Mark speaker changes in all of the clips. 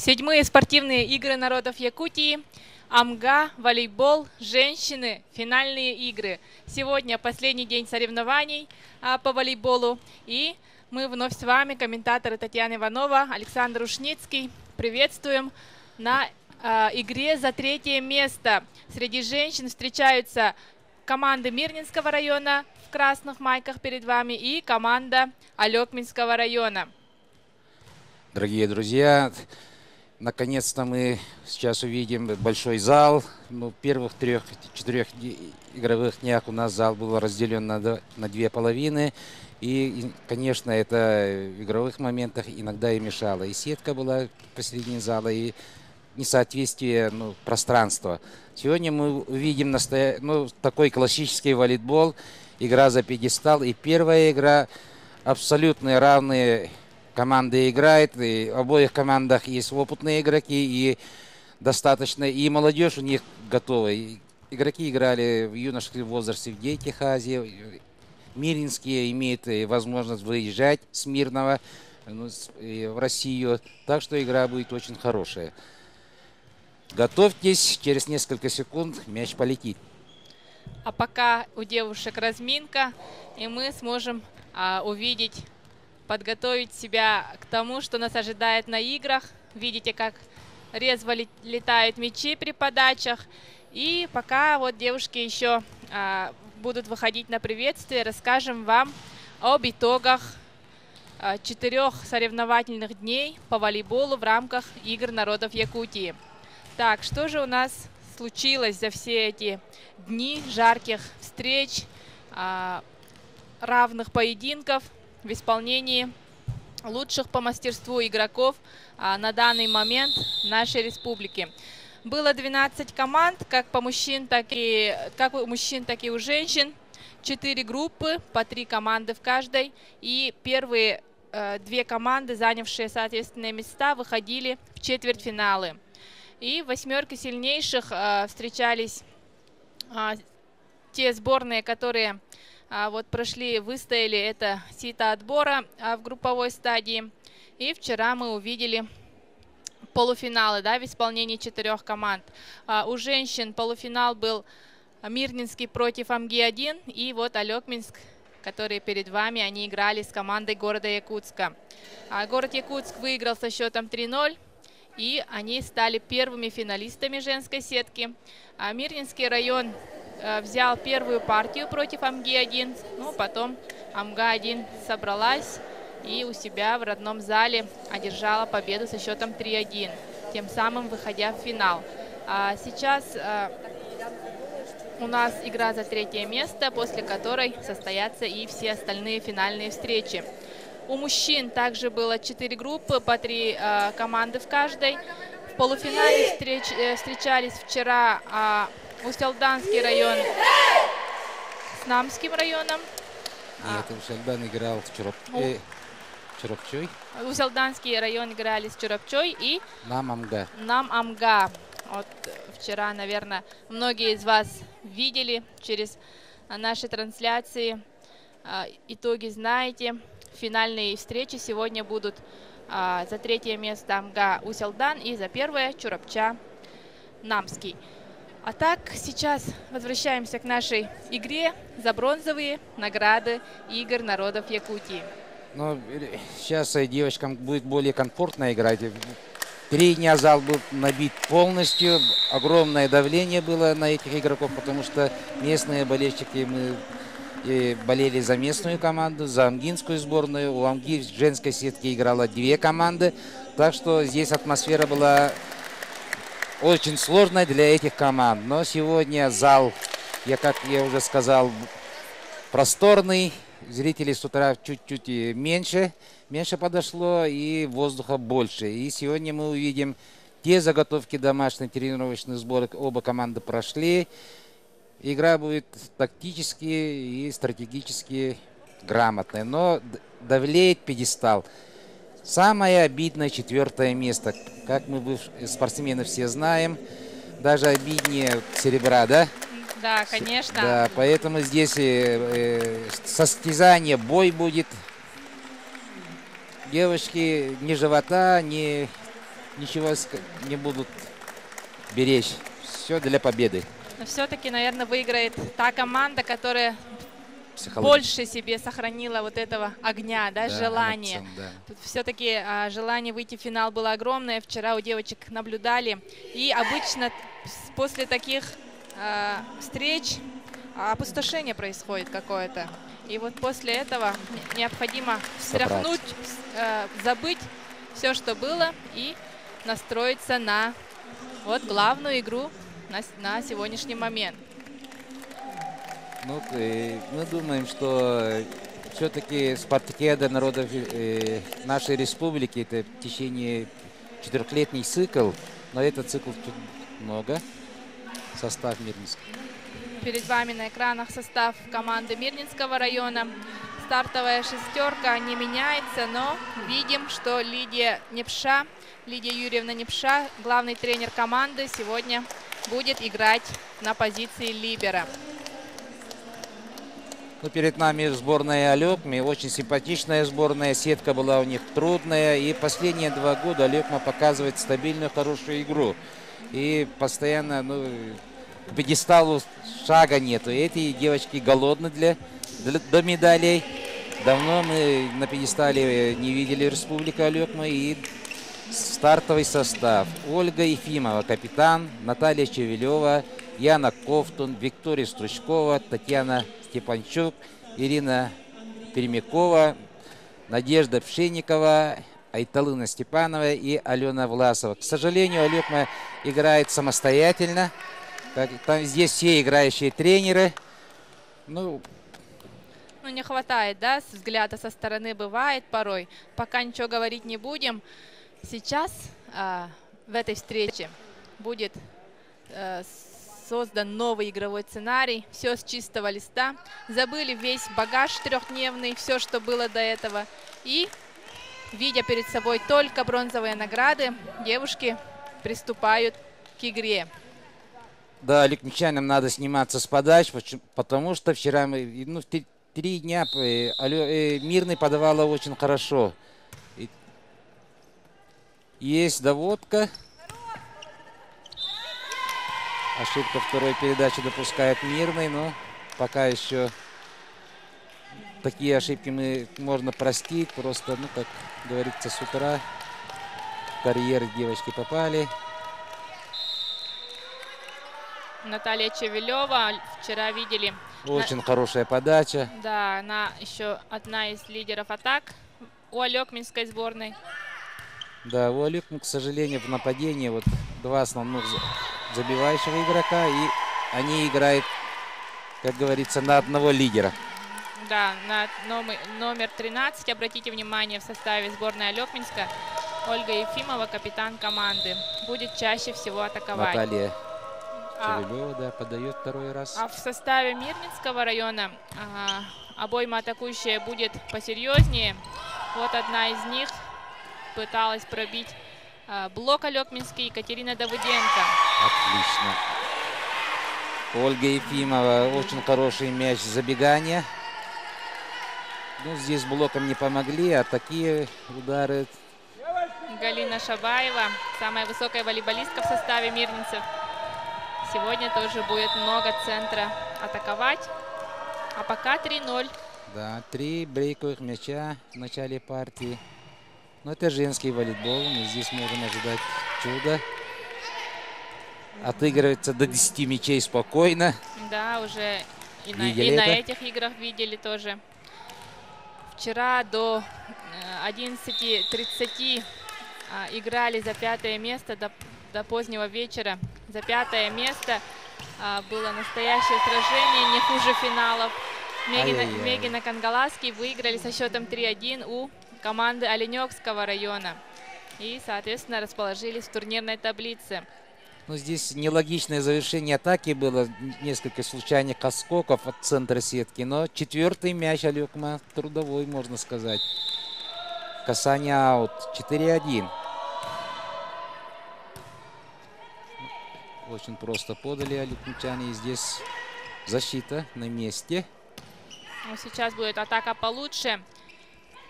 Speaker 1: Седьмые спортивные игры народов Якутии. Амга, волейбол, женщины, финальные игры. Сегодня последний день соревнований а, по волейболу. И мы вновь с вами, комментаторы Татьяна Иванова, Александр Ушницкий. Приветствуем на а, игре за третье место. Среди женщин встречаются команды Мирнинского района в красных майках перед вами и команда Алекминского района.
Speaker 2: Дорогие друзья, наконец-то мы сейчас увидим большой зал. Ну, первых трех-четырех игровых днях у нас зал был разделен на, на две половины. И, конечно, это в игровых моментах иногда и мешало. И сетка была посередине зала, и несоответствие ну, пространства. Сегодня мы увидим настоя... ну, такой классический волейбол, игра за пьедестал. И первая игра абсолютно равные команды играет, и в обоих командах есть опытные игроки, и достаточно, и молодежь у них готова. Игроки играли в юношеском возрасте в Гей-Техазе, Миринские имеют возможность выезжать с Мирного ну, в Россию, так что игра будет очень хорошая. Готовьтесь, через несколько секунд мяч полетит.
Speaker 1: А пока у девушек разминка, и мы сможем а, увидеть подготовить себя к тому, что нас ожидает на играх. Видите, как резво летают мячи при подачах. И пока вот девушки еще а, будут выходить на приветствие, расскажем вам об итогах а, четырех соревновательных дней по волейболу в рамках Игр народов Якутии. Так, что же у нас случилось за все эти дни жарких встреч, а, равных поединков – в исполнении лучших по мастерству игроков а, на данный момент нашей республики. Было 12 команд, как по мужчин, так и как у мужчин, так и у женщин. Четыре группы, по три команды в каждой. И первые э, две команды, занявшие соответственные места, выходили в четвертьфиналы. И в восьмерке сильнейших э, встречались э, те сборные, которые а, вот прошли, выстояли это сито отбора а, в групповой стадии. И вчера мы увидели полуфиналы да, в исполнении четырех команд. А, у женщин полуфинал был Мирнинский против АМГИ-1 и вот Алекминск, которые перед вами, они играли с командой города Якутска. А, город Якутск выиграл со счетом 3-0 и они стали первыми финалистами женской сетки. А Мирнинский район взял первую партию против АМГИ-1, ну, потом АМГА-1 собралась и у себя в родном зале одержала победу со счетом 3-1, тем самым выходя в финал. А сейчас а, у нас игра за третье место, после которой состоятся и все остальные финальные встречи. У мужчин также было четыре группы, по три а, команды в каждой. В полуфинале встреч, э, встречались вчера а, Устелданский район с Намским районом.
Speaker 2: Нет, а. Устелдан играл с Чуроп... э, Чуропчой.
Speaker 1: Уселданский район играли с Чуропчой и
Speaker 2: Нам Амга.
Speaker 1: Нам Амга. Вот вчера, наверное, многие из вас видели через наши трансляции. А, итоги знаете. Финальные встречи сегодня будут а, за третье место Амга Уселдан и за первое Чуропча Намский. А так, сейчас возвращаемся к нашей игре за бронзовые награды игр народов Якутии.
Speaker 2: Ну, сейчас девочкам будет более комфортно играть. Передний зал был набит полностью. Огромное давление было на этих игроков, потому что местные болельщики мы и болели за местную команду, за амгинскую сборную. У Амги в женской сетке играло две команды. Так что здесь атмосфера была очень сложно для этих команд. Но сегодня зал, я как я уже сказал, просторный. Зрителей с утра чуть-чуть меньше, меньше подошло и воздуха больше. И сегодня мы увидим те заготовки домашних тренировочных сборок. Оба команды прошли. Игра будет тактически и стратегически грамотная. Но давлеет пьедестал. Самое обидное четвертое место. Как мы спортсмены все знаем, даже обиднее серебра, да?
Speaker 1: Да, конечно.
Speaker 2: Да, поэтому здесь э, э, состязание, бой будет. Девочки ни живота, ни, ничего не будут беречь. Все для победы.
Speaker 1: Но все-таки, наверное, выиграет та команда, которая больше себе сохранила вот этого огня, да, да желания. Да. Тут все-таки а, желание выйти в финал было огромное. Вчера у девочек наблюдали. И обычно после таких а, встреч опустошение происходит какое-то. И вот после этого необходимо встряхнуть, э, забыть все, что было, и настроиться на вот главную игру на, на сегодняшний момент.
Speaker 2: Ну, мы думаем, что все-таки спартакиада народов э, нашей республики это в течение четырехлетний цикл, но этот цикл тут много. Состав Мирнинска.
Speaker 1: Перед вами на экранах состав команды Мирнинского района. Стартовая шестерка не меняется, но видим, что Лидия Непша, Лидия Юрьевна Непша, главный тренер команды, сегодня будет играть на позиции либера.
Speaker 2: Ну, перед нами сборная Алекми, очень симпатичная сборная, сетка была у них трудная. И последние два года Алекма показывает стабильную, хорошую игру. И постоянно, ну, к пьедесталу шага нету. Эти девочки голодны для, для, до медалей. Давно мы на пьедестале не видели Республика Алекма. И стартовый состав. Ольга Ефимова, капитан, Наталья Чевелева, Яна Ковтун, Виктория Стручкова, Татьяна Степанчук, Ирина Пермякова, Надежда Пшенникова, Айталына Степанова и Алена Власова. К сожалению, Алекма играет самостоятельно. Там, здесь все играющие тренеры.
Speaker 1: Ну, ну, не хватает, да, взгляда со стороны бывает порой. Пока ничего говорить не будем. Сейчас а, в этой встрече будет а, создан новый игровой сценарий, все с чистого листа. Забыли весь багаж трехдневный, все, что было до этого. И, видя перед собой только бронзовые награды, девушки приступают к игре.
Speaker 2: Да, ликмичанам надо сниматься с подач, потому что вчера мы, ну, три дня э, э, Мирный подавала очень хорошо. Есть доводка. Ошибка второй передачи допускает Мирный, но пока еще такие ошибки мы можно простить. Просто, ну, как говорится, с утра в карьер девочки попали.
Speaker 1: Наталья Чевелева. Вчера видели.
Speaker 2: Очень на... хорошая подача.
Speaker 1: Да, она еще одна из лидеров атак у Алекминской сборной.
Speaker 2: Да, у Алекмин, к сожалению, в нападении вот два основных забивающего игрока. И они играют, как говорится, на одного лидера.
Speaker 1: Да, на номер, номер 13, обратите внимание, в составе сборной Алекминска Ольга Ефимова, капитан команды, будет чаще всего атаковать.
Speaker 2: Наталья а, да, подает второй раз.
Speaker 1: А в составе Мирнинского района а, обойма атакующая будет посерьезнее. Вот одна из них пыталась пробить а, блок Алекминский Екатерина Давыденко.
Speaker 2: Отлично. Ольга Ефимова. Очень хороший мяч забегания. Ну, здесь блоком не помогли, а такие удары...
Speaker 1: Галина Шабаева, самая высокая волейболистка в составе мирнинцев. Сегодня тоже будет много центра атаковать. А пока 3-0.
Speaker 2: Да, три брейковых мяча в начале партии. Но это женский волейбол. Мы здесь можем ожидать чуда. Отыгрывается до 10 мячей спокойно.
Speaker 1: Да, уже и, на, и на этих играх видели тоже. Вчера до 11.30 э, а, играли за пятое место до, до позднего вечера. За пятое место а, было настоящее сражение, не хуже финалов. Мегина, Мегина Кангаласки выиграли со счетом 3-1 у команды Оленевского района. И, соответственно, расположились в турнирной таблице.
Speaker 2: Ну, здесь нелогичное завершение атаки было. Несколько случайных оскоков от центра сетки. Но четвертый мяч Алекма трудовой, можно сказать. Касание аут. 4-1. Очень просто подали алекмчане. И здесь защита на месте.
Speaker 1: Ну, сейчас будет атака получше.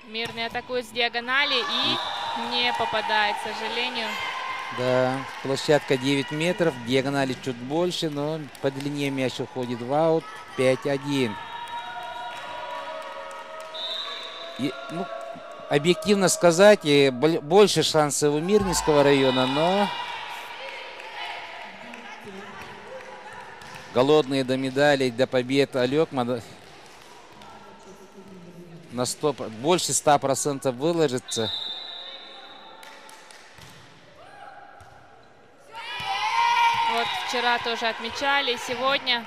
Speaker 1: Мирный атакует с диагонали и не попадает, к сожалению.
Speaker 2: Да, площадка 9 метров, диагонали чуть больше, но по длине мяч уходит в аут. 5-1. И, ну, объективно сказать, больше шансов у Мирнинского района, но голодные до медалей, до побед Алекма на 100, больше 100% выложится.
Speaker 1: Вот вчера тоже отмечали, сегодня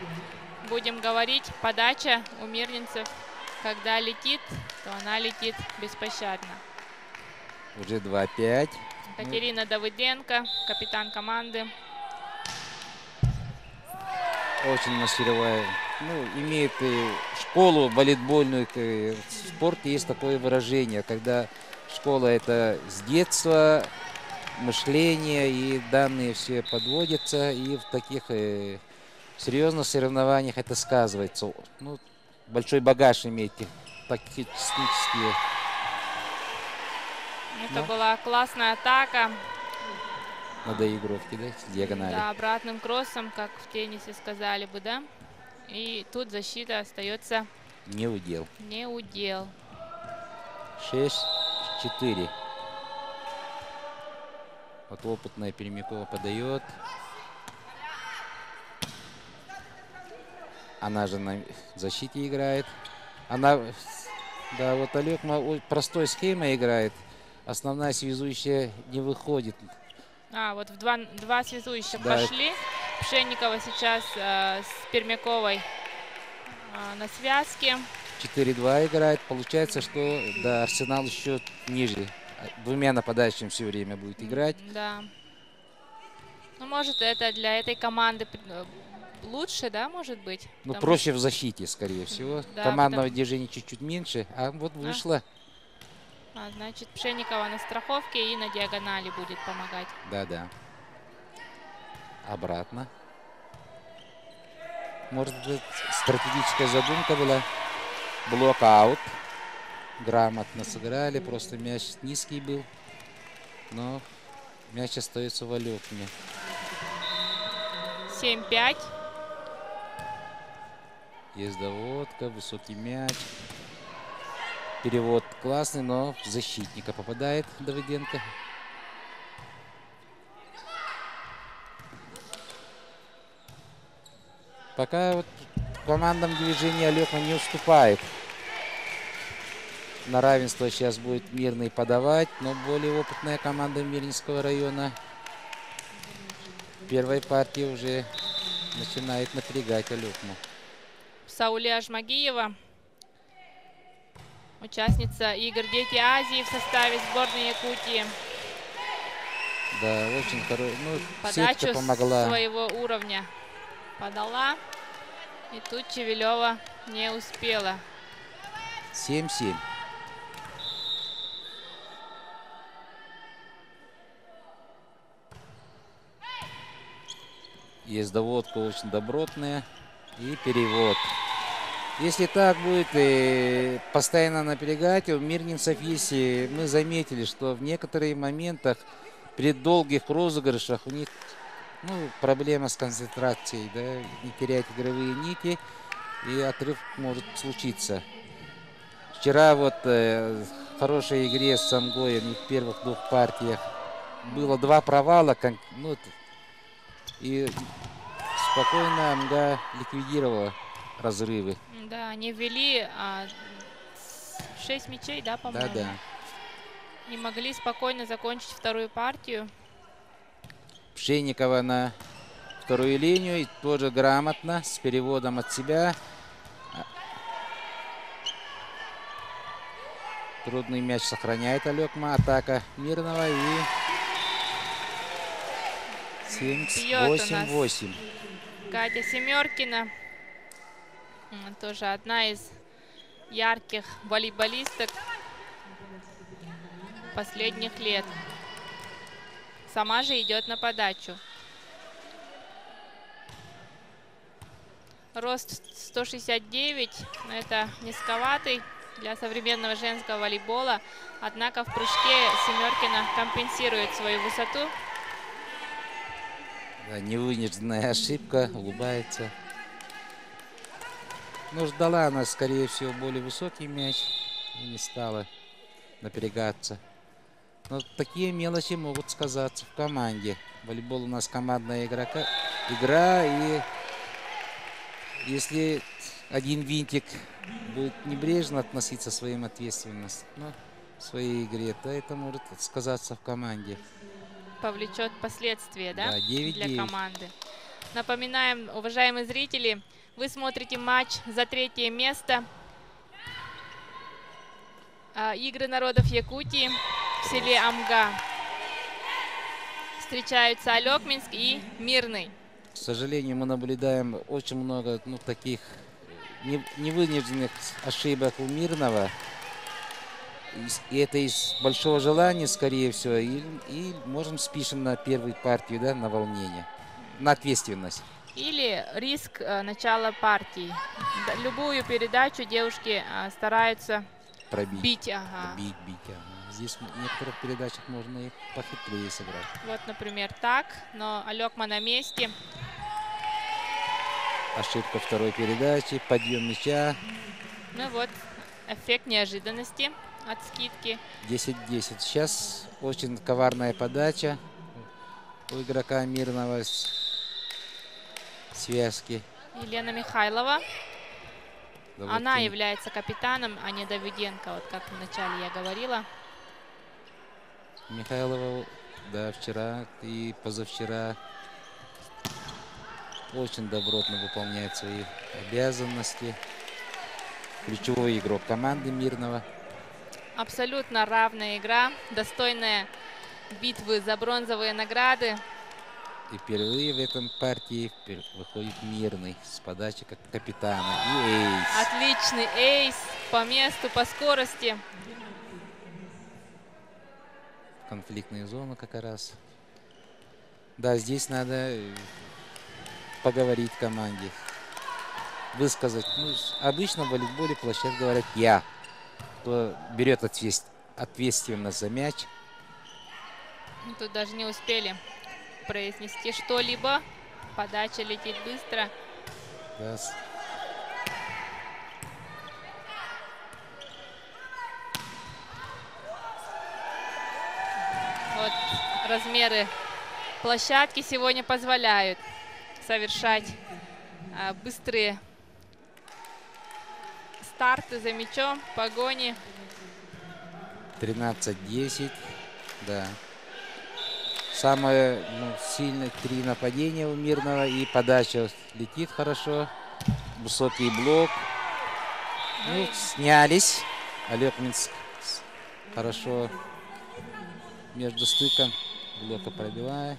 Speaker 1: будем говорить, подача у мирнинцев, когда летит, то она летит беспощадно.
Speaker 2: Уже 2-5.
Speaker 1: Катерина Давыденко, капитан команды.
Speaker 2: Очень мастеровая. Ну, имеет и школу волейбольную. В спорте есть такое выражение, когда школа это с детства, мышление и данные все подводятся. И в таких э, серьезных соревнованиях это сказывается. Ну, большой багаж имеете тактические.
Speaker 1: Это Но. была классная атака.
Speaker 2: На доигровке, да, диагонали.
Speaker 1: Да, обратным кроссом, как в теннисе сказали бы, да. И тут защита остается...
Speaker 2: Не удел.
Speaker 1: Не удел.
Speaker 2: 6-4. Вот опытная Перемякова подает. Она же на защите играет. Она, да, вот Олег простой схема играет. Основная связующая не выходит.
Speaker 1: А, вот в два, два связующих да. пошли. Пшенникова сейчас э, с Пермяковой э, на связке.
Speaker 2: 4-2 играет. Получается, что да, Арсенал еще ниже. Двумя нападающими все время будет играть.
Speaker 1: Да. Ну, может, это для этой команды э, лучше, да, может быть?
Speaker 2: Ну, проще что... в защите, скорее всего. Да, Командного потому... движения чуть-чуть меньше, а вот вышло. А?
Speaker 1: А, значит, Пшенникова на страховке и на диагонали будет помогать.
Speaker 2: Да-да. Обратно. Может быть, стратегическая задумка была. Блокаут. Грамотно сыграли. Просто мяч низкий был. Но мяч остается в Алекне.
Speaker 1: 7-5.
Speaker 2: Есть доводка, высокий мяч. Перевод классный, но в защитника попадает Давыденко. Пока вот в командном движении не уступает. На равенство сейчас будет Мирный подавать, но более опытная команда Мирнинского района в первой партии уже начинает напрягать Алёхму.
Speaker 1: Сауле Ажмагиева Участница игр «Дети Азии» в составе сборной Якутии.
Speaker 2: Да, очень хорошая. Ну,
Speaker 1: Подачу
Speaker 2: помогла.
Speaker 1: своего уровня подала. И тут Чевелева не успела.
Speaker 2: 7-7. Есть доводка очень добротная. И перевод. Если так будет и постоянно напрягать, у мирнинцев есть, мы заметили, что в некоторых моментах при долгих розыгрышах у них ну, проблема с концентрацией, да, не терять игровые нити, и отрыв может случиться. Вчера вот э, в хорошей игре с Сангой в первых двух партиях было два провала, ну, и спокойно Амга ликвидировала разрывы.
Speaker 1: Да, они ввели а, 6 мячей, да, по-моему?
Speaker 2: Да, да.
Speaker 1: И могли спокойно закончить вторую партию.
Speaker 2: Пшенникова на вторую линию. И тоже грамотно, с переводом от себя. Трудный мяч сохраняет Алекма. Атака Мирного и 7-8-8.
Speaker 1: Катя Семеркина. Тоже одна из ярких волейболисток последних лет. Сама же идет на подачу. Рост 169, но это низковатый для современного женского волейбола. Однако в прыжке Семеркина компенсирует свою высоту.
Speaker 2: Да, невынужденная ошибка, улыбается. Но ждала она, скорее всего, более высокий мяч и не стала напрягаться. Но такие мелочи могут сказаться в команде. Волейбол у нас командная игрока, игра, и если один винтик будет небрежно относиться к своим ответственностям, ну, в своей игре, то это может сказаться в команде.
Speaker 1: Повлечет последствия, да,
Speaker 2: Да, 9-9.
Speaker 1: для команды. Напоминаем, уважаемые зрители, вы смотрите матч за третье место. А, Игры народов Якутии в селе Амга. Встречаются Алекминск и Мирный.
Speaker 2: К сожалению, мы наблюдаем очень много ну, таких не- невынужденных ошибок у Мирного. И это из большого желания, скорее всего, и, и можем спишем на первую партию, да, на волнение, на ответственность.
Speaker 1: Или риск э, начала партии. Любую передачу девушки э, стараются
Speaker 2: Пробить.
Speaker 1: бить. Ага.
Speaker 2: Бить, бить. ага. Здесь в некоторых передачах можно и похитрее сыграть.
Speaker 1: Вот, например, так. Но Алекма на месте.
Speaker 2: Ошибка второй передачи, подъем мяча,
Speaker 1: Ну вот, эффект неожиданности от скидки.
Speaker 2: 10-10. Сейчас очень коварная подача у игрока Мирного связки.
Speaker 1: Елена Михайлова.
Speaker 2: Да вот
Speaker 1: Она является капитаном, а не Давиденко, вот как вначале я говорила.
Speaker 2: Михайлова, да, вчера и позавчера очень добротно выполняет свои обязанности. Ключевой игрок команды Мирного.
Speaker 1: Абсолютно равная игра, достойная битвы за бронзовые награды.
Speaker 2: И впервые в этом партии выходит Мирный с подачи как капитана. И эйс.
Speaker 1: Отличный эйс по месту, по скорости.
Speaker 2: конфликтную зону как раз. Да, здесь надо э, поговорить команде. Высказать. Ну, обычно в волейболе площадь говорят «я». Кто берет ответственность за мяч.
Speaker 1: Ну, Тут даже не успели произнести что-либо. Подача летит быстро.
Speaker 2: С-
Speaker 1: Вот размеры площадки сегодня позволяют совершать а, быстрые старты за мячом, погони.
Speaker 2: 13-10. Да. Самое ну, сильное три нападения у Мирного. И подача летит хорошо. Высокий блок. Ну, снялись. Олег Минск хорошо между стыком блока пробивая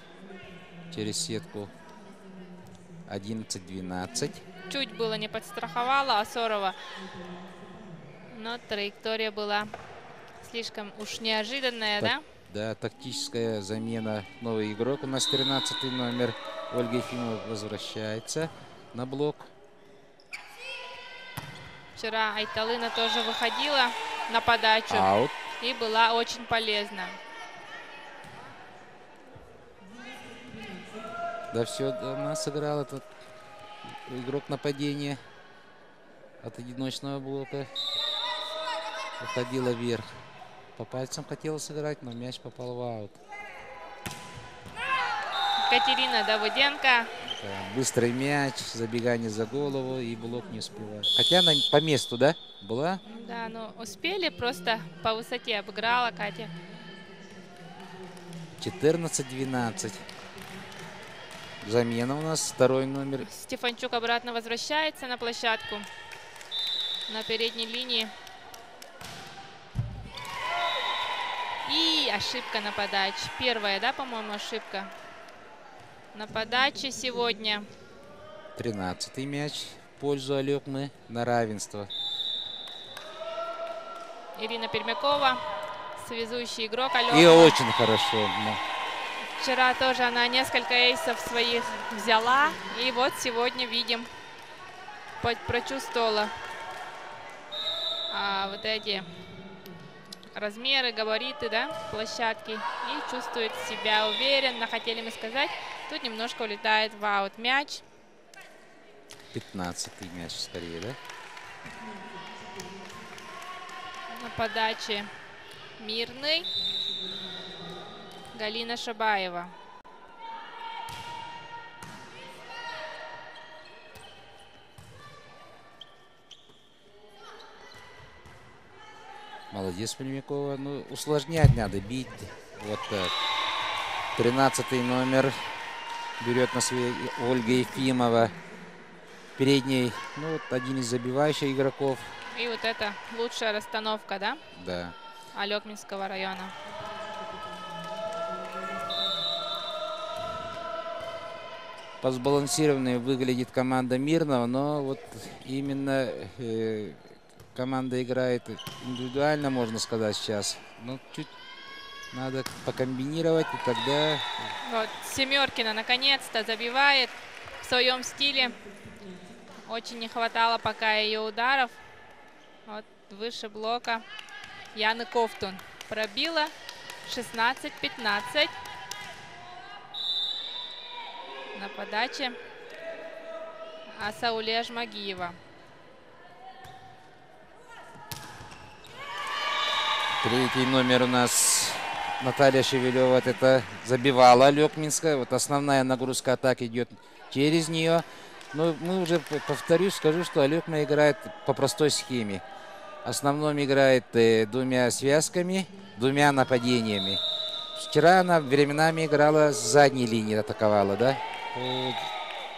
Speaker 2: через сетку 11-12.
Speaker 1: Чуть было не подстраховала Асорова, но траектория была слишком уж неожиданная,
Speaker 2: Так.
Speaker 1: да?
Speaker 2: Да, тактическая замена. Новый игрок у нас 13 номер. Ольга Ефимова возвращается на блок.
Speaker 1: Вчера Айталына тоже выходила на подачу
Speaker 2: Аут.
Speaker 1: и была очень полезна.
Speaker 2: Да все, она сыграла этот игрок нападения от одиночного блока. Уходила вверх. По пальцам хотела сыграть, но мяч попал в аут.
Speaker 1: Катерина Давыденко.
Speaker 2: Да, быстрый мяч, забегание за голову и блок не успевает. Хотя она по месту, да, была?
Speaker 1: Да, ну успели, просто по высоте обыграла Катя.
Speaker 2: 14-12. Замена у нас второй номер.
Speaker 1: Стефанчук обратно возвращается на площадку. На передней линии. И ошибка на подаче. Первая, да, по-моему, ошибка? На подаче сегодня.
Speaker 2: 13 мяч в пользу Алекмы на равенство.
Speaker 1: Ирина Пермякова, связующий игрок
Speaker 2: И
Speaker 1: Алена.
Speaker 2: очень хорошо. ну,
Speaker 1: Вчера тоже она несколько эйсов своих взяла. И вот сегодня видим, прочувствовала а, вот эти размеры, габариты, да, площадки и чувствует себя уверенно, хотели мы сказать. Тут немножко улетает в аут мяч.
Speaker 2: 15 мяч скорее, да?
Speaker 1: На подаче Мирный. Галина Шабаева.
Speaker 2: Молодец, Пельмякова. Ну, усложнять надо, бить. Вот так. 13 номер берет на свои Ольга Ефимова. Передний, ну, вот один из забивающих игроков.
Speaker 1: И вот это лучшая расстановка, да?
Speaker 2: Да.
Speaker 1: Алекминского района.
Speaker 2: По сбалансированной выглядит команда Мирного, но вот именно э, команда играет индивидуально, можно сказать, сейчас. Ну, чуть надо покомбинировать, и тогда...
Speaker 1: Вот, Семеркина наконец-то забивает в своем стиле. Очень не хватало пока ее ударов. Вот, выше блока. Яны Ковтун пробила 16-15. На подаче Асауле Жмагиева.
Speaker 2: Третий номер у нас Наталья Шевелева. Вот это забивала Лекминская. Вот основная нагрузка атаки идет через нее. Но мы уже, повторюсь, скажу, что Алекма играет по простой схеме. Основном играет э, двумя связками, двумя нападениями. Вчера она временами играла с задней линии, атаковала, да? Вот.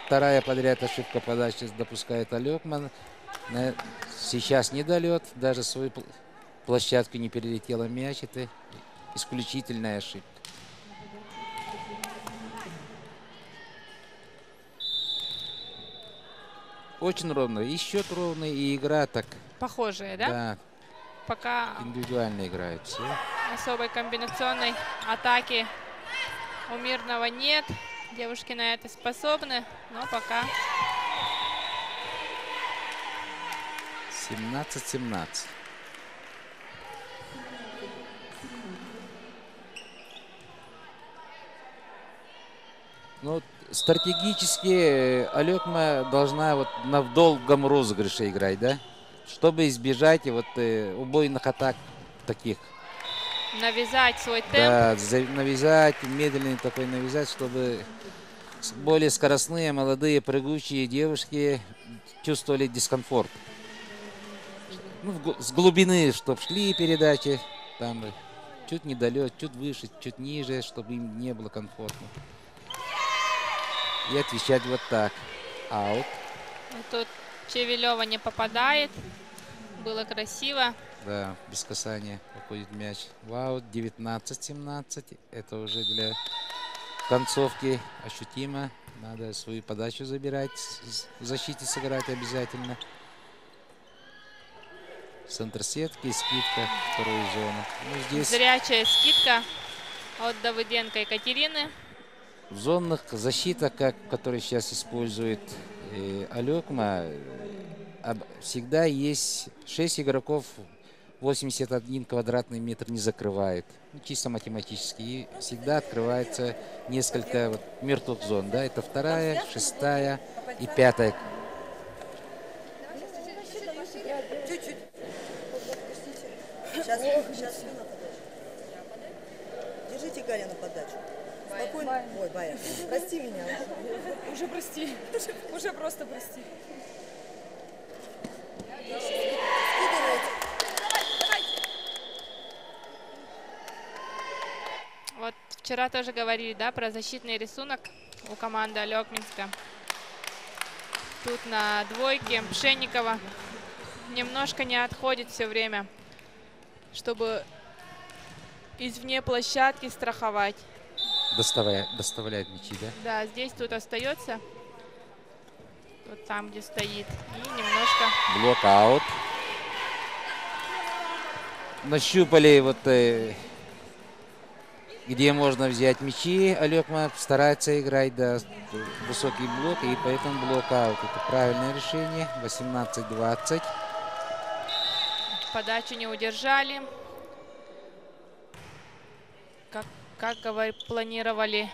Speaker 2: Вторая подряд ошибка подачи допускает Алекман. Сейчас не долет, даже свою площадку не перелетела мяч. Это исключительная ошибка. Очень ровно. И счет ровный, и игра так.
Speaker 1: Похожая, да?
Speaker 2: Да.
Speaker 1: Пока
Speaker 2: индивидуально играют все.
Speaker 1: Особой комбинационной атаки у Мирного нет. Девушки на это способны, но пока
Speaker 2: 17-17. Ну, стратегически Алекма должна вот на долгом розыгрыше играть, да? Чтобы избежать вот э, убойных атак таких.
Speaker 1: Навязать свой темп.
Speaker 2: Да, навязать, медленный такой навязать, чтобы более скоростные, молодые, прыгучие девушки чувствовали дискомфорт. Ну, с глубины, чтобы шли передачи, там чуть недолет, чуть выше, чуть ниже, чтобы им не было комфортно и отвечать вот так. Аут.
Speaker 1: Тут Чевелева не попадает. Было красиво.
Speaker 2: Да, без касания уходит мяч. Вау, 19-17. Это уже для концовки ощутимо. Надо свою подачу забирать. В защите сыграть обязательно. Центр сетки, скидка, вторую зону.
Speaker 1: Ну, здесь... Зрячая скидка от Давыденко Екатерины
Speaker 2: в зонных защитах, как, которые сейчас использует э, Алекма, э, всегда есть 6 игроков, 81 квадратный метр не закрывает. Ну, чисто математически. И всегда открывается несколько вот, мертвых зон. Да? Это вторая, шестая и пятая. Сейчас, сейчас
Speaker 3: Держите Галя на подачу. Спокойно. Ой, Бая, прости меня.
Speaker 4: Уже прости. Уже просто прости.
Speaker 1: Вот вчера тоже говорили, да, про защитный рисунок у команды Алекминска. Тут на двойке Пшенникова немножко не отходит все время, чтобы извне площадки страховать
Speaker 2: доставая, доставляет мячи, да?
Speaker 1: Да, здесь тут остается. Вот там, где стоит. И немножко...
Speaker 2: Блокаут. Нащупали вот э, где можно взять мячи. Олёкма старается играть, да, высокий блок, и поэтому блокаут. Это правильное решение. 18-20.
Speaker 1: Подачу не удержали. как, как говор- планировали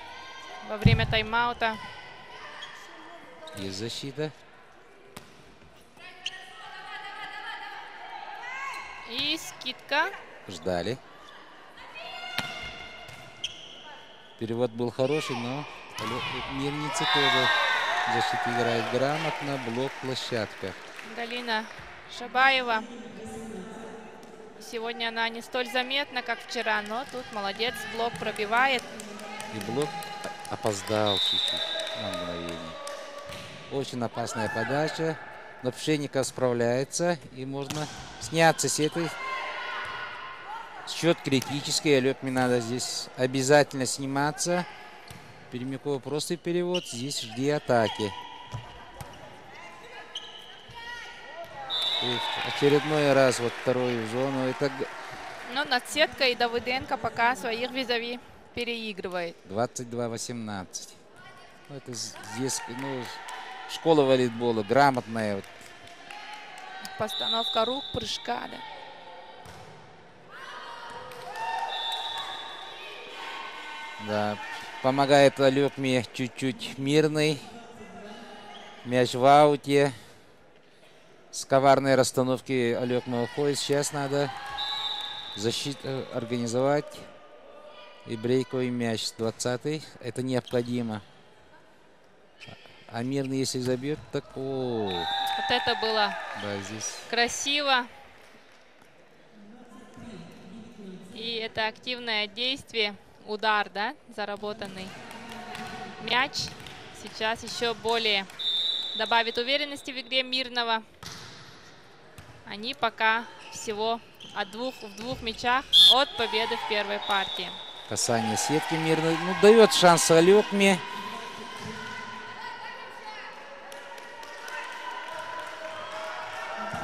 Speaker 1: во время тайм-аута.
Speaker 2: Есть защита.
Speaker 1: И скидка.
Speaker 2: Ждали. Перевод был хороший, но Алё- мирницы тоже в защите играет грамотно. Блок площадка.
Speaker 1: Галина Шабаева. Сегодня она не столь заметна, как вчера, но тут молодец, блок пробивает.
Speaker 2: И блок опоздал чуть-чуть на мгновение. Очень опасная подача. Но Пшенников справляется. И можно сняться с этой. Счет критический. Алекме надо здесь обязательно сниматься. Перемякова просто перевод. Здесь жди атаки. И в очередной раз вот вторую зону. Это
Speaker 1: Но над сеткой Давыденко пока своих визави переигрывает.
Speaker 2: 22-18. Ну, это здесь ну, школа волейбола грамотная. Вот.
Speaker 1: Постановка рук, прыжка. да.
Speaker 2: Да, помогает Алекме чуть-чуть мирный. Мяч в ауте. С коварной расстановки Алекма уходит. Сейчас надо защиту организовать. И брейковый мяч с 20 Это необходимо. А мирный, если забьет, так о,
Speaker 1: Вот это было
Speaker 2: да, здесь
Speaker 1: красиво. И это активное действие, удар, да, заработанный мяч. Сейчас еще более добавит уверенности в игре Мирного. Они пока всего от двух, в двух мячах от победы в первой партии.
Speaker 2: Касание сетки мирно. Ну, дает шанс Алекме.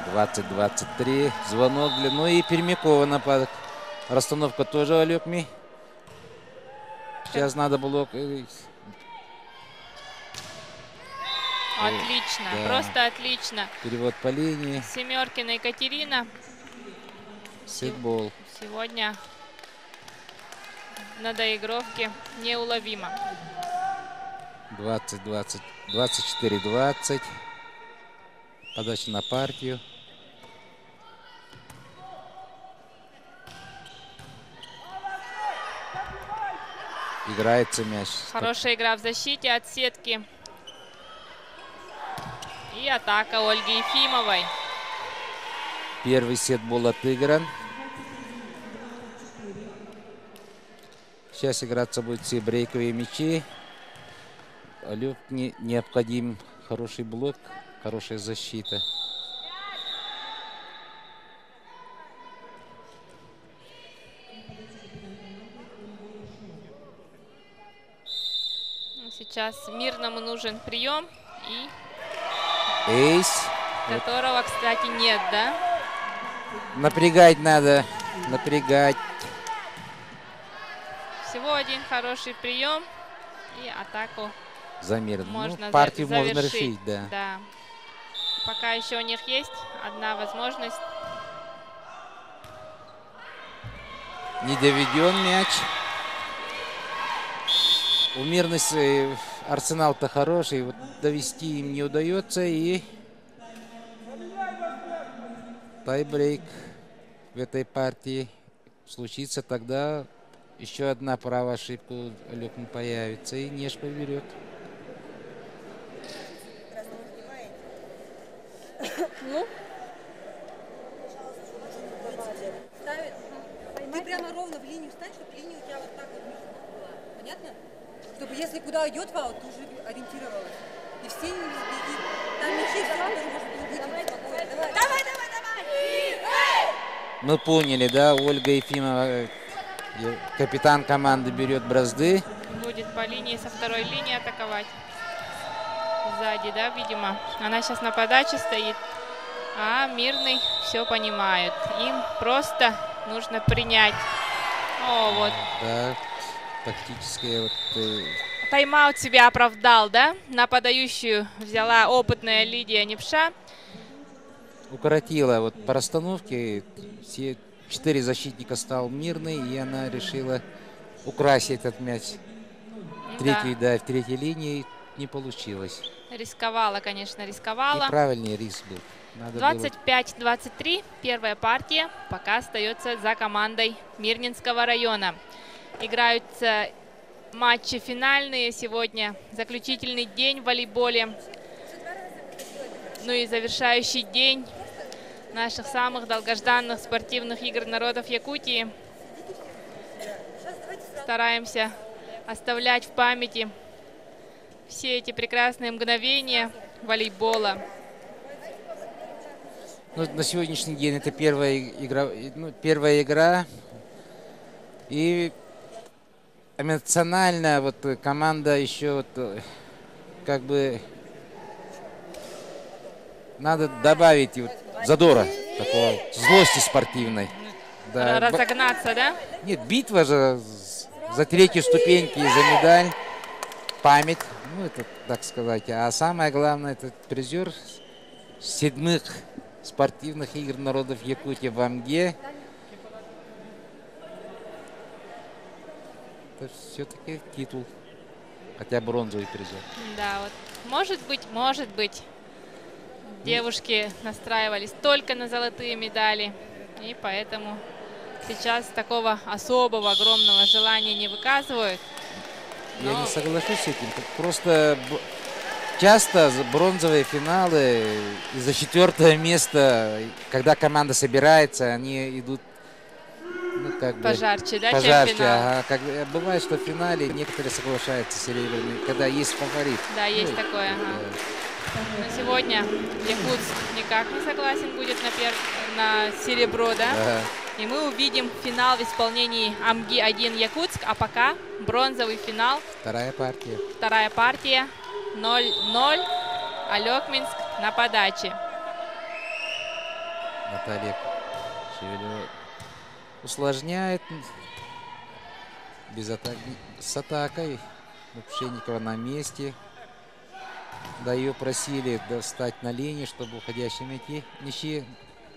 Speaker 2: Двадцать двадцать три. Звонок для. Ну и Пермякова нападок. Расстановка тоже Алекме. Сейчас надо блок. э,
Speaker 1: Отлично,
Speaker 2: да.
Speaker 1: просто отлично.
Speaker 2: Перевод по линии.
Speaker 1: Семеркина Екатерина
Speaker 2: Сетбол.
Speaker 1: сегодня на доигровке неуловима.
Speaker 2: 20 20 24 20. Подача на партию. Играется мяч.
Speaker 1: Хорошая игра в защите от сетки. И атака Ольги Ефимовой.
Speaker 2: Первый сет был отыгран. Сейчас играться будут все брейковые мячи. Алюк не, необходим хороший блок, хорошая защита.
Speaker 1: Сейчас Мирному нужен прием, и
Speaker 2: Эйс.
Speaker 1: которого, кстати, нет, да?
Speaker 2: Напрягать надо. Напрягать.
Speaker 1: Всего один хороший прием, и атаку
Speaker 2: Замерно.
Speaker 1: можно
Speaker 2: ну, партию можно
Speaker 1: завершить.
Speaker 2: решить, да.
Speaker 1: Да. Пока еще у них есть одна возможность.
Speaker 2: Не доведен мяч. У мирности арсенал-то хороший. Вот довести им не удается. И тайбрейк в этой партии случится. Тогда еще одна правая ошибка у Люкна появится. И Неж поберет.
Speaker 4: Ну?
Speaker 3: Ставит. Ты прямо ровно в линию стань, чтобы линия у тебя вот так вот была. Понятно? Чтобы если куда идет ваут, ты уже ориентировалась. И все не беги. Там мячи все, тоже может. Давай, давай, давай, давай!
Speaker 2: Мы поняли, да, Ольга Ефимова, э, капитан команды, берет бразды.
Speaker 1: Будет по линии со второй линии атаковать. Сзади, да, видимо. Она сейчас на подаче стоит. А Мирный все понимает. Им просто нужно принять. О, вот.
Speaker 2: Да, тактическая вот э,
Speaker 1: Тайм-аут себя оправдал, да? На подающую взяла опытная Лидия Непша.
Speaker 2: укоротила вот по расстановке. Все четыре защитника стал мирный, и она решила украсить этот мяч.
Speaker 1: Да.
Speaker 2: Третий, да, в третьей линии не получилось.
Speaker 1: Рисковала, конечно, рисковала.
Speaker 2: Неправильный риск был. Надо было
Speaker 1: 25-23. Первая партия пока остается за командой Мирнинского района. Играются матчи финальные сегодня. Заключительный день в волейболе. Ну и завершающий день наших самых долгожданных спортивных игр народов Якутии. Стараемся оставлять в памяти все эти прекрасные мгновения волейбола.
Speaker 2: Ну, на сегодняшний день это первая игра, ну, первая игра. И эмоционально вот э, команда еще вот э, как бы надо добавить вот задора такого, злости спортивной. Да,
Speaker 1: Разогнаться, да?
Speaker 2: Нет, битва же за третью ступеньки и за медаль, память, ну это так сказать. А самое главное, это призер седьмых спортивных игр народов Якутии в Амге. Это все-таки титул, хотя бронзовый призер.
Speaker 1: Да, вот. Может быть, может быть, девушки настраивались только на золотые медали, и поэтому сейчас такого особого, огромного желания не выказывают.
Speaker 2: Я
Speaker 1: Но-
Speaker 2: не соглашусь с этим. Просто часто за- бронзовые финалы из-за четвертого места, когда команда собирается, они идут ну, как бы,
Speaker 1: Пожарче, да, чем
Speaker 2: пожарче.
Speaker 1: финал?
Speaker 2: ага. Как- бывает, что в финале некоторые соглашаются серебряные, когда есть фаворит.
Speaker 1: Да, есть
Speaker 2: Ну,
Speaker 1: такое. ага.
Speaker 2: э,
Speaker 1: Но сегодня Якутск никак не согласен будет на, пер... на серебро, да?
Speaker 2: ага.
Speaker 1: И мы увидим финал в исполнении Амги-1 Якутск, а пока бронзовый финал
Speaker 2: Вторая партия.
Speaker 1: Вторая партия 0-0. Алекминск на подаче.
Speaker 2: Наталья усложняет без атак... с атакой. Пшенникова на месте. Да ее просили достать на линии, чтобы уходящие мячи, мячи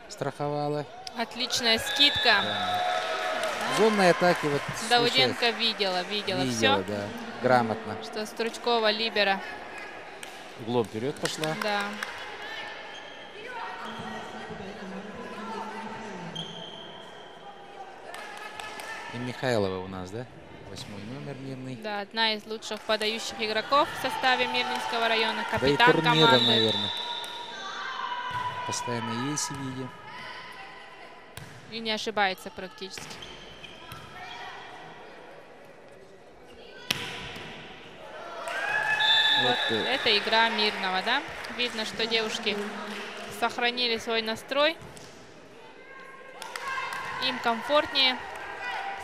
Speaker 2: страховала.
Speaker 1: Отличная скидка.
Speaker 2: Зонные атаки вот
Speaker 1: Дауденко видела, видела,
Speaker 2: случаются.
Speaker 1: все.
Speaker 2: видела, да, грамотно.
Speaker 1: Что Стручкова Либера.
Speaker 2: Углом вперед пошла.
Speaker 1: Да.
Speaker 2: И Михайлова у нас, да? Восьмой номер мирный.
Speaker 1: Да, одна из лучших подающих игроков в составе Мирнинского района.
Speaker 2: Да и
Speaker 1: Капитан
Speaker 2: турнира,
Speaker 1: команды.
Speaker 2: наверное. Постоянно есть в виде.
Speaker 1: И не ошибается практически.
Speaker 2: Вот, э,
Speaker 1: Это игра мирного, да? Видно, что девушки сохранили свой настрой. Им комфортнее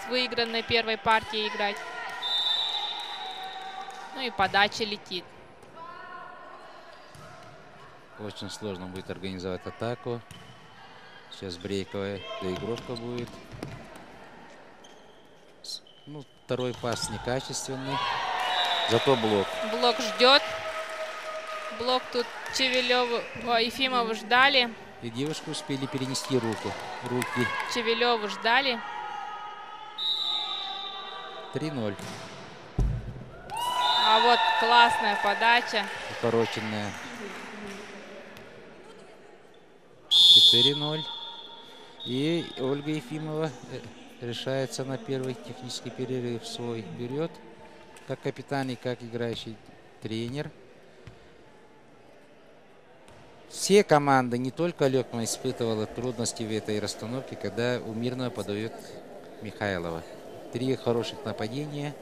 Speaker 1: выигранной первой партией играть. Ну и подача летит.
Speaker 2: Очень сложно будет организовать атаку. Сейчас брейковая доигровка будет. Ну, второй пас некачественный. Зато блок.
Speaker 1: Блок ждет. Блок тут Чевелеву, о, Ефимову ждали.
Speaker 2: И девушку успели перенести руку. Руки.
Speaker 1: Чевелеву ждали.
Speaker 2: 3-0.
Speaker 1: А вот классная подача.
Speaker 2: Укороченная. 4-0. И Ольга Ефимова э, решается на первый технический перерыв свой. Берет как капитан и как играющий тренер. Все команды, не только Лекма, испытывала трудности в этой расстановке, когда у Мирного подает Михайлова. Три хороших нападения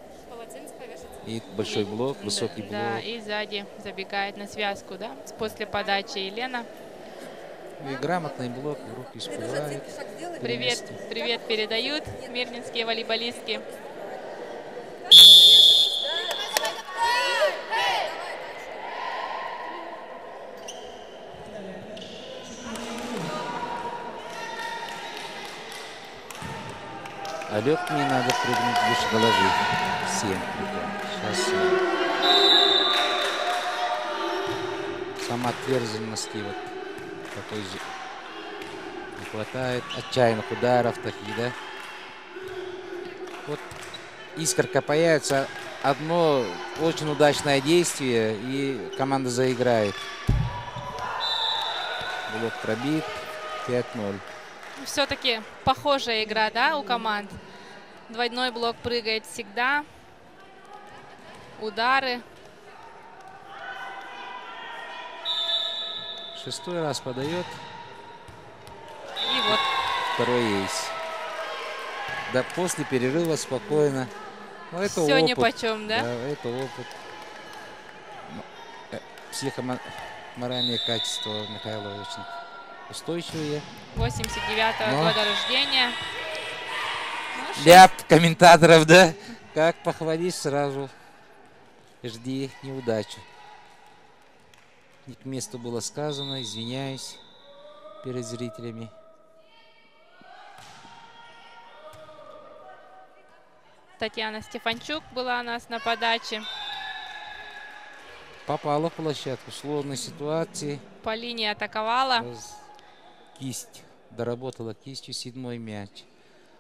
Speaker 2: и большой блок, высокий блок.
Speaker 1: Да, и сзади забегает на связку, да, после подачи Елена.
Speaker 2: И грамотный блок, руки
Speaker 3: сделай.
Speaker 1: Привет, привет передают мирнинские волейболистки.
Speaker 2: А мне надо прыгнуть выше головы. Семь. Сейчас самоотверженности вот такой же не хватает. Отчаянных ударов таких, да? Вот искорка появится, одно очень удачное действие, и команда заиграет. Блок пробит. 5-0.
Speaker 1: Все-таки похожая игра, да, у команд. Двойной блок прыгает всегда. Удары.
Speaker 2: Шестой раз подает.
Speaker 1: И вот
Speaker 2: Второй эйс. Да после перерыва спокойно. Ну, это
Speaker 1: все
Speaker 2: опыт.
Speaker 1: нипочем, да?
Speaker 2: Да, это опыт. М- э, Психоморальные качества Михаила очень устойчивые.
Speaker 1: 89-го
Speaker 2: Но.
Speaker 1: года рождения.
Speaker 2: Ляп комментаторов, да? Как похвалишь, сразу жди неудачу. Не к месту было сказано, извиняюсь перед зрителями.
Speaker 1: Татьяна Стефанчук была у нас на подаче.
Speaker 2: Попала в площадку, сложной ситуации.
Speaker 1: По линии атаковала.
Speaker 2: Кисть. Доработала кистью седьмой мяч.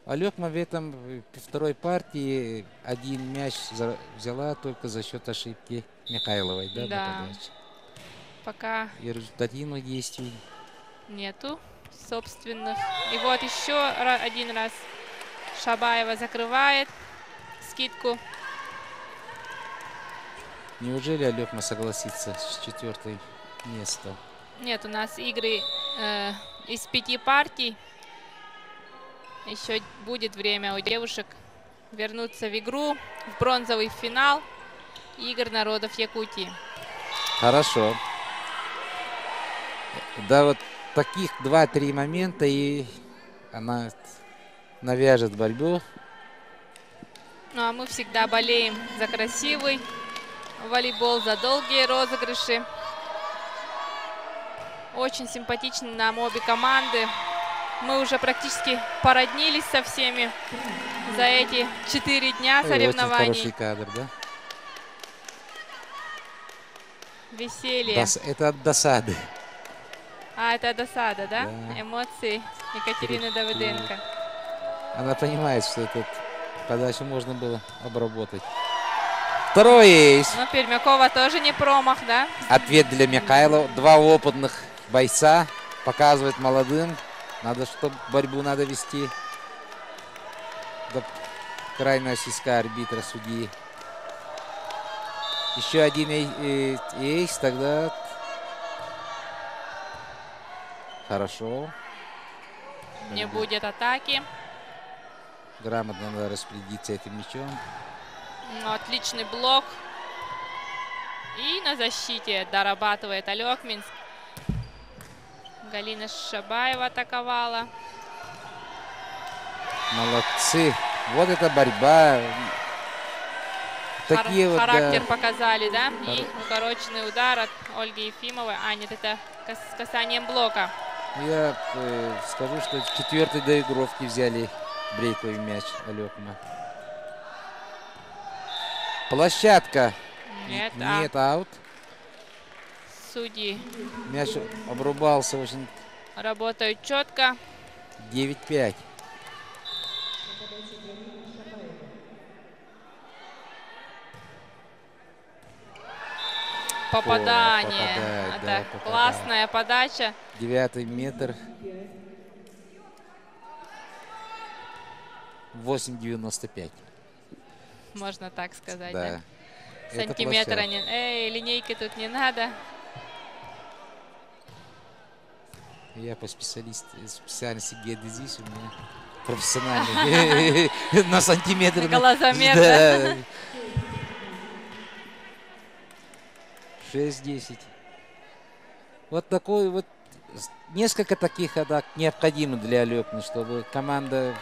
Speaker 2: Алекма в этом второй партии один мяч взяла только за счет ошибки Михайловой. Да,
Speaker 1: Да. Пока
Speaker 2: И результативных действий
Speaker 1: нету собственных. И вот еще один раз Шабаева закрывает скидку.
Speaker 2: Неужели Алекма согласится с четвертым местом?
Speaker 1: Нет, у нас игры э, из пяти партий. Еще будет время у девушек вернуться в игру, в бронзовый финал игр народов Якутии.
Speaker 2: Хорошо. Да, вот таких два-три момента, и она навяжет борьбу.
Speaker 1: Ну а мы всегда болеем за красивый волейбол, за долгие розыгрыши. Очень симпатичны нам обе команды. Мы уже практически породнились со всеми за эти четыре дня
Speaker 2: Ой, Очень
Speaker 1: соревнований.
Speaker 2: хороший кадр, да?
Speaker 1: Веселье.
Speaker 2: Дос- это от досады.
Speaker 1: А, это досада, да?
Speaker 2: Да.
Speaker 1: Эмоции Екатерины Давыденко.
Speaker 2: Она понимает, что этот подачу можно было обработать. Второй эйс.
Speaker 1: Ну, Пермякова тоже не промах, да?
Speaker 2: Ответ для Михайлова. Два опытных бойца показывает молодым. Надо, чтобы борьбу надо вести до крайнего сиска арбитра судьи. Еще один э, эйс, тогда хорошо.
Speaker 1: Не будет атаки.
Speaker 2: Грамотно надо распорядиться этим мячом.
Speaker 1: Ну, отличный блок. И на защите дорабатывает Алек Минск. Галина Шабаева атаковала.
Speaker 2: Молодцы. Вот это борьба.
Speaker 1: Хар-
Speaker 2: Такие вот, да.
Speaker 1: характер показали, да? И
Speaker 2: Хар-
Speaker 1: укороченный удар от Ольги Ефимовой. А, нет, это с касанием блока.
Speaker 2: Я э, скажу, что в четвертой доигровки взяли брейковый мяч Алекма. Площадка.
Speaker 1: Нет, а
Speaker 2: Нет, аут.
Speaker 1: Судьи
Speaker 2: Мяч обрубался очень
Speaker 1: работают четко.
Speaker 2: 9-5.
Speaker 1: Попадание.
Speaker 2: попадает,
Speaker 1: Это
Speaker 2: да, попадает.
Speaker 1: классная подача.
Speaker 2: Девятый метр. 8,95.
Speaker 1: Можно так сказать. Да.
Speaker 2: Да.
Speaker 1: Сантиметра не... Эй, линейки тут не надо.
Speaker 2: Я по специалист, специальности геодезист, у меня профессиональный на сантиметр.
Speaker 1: Глазомер,
Speaker 2: Да. 6-10. Вот такой вот несколько таких атак необходимы для Алекны, чтобы команда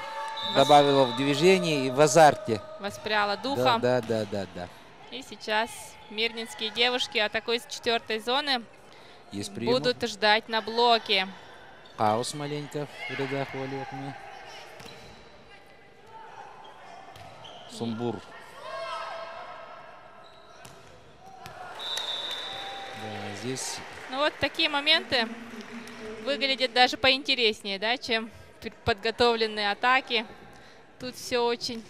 Speaker 2: добавила в движение и в азарте.
Speaker 1: Воспряла духом.
Speaker 2: да, да, да, да.
Speaker 1: И сейчас мирнинские девушки атакуют с четвертой зоны.
Speaker 2: Есть.
Speaker 1: Будут ждать на блоке.
Speaker 2: Хаос маленько в рядах у Алекны. Сумбур. Да, здесь
Speaker 1: Ну вот такие моменты выглядят даже поинтереснее, да, чем подготовленные атаки. Тут все очень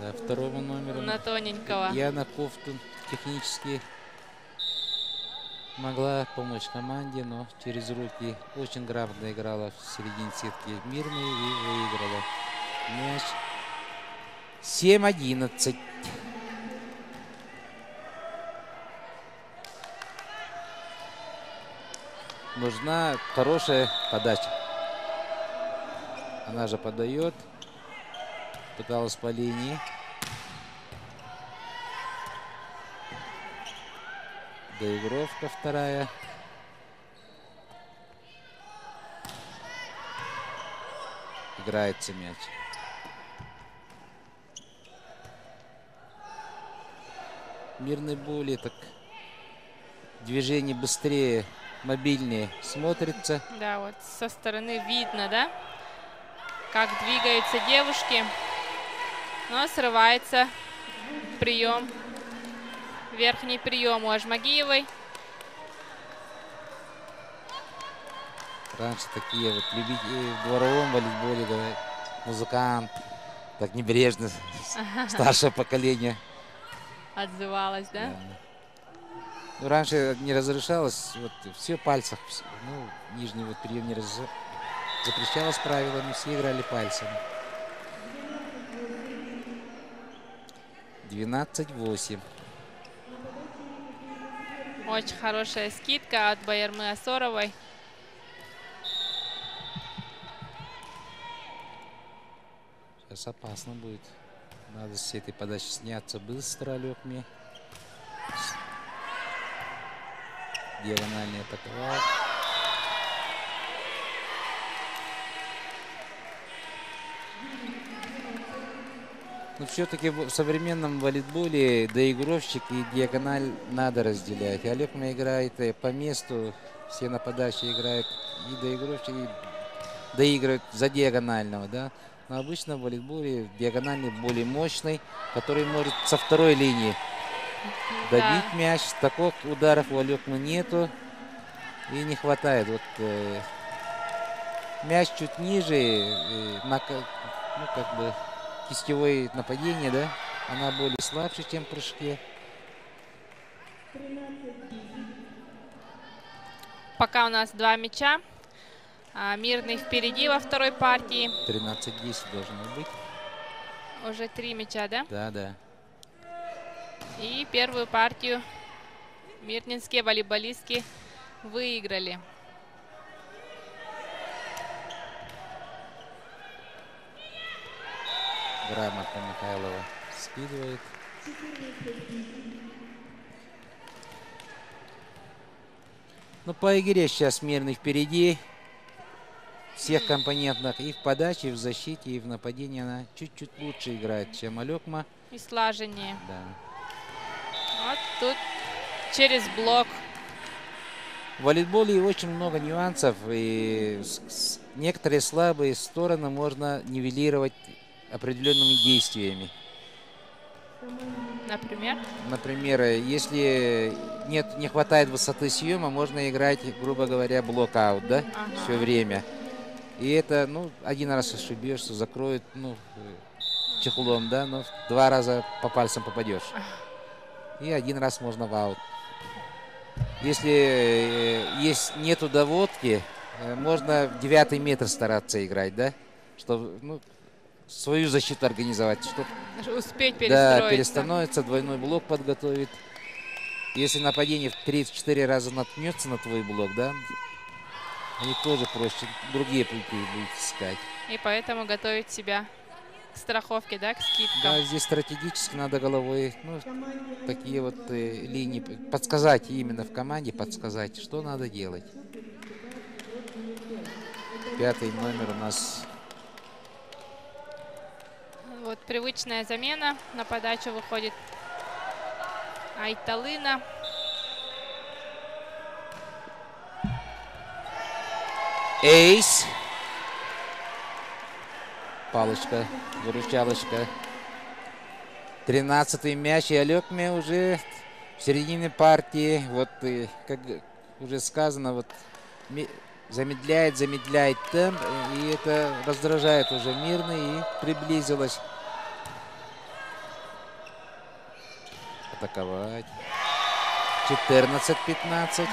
Speaker 2: Да, второму номеру.
Speaker 1: на тоненького.
Speaker 2: Яна Кофтун технически могла помочь команде, но через руки очень грамотно играла в середине сетки мирную и выиграла мяч. 7-11. Нужна хорошая подача. Она же подает. Пыталась по линии. Доигровка вторая. Играется мяч. Мирный более так движение быстрее, мобильнее смотрится.
Speaker 1: Да, вот со стороны видно, да, как двигаются девушки. Но срывается прием. Верхний прием у Ажмагиевой.
Speaker 2: Раньше такие вот любители в дворовом волейболе, давай, музыкант, так небрежно, старшее поколение.
Speaker 1: Отзывалась, да?
Speaker 2: Да. Ну, раньше не разрешалось, вот все в пальцах, ну, нижний вот прием не раз... запрещалось правилами, все играли пальцами. 12-8.
Speaker 1: Очень хорошая скидка от Байермы Асоровой.
Speaker 2: Сейчас опасно будет. Надо с этой подачи сняться быстро, мне. Диагональный атаковал. Но все-таки в современном волейболе доигровщик и диагональ надо разделять. Олег мне играет э, по месту, все нападающие играют и доигровщик, и доигрывают за диагонального, да. Но обычно в волейболе диагональный более мощный, который может со второй линии добить
Speaker 1: Да.
Speaker 2: мяч. Таких ударов у Алекмы нету и не хватает. Вот э, мяч чуть ниже, э, на, ну как бы кистевое нападение, да, она более слабше, чем в прыжке.
Speaker 1: Пока у нас два мяча. А, Мирный впереди во второй партии.
Speaker 2: 13-10 должно быть.
Speaker 1: Уже три мяча, да?
Speaker 2: Да, да.
Speaker 1: И первую партию мирнинские волейболистки выиграли.
Speaker 2: Грамотно Михайлова скидывает. Ну, по игре сейчас мирный впереди. Всех компонентах и в подаче, и в защите, и в нападении она чуть-чуть лучше играет, чем Алекма.
Speaker 1: И слаженнее.
Speaker 2: Да.
Speaker 1: Вот тут через блок.
Speaker 2: В волейболе очень много нюансов, и некоторые слабые стороны можно нивелировать определенными действиями.
Speaker 1: Например,
Speaker 2: Например, если нет, не хватает высоты съема, можно играть, грубо говоря, блокаут, да,
Speaker 1: Ага.
Speaker 2: все время. И это, ну, один раз ошибешься, закроет, ну, чехлом, да, но два раза по пальцам попадешь. И один раз можно в аут. Если э, есть нету доводки, э, можно в девятый метр стараться играть, да, чтобы, ну, свою защиту организовать, чтобы
Speaker 1: успеть
Speaker 2: да, перестановится, двойной блок подготовит. Если нападение в 3-4 раза наткнется на твой блок, да, они тоже проще, другие пути будут искать.
Speaker 1: И поэтому готовить себя к страховке, да, к скидкам.
Speaker 2: Да, здесь стратегически надо головой, ну, такие вот э, линии, подсказать именно в команде, подсказать, что надо делать. Пятый номер у нас
Speaker 1: Вот привычная замена. На подачу выходит Айталына.
Speaker 2: Эйс. Палочка, выручалочка. Тринадцатый мяч. И Алекме уже в середине партии. Вот, э, как уже сказано, вот замедляет, замедляет темп. И это раздражает уже мирный. И приблизилась атаковать. 14-15.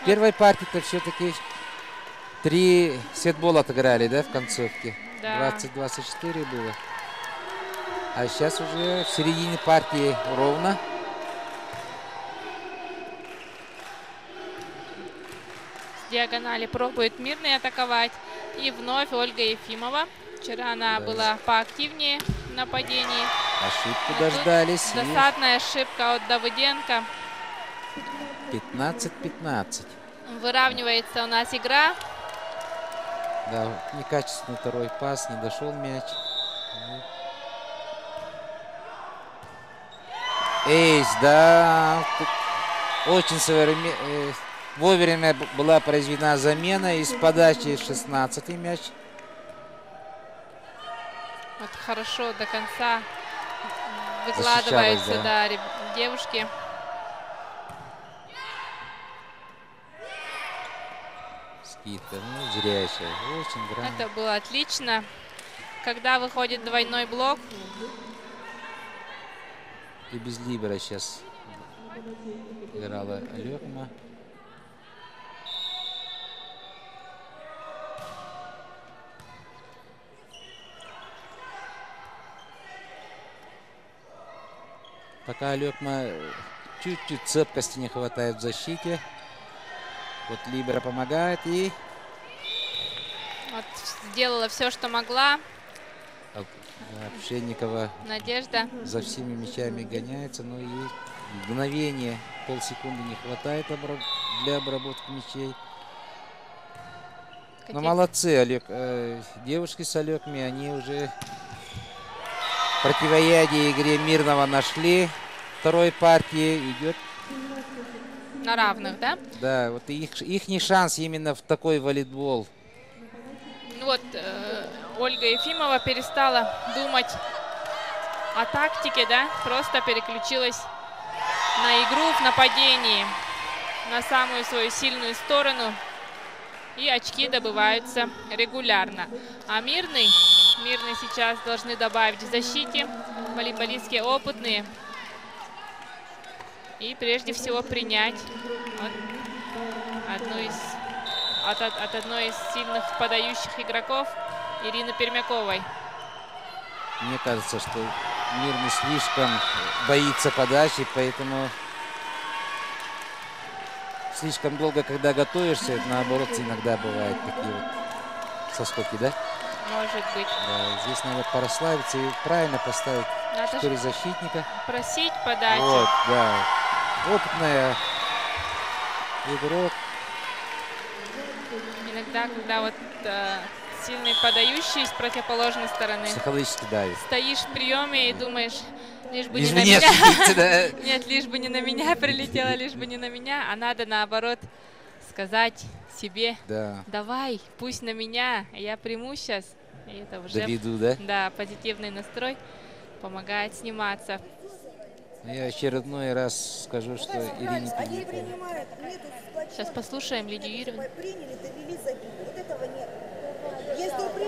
Speaker 2: В первой партии-то все-таки три сетбола отыграли, да, в концовке?
Speaker 1: Да.
Speaker 2: 20-24 было. А сейчас уже в середине партии ровно.
Speaker 1: С диагонали пробует Мирный атаковать. И вновь Ольга Ефимова. Вчера она
Speaker 2: Да.
Speaker 1: была поактивнее в нападении.
Speaker 2: Ошибку
Speaker 1: А
Speaker 2: дождались. и
Speaker 1: Досадная ошибка от Давыденко.
Speaker 2: 15-15.
Speaker 1: Выравнивается у нас игра.
Speaker 2: Да, некачественный второй пас, не дошел мяч. Эйс, да. Очень современ- э, Вовремя была произведена замена из подачи 16 мяч.
Speaker 1: Вот хорошо до конца выкладываются
Speaker 2: да.
Speaker 1: да, девушки.
Speaker 2: Скидка, ну, зрячая. Очень грамотно.
Speaker 1: Это было отлично. Когда выходит двойной блок,
Speaker 2: И без Либера сейчас играла Лекма. Пока Лекма э, чуть-чуть цепкости не хватает в защите. Вот Либера помогает и
Speaker 1: вот, сделала все, что могла.
Speaker 2: Пшенникова
Speaker 1: Надежда.
Speaker 2: за всеми мячами гоняется, но и мгновение, полсекунды не хватает для обработки мячей. Но
Speaker 1: Хотеть-
Speaker 2: молодцы, Олег. э, девушки с Олегами, они уже противоядие игре мирного нашли. Второй партии идет,
Speaker 1: На равных, да?
Speaker 2: да, вот их, ихний шанс именно в такой волейбол.
Speaker 1: Вот э, Ольга Ефимова перестала думать о тактике, да? Просто переключилась на игру в нападении, на самую свою сильную сторону. И очки добываются регулярно. А Мирный, Мирный сейчас должны добавить в защите. Волейболистки опытные. И прежде всего принять одну из от, от- от одной из сильных подающих игроков Ирины Пермяковой.
Speaker 2: Мне кажется, что мирный слишком боится подачи, поэтому слишком долго, когда готовишься, наоборот, иногда бывают такие вот соскоки, да?
Speaker 1: Может быть.
Speaker 2: Да, здесь надо порасслабиться и правильно поставить
Speaker 1: Надо
Speaker 2: четыре
Speaker 1: же
Speaker 2: защитника.
Speaker 1: просить подачи.
Speaker 2: Вот, да. Опытная игрок.
Speaker 1: Иногда, когда вот э, сильный подающий с противоположной стороны,
Speaker 2: Психологически давит.
Speaker 1: стоишь в приеме и думаешь, лишь бы
Speaker 2: Лишь
Speaker 1: не
Speaker 2: бы
Speaker 1: на
Speaker 2: не
Speaker 1: меня.
Speaker 2: да.
Speaker 1: Нет, лишь бы не на меня прилетело, лишь бы не на меня. А надо наоборот сказать себе,
Speaker 2: Да,
Speaker 1: давай, пусть на меня, я приму сейчас. И это уже
Speaker 2: доведу, да?
Speaker 1: Да, позитивный настрой помогает сниматься.
Speaker 2: Я очередной раз скажу, что Ирине.
Speaker 1: Сейчас послушаем Лидию Юрьевну.
Speaker 5: Приняли, довели, забили. Вот этого нет. Если при...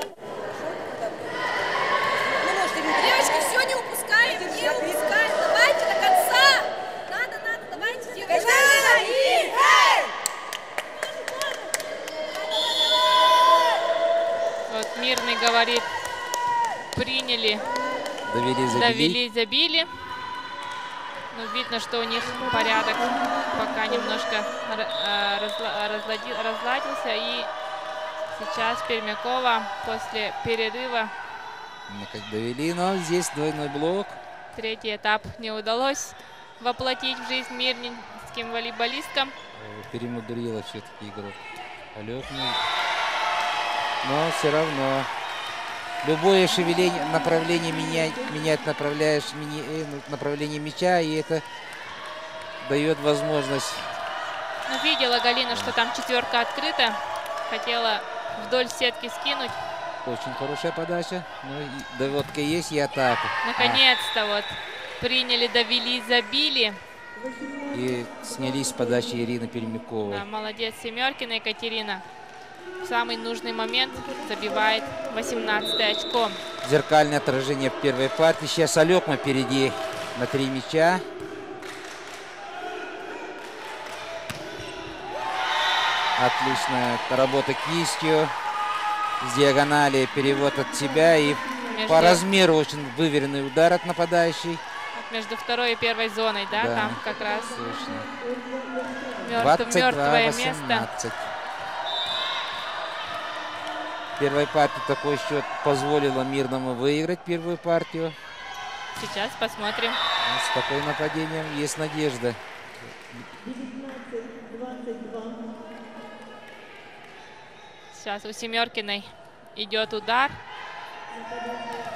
Speaker 3: Ну, может, или
Speaker 4: Девочки, все не упускаем, не упускаем. Давайте до конца. Надо, надо, давайте, девочки.
Speaker 1: Вот Говорит, приняли,
Speaker 2: довели, забили.
Speaker 1: довели, забили. Ну, видно, что у них порядок пока немножко разла- разлади- разладился. И сейчас Пермякова после перерыва
Speaker 2: Ну, как довели, но здесь двойной блок.
Speaker 1: третий этап не удалось воплотить в жизнь мирнинским волейболисткам.
Speaker 2: Э, Перемудрила все-таки. Олег, ну, но все равно. Любое шевеление, направление менять, менять направляешь, мини- э, ну, направление мяча, и это дает возможность.
Speaker 1: Видела Галина, что там четверка открыта. Хотела вдоль сетки скинуть.
Speaker 2: Очень хорошая подача. Ну, доводка есть и атака.
Speaker 1: Наконец-то вот приняли, довели, забили.
Speaker 2: И снялись с подачи Ирины Пермяковой.
Speaker 1: Да, молодец Семеркина Екатерина. В самый нужный момент забивает 18 очко.
Speaker 2: Зеркальное отражение в первой партии. Сейчас Алекма впереди на три мяча. Отличная работа кистью. С диагонали перевод от себя и
Speaker 1: Между,
Speaker 2: по размеру очень выверенный удар от нападающей.
Speaker 1: между второй и первой зоной, да,
Speaker 2: Да.
Speaker 1: там как раз
Speaker 2: Точно.
Speaker 1: мертв- мертвое место.
Speaker 2: 22-18. Первой партии такой счет позволило Мирному выиграть первую партию.
Speaker 1: Сейчас посмотрим.
Speaker 2: Ну, С такой нападением есть надежда.
Speaker 1: Сейчас у Семеркиной идет удар.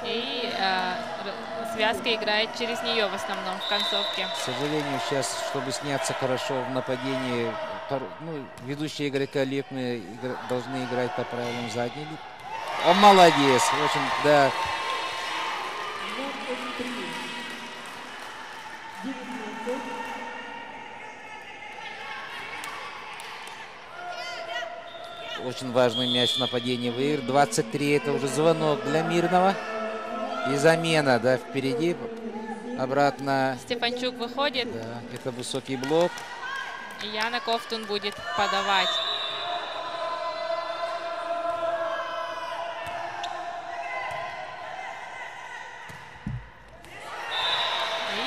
Speaker 1: И э, связка играет через нее в основном в концовке.
Speaker 2: К сожалению, сейчас, чтобы сняться хорошо в нападении, ну, ведущие игрока Лепны игра- должны играть по правилам задней. ли- О, молодец! Очень, да. Очень важный мяч в нападении выиграл. 23 это уже звонок для Мирного. И замена, да, впереди. Обратно
Speaker 1: Стефанчук выходит,
Speaker 2: да, это высокий блок.
Speaker 1: И Яна Ковтун будет подавать.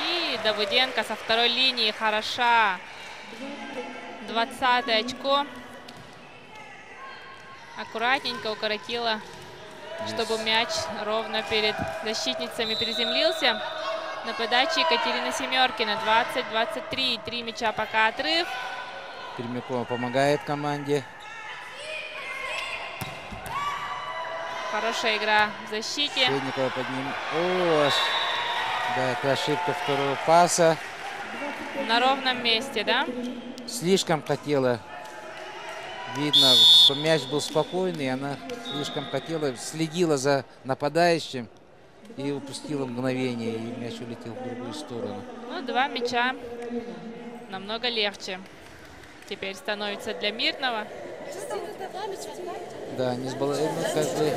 Speaker 1: И Давыденко со второй линии хороша. 20 очко. Аккуратненько укоротила, чтобы мяч ровно перед защитницами приземлился. На подаче Екатерина Семеркина. 20-23. Три мяча пока отрыв.
Speaker 2: Пермякова помогает команде.
Speaker 1: Хорошая игра в защите.
Speaker 2: Шейникова под ним. О, да, это ошибка второго паса.
Speaker 1: На ровном месте, да?
Speaker 2: Слишком хотела. Видно, что мяч был спокойный, она слишком хотела, следила за нападающим и упустила мгновение, и мяч улетел в другую сторону.
Speaker 1: Ну, два мяча намного легче. Теперь становится для Мирного.
Speaker 2: Да, не сбала... ну, как бы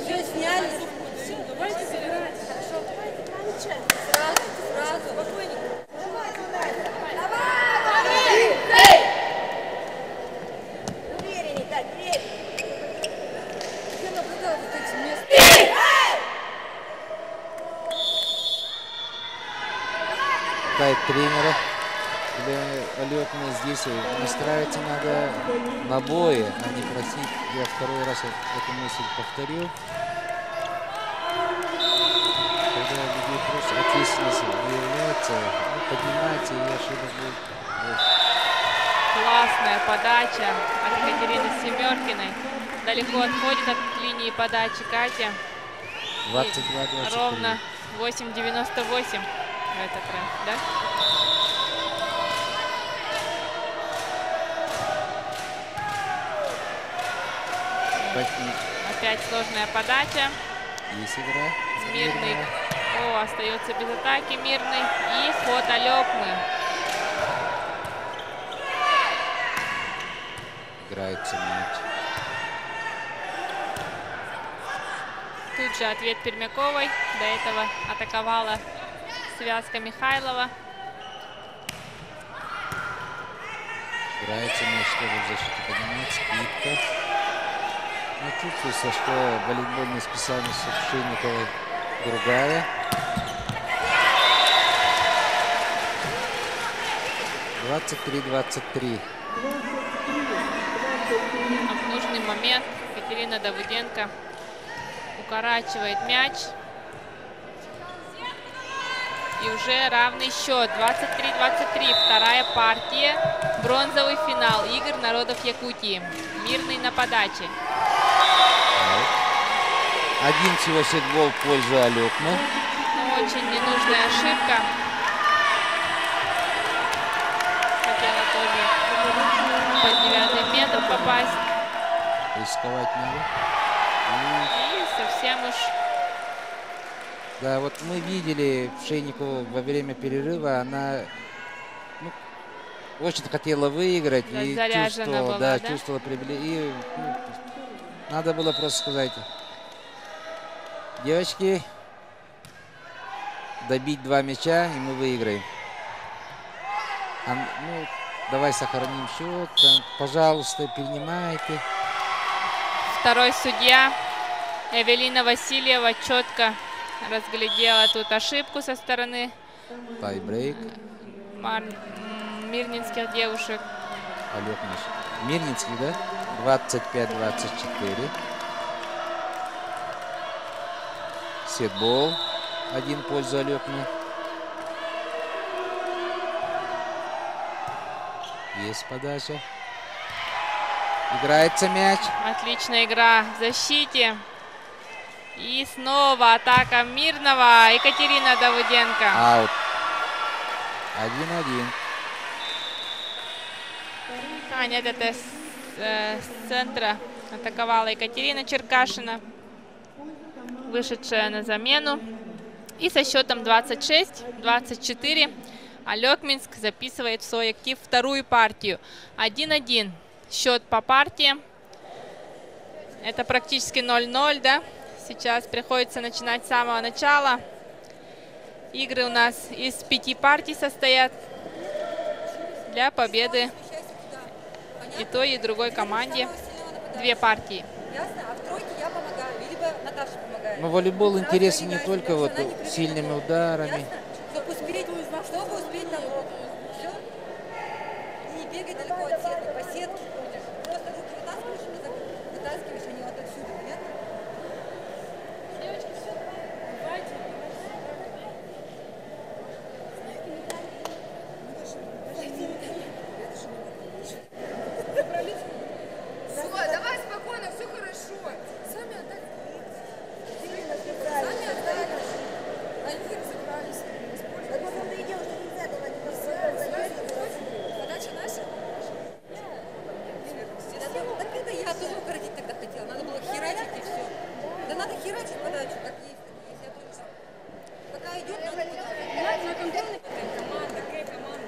Speaker 3: Все сняли. Сразу, сразу.
Speaker 5: Уверенней, так, уверенней.
Speaker 3: Я наблюдала вот эти места.
Speaker 2: Дай тренера. Для Алёкина здесь настраиваться надо на бои, а не просить. Я второй раз эту мысль повторил. Когда людей просто ответственность выявляется, ну, поднимается и ошибок будет больше.
Speaker 1: Классная подача от Екатерины Семеркиной. Далеко отходит от линии подачи Катя.
Speaker 2: 22-23.
Speaker 1: Ровно 8.98 в этот раз, да? Опять сложная подача.
Speaker 2: Есть игра.
Speaker 1: Мирный.
Speaker 2: Мирная.
Speaker 1: О, остается без атаки Мирный. И ход Алёпмы.
Speaker 2: Играется мяч.
Speaker 1: Тут же ответ Пермяковой. До этого атаковала связка Михайлова.
Speaker 2: Играется мяч тоже в защите поднимается. Скидка. Ну, чувствуется, что волейбольная специальность Шейниковой другая. 23-23.
Speaker 1: А в нужный момент Катерина Давыденко укорачивает мяч. И уже равный счет. 23-23. Вторая партия. Бронзовый финал игр народов Якутии. Мирный на подаче.
Speaker 2: Один всего сетбол в пользу Алёкмы.
Speaker 1: Ну, очень ненужная ошибка. Хотела тоже под девятый метр попасть.
Speaker 2: Рисковать надо. И
Speaker 1: совсем уж
Speaker 2: да, вот мы видели Шейникову во время перерыва, она ну, очень хотела выиграть
Speaker 1: Да,
Speaker 2: и чувствовала,
Speaker 1: была,
Speaker 2: да,
Speaker 1: да?
Speaker 2: чувствовала прибли... И ну, надо было просто сказать, девочки, добить два мяча, и мы выиграем. А, ну, давай сохраним счет. Там, пожалуйста, принимайте.
Speaker 1: Второй судья Эвелина Васильева четко разглядела тут ошибку со стороны
Speaker 2: Тайбрейк.
Speaker 1: мирнинских девушек.
Speaker 2: Олег наш. Мирницкий, да? 25-24. Сетбол. Один пользу Алекны. Есть подача. Играется мяч.
Speaker 1: Отличная игра в защите. И снова атака Мирного. Екатерина Давыденко.
Speaker 2: Аут. Один-один.
Speaker 1: А, нет, это с, э, с центра атаковала Екатерина Черкашина, вышедшая на замену. И со счетом 26-24 Алек Минск записывает в свой актив вторую партию. 1-1 счет по партии. Это практически 0-0, да? Сейчас приходится начинать с самого начала. Игры у нас из пяти партий состоят для победы и той, и другой команде. Две партии.
Speaker 2: Но волейбол
Speaker 3: Сразу
Speaker 2: интересен не только вот сильными ударами.
Speaker 3: Ясно? Чтобы успеть, чтобы успеть там, все. Не бегай далеко от сетки, по сетке ходишь. Просто руки вытаскиваешь, и назад- вытаскиваешь, они вот отсюда, понятно?
Speaker 4: Все, давай спокойно, все хорошо. Сами отдали. Сами отдали. Они разобрались.
Speaker 5: Так вот он и дело, что нельзя давать бросать.
Speaker 4: Подача наша?
Speaker 3: Да, ну, так это я тоже укоротить тогда хотела. Надо было херачить и все. Да надо херачить подачу, как есть, так есть. Я тоже. Пока идет, надо
Speaker 4: На контрольный. Команда, К команда.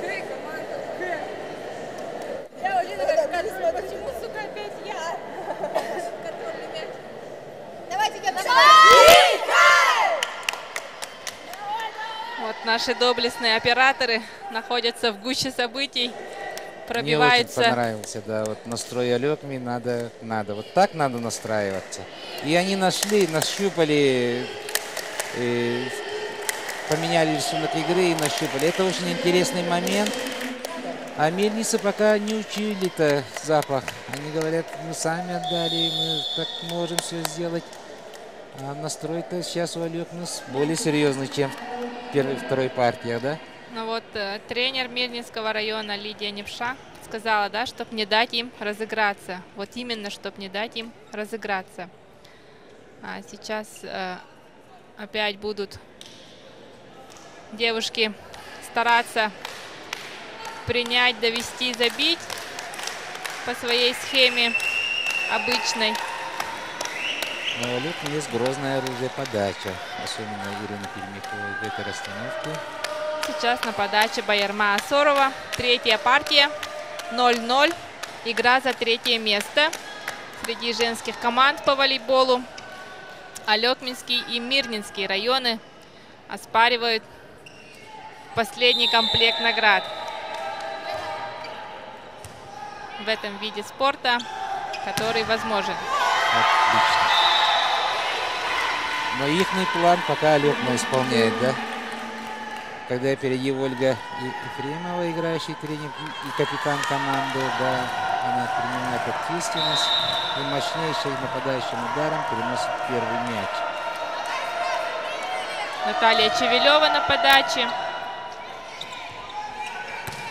Speaker 4: К команда. К. Я Алина как сказала, почему, сука, опять я? Контрольный мяч.
Speaker 5: Давайте, девочки.
Speaker 1: Вот наши доблестные операторы находятся в гуще событий,
Speaker 2: Мне очень
Speaker 1: пробиваются.
Speaker 2: понравился, да, вот настрой Алекми надо, надо, вот так надо настраиваться. И они нашли, нащупали, э, поменяли рисунок игры и нащупали. Это очень интересный момент. А мельницы пока не учили-то запах. Они говорят, мы сами отдали, мы так можем все сделать. А настрой-то сейчас у Алекмис более серьезный, чем первой второй партии, да?
Speaker 1: Ну вот э, тренер Мирнинского района Лидия Непша сказала, да, чтобы не дать им разыграться. Вот именно, чтобы не дать им разыграться. А сейчас э, опять будут девушки стараться принять, довести, забить по своей схеме обычной.
Speaker 2: Но у Алекми есть грозное оружие подача, особенно Ирины Пермяковой в этой расстановке.
Speaker 1: Сейчас на подаче Баярма Асорова. Третья партия. 0-0. Игра за третье место среди женских команд по волейболу. Алекминский и Мирнинский районы оспаривают последний комплект наград в этом виде спорта, который возможен.
Speaker 2: Отлично. Но их план пока Алекма исполняет, да? Когда впереди Ольга Ефремова, играющий тренер и- и капитан команды, да, она принимает ответственность и мощнейшим нападающим ударом переносит первый мяч.
Speaker 1: Наталья Чевелева на подаче.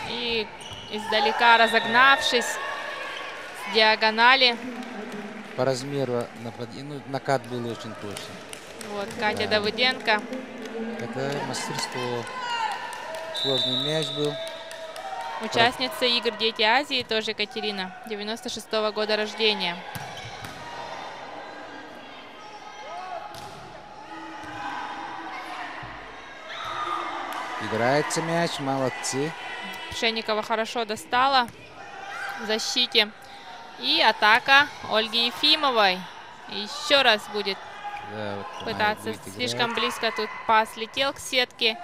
Speaker 1: И издалека разогнавшись с диагонали.
Speaker 2: По размеру напад- ну, накат был очень точный.
Speaker 1: Вот Катя
Speaker 2: Да.
Speaker 1: Давыденко.
Speaker 2: Это мастерство. Сложный мяч был.
Speaker 1: Участница игр «Дети Азии», тоже Екатерина, 96 года рождения.
Speaker 2: Играется мяч, молодцы.
Speaker 1: Пшенникова хорошо достала в защите. И атака Ольги Ефимовой. Еще раз будет
Speaker 2: Да, вот
Speaker 1: пытаться.
Speaker 2: будет играть.
Speaker 1: Слишком близко тут пас летел к сетке.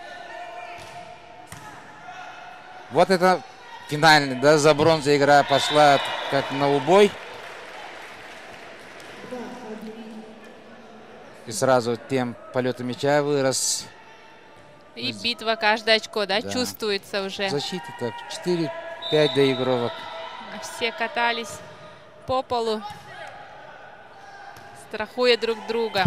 Speaker 2: Вот это финальная, да, за бронзу игра пошла как на убой. И сразу темп полета мяча вырос.
Speaker 1: И битва каждое очко, да,
Speaker 2: Да.
Speaker 1: чувствуется уже.
Speaker 2: Защита-то 4-5 доигровок.
Speaker 1: Все катались по полу, страхуя друг друга.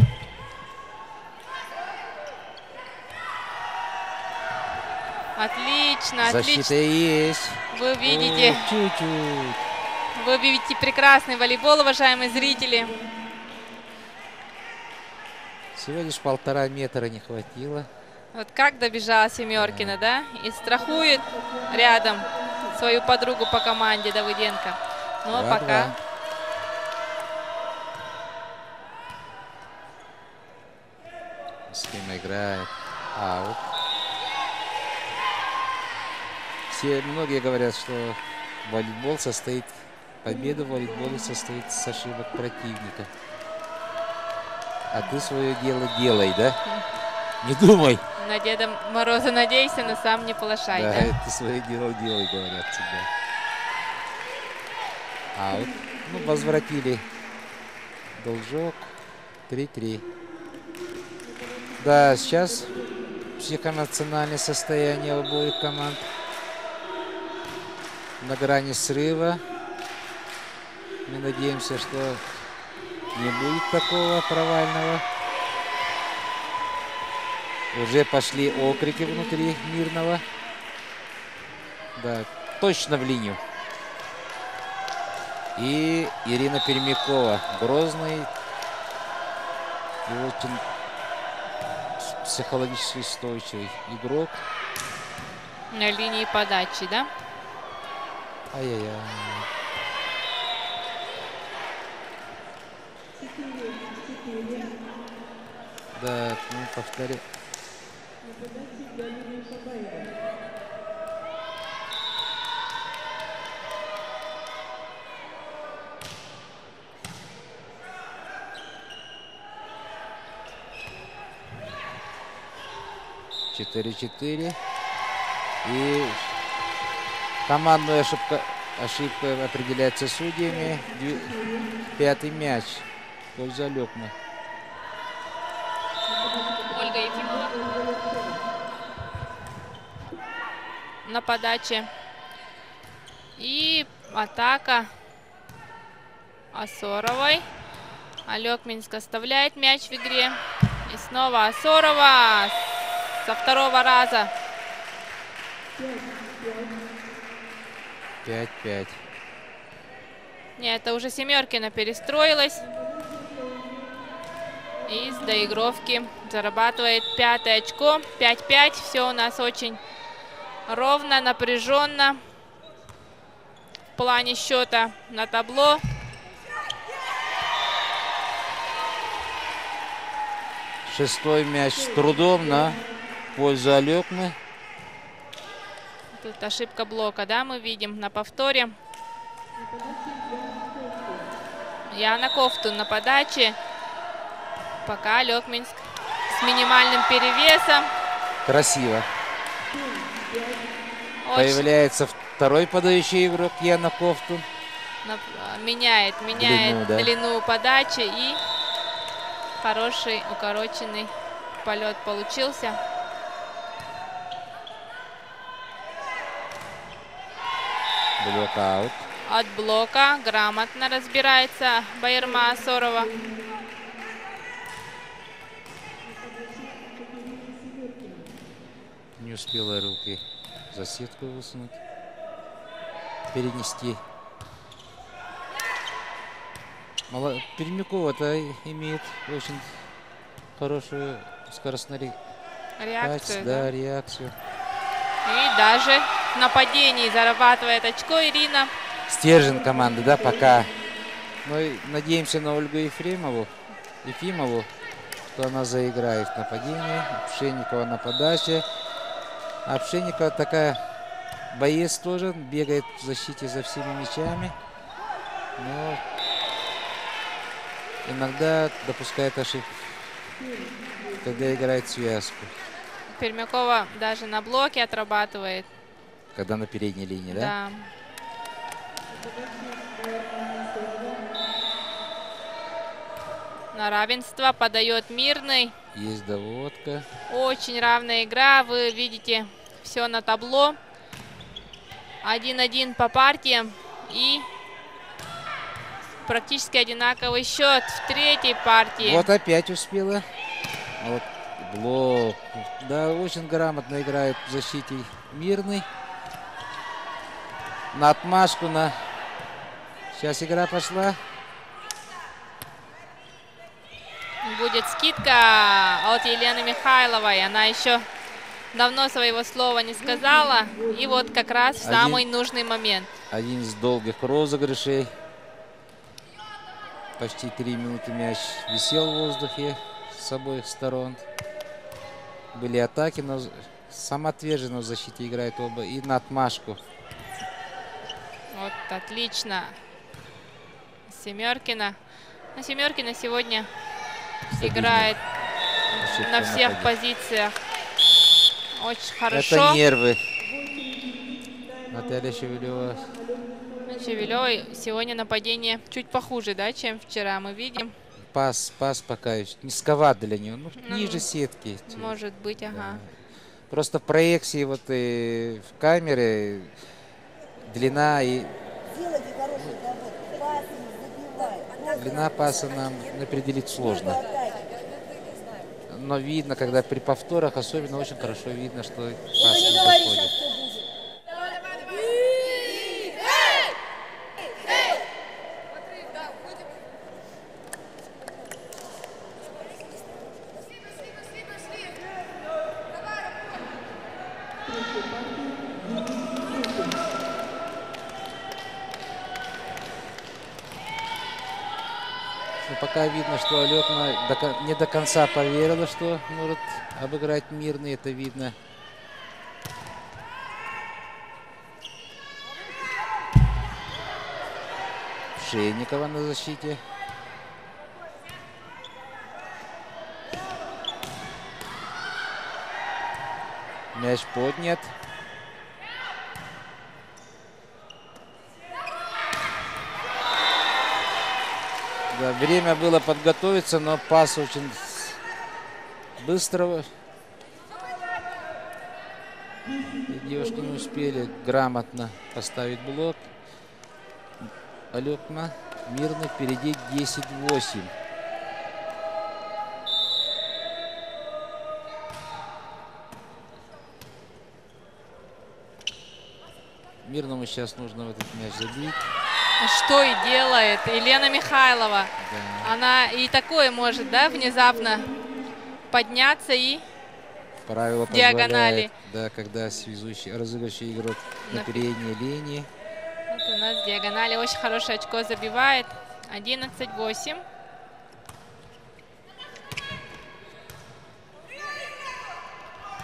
Speaker 1: Отлично,
Speaker 2: Защита
Speaker 1: отлично.
Speaker 2: есть.
Speaker 1: Вы видите,
Speaker 2: Чуть-чуть.
Speaker 1: вы видите прекрасный волейбол, уважаемые зрители.
Speaker 2: Всего лишь полтора метра не хватило.
Speaker 1: Вот как добежала Семеркина, да? И страхует рядом свою подругу по команде Давыденко. Ну а
Speaker 2: Два-два.
Speaker 1: пока
Speaker 2: С кем играет? Аут. Все, многие говорят, что волейбол состоит, победа в волейболе состоит с ошибок противника. А ты свое дело делай, да? Не думай.
Speaker 1: на Деда Мороза надейся, но сам не полошай.
Speaker 2: Да,
Speaker 1: да?
Speaker 2: ты свое дело делай, говорят всегда. Аут. Ну, возвратили должок. 3-3. Да, сейчас психоэмоциональное состояние обоих команд на грани срыва. Мы надеемся, что не будет такого провального. Уже пошли окрики внутри мирного. Да, точно в линию. И Ирина Пермякова. Грозный очень психологически устойчивый игрок.
Speaker 1: На линии подачи, да?
Speaker 2: Ай-яй-яй. Так, ну повторяю. 4-4. И командная ошибка, ошибка определяется судьями. Пятый мяч. Польза Лёкна.
Speaker 1: Ольга Ефимова. На подаче. И атака Асоровой. Алёк оставляет мяч в игре. И снова Асорова со второго раза.
Speaker 2: 5-5.
Speaker 1: Нет, это уже Семеркина перестроилась. И с доигровки зарабатывает пятое очко. 5-5. Все у нас очень ровно, напряженно. В плане счета на табло.
Speaker 2: Шестой мяч с трудом на пользу Алекмы.
Speaker 1: Тут ошибка блока, да, мы видим на повторе. Яна Кофтун на подаче. Пока Олег Минск с минимальным перевесом.
Speaker 2: Красиво.
Speaker 1: Очень
Speaker 2: Появляется второй подающий игрок Яна Кофтун.
Speaker 1: а, меняет, меняет
Speaker 2: Длину, да.
Speaker 1: длину подачи и хороший укороченный полет получился.
Speaker 2: Блокаут.
Speaker 1: От блока грамотно разбирается Байерма Асорова.
Speaker 2: Не успела руки за сетку высунуть. Перенести. Мало... Пермякова-то имеет очень хорошую скоростную ре-
Speaker 1: Реакцию.
Speaker 2: да,
Speaker 1: да.
Speaker 2: реакцию.
Speaker 1: И даже в нападении зарабатывает очко Ирина.
Speaker 2: Стержень команды, да, пока. И надеемся на Ольгу Ефремову, Ефимову, что она заиграет в нападении. Пшенникова на подаче. А Пшенникова такая боец тоже, бегает в защите за всеми мячами. Но иногда допускает ошибки когда играет связку.
Speaker 1: Пермякова даже на блоке отрабатывает.
Speaker 2: Когда на передней линии, да?
Speaker 1: Да. На равенство подает Мирный.
Speaker 2: Есть доводка.
Speaker 1: Очень равная игра. Вы видите все на табло. 1-1 по партиям. И практически одинаковый счет в третьей партии.
Speaker 2: Вот опять успела. Вот блок. Да, очень грамотно играет в защите мирный. На отмашку на... Сейчас игра пошла.
Speaker 1: Будет скидка от Елены Михайловой. Она еще давно своего слова не сказала. И вот как раз в
Speaker 2: Один.
Speaker 1: самый нужный момент.
Speaker 2: Один из долгих розыгрышей. Почти три минуты мяч висел в воздухе с обоих сторон. Были атаки, но самоотверженно в защите играют оба. И на отмашку.
Speaker 1: Вот отлично. Семеркина. Ну, Семеркина сегодня
Speaker 2: Стабильно.
Speaker 1: играет
Speaker 2: Ошибка
Speaker 1: на всех
Speaker 2: нападения.
Speaker 1: позициях. Очень хорошо.
Speaker 2: Это нервы. Наталья Шевелева.
Speaker 1: Чевелевой сегодня нападение чуть похуже, да, чем вчера. Мы видим.
Speaker 2: Пас, пас пока еще низковат для нее. Ну,
Speaker 1: Ну,
Speaker 2: ниже сетки.
Speaker 1: Может быть, ага.
Speaker 2: Просто в проекции вот и в камере длина и длина паса нам определить сложно. Но видно, когда при повторах особенно очень хорошо видно, что пас
Speaker 5: не
Speaker 2: не пока видно, что кон- не до конца поверила, что может обыграть мирный, это видно. Шейникова на защите. Мяч поднят. Время было подготовиться, но пас очень с- быстро. И девушки не успели грамотно поставить блок. Алекна мирно впереди 10-8. Мирному сейчас нужно в этот мяч забить.
Speaker 1: Что и делает Елена Михайлова.
Speaker 2: Да.
Speaker 1: Она и такое может, да, внезапно подняться и
Speaker 2: Правило
Speaker 1: Диагонали.
Speaker 2: да, когда связующий, разыгрывающий игрок на
Speaker 1: На-
Speaker 2: передней линии.
Speaker 1: вот у нас диагонали очень хорошее очко забивает. 11-8.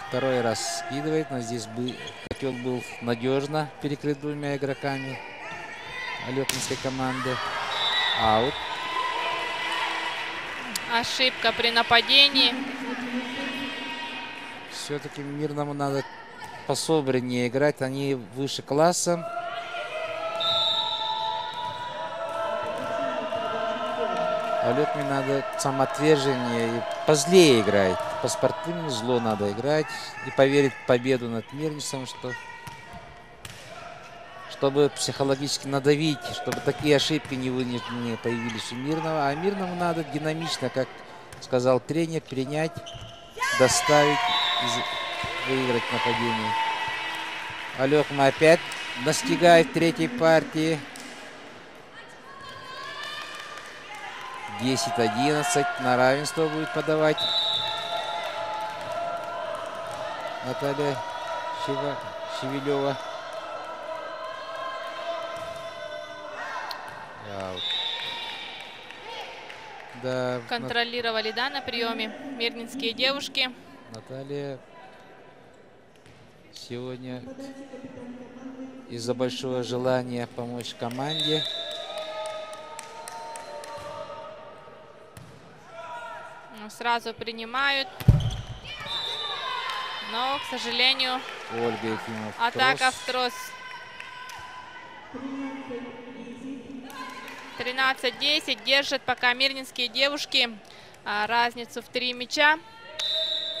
Speaker 2: Второй раз скидывает, но здесь бы, котел был надежно перекрыт двумя игроками Алекинской команды. Аут.
Speaker 1: Ошибка при нападении.
Speaker 2: Все-таки мирному надо пособраннее играть. Они выше классом. Алекме надо самоотверженнее и позлее играть. По спортивному зло надо играть. И поверить в победу над Мирнисом, что чтобы психологически надавить, чтобы такие ошибки не, вынес- не появились у Мирного. А Мирному надо динамично, как сказал тренер, принять, доставить и выиграть нападение. Алекма опять достигает третьей партии. 10-11 на равенство будет подавать Наталья Шева- Шевелева. Да, Нат-
Speaker 1: Контролировали, да, на приеме мирнинские девушки.
Speaker 2: Наталья сегодня из-за большого желания помочь команде
Speaker 1: Ну, сразу принимают. Но, к сожалению,
Speaker 2: Ольга Ефимов.
Speaker 1: атака в трос. 13-10 держат пока мирнинские девушки а, разницу в три мяча.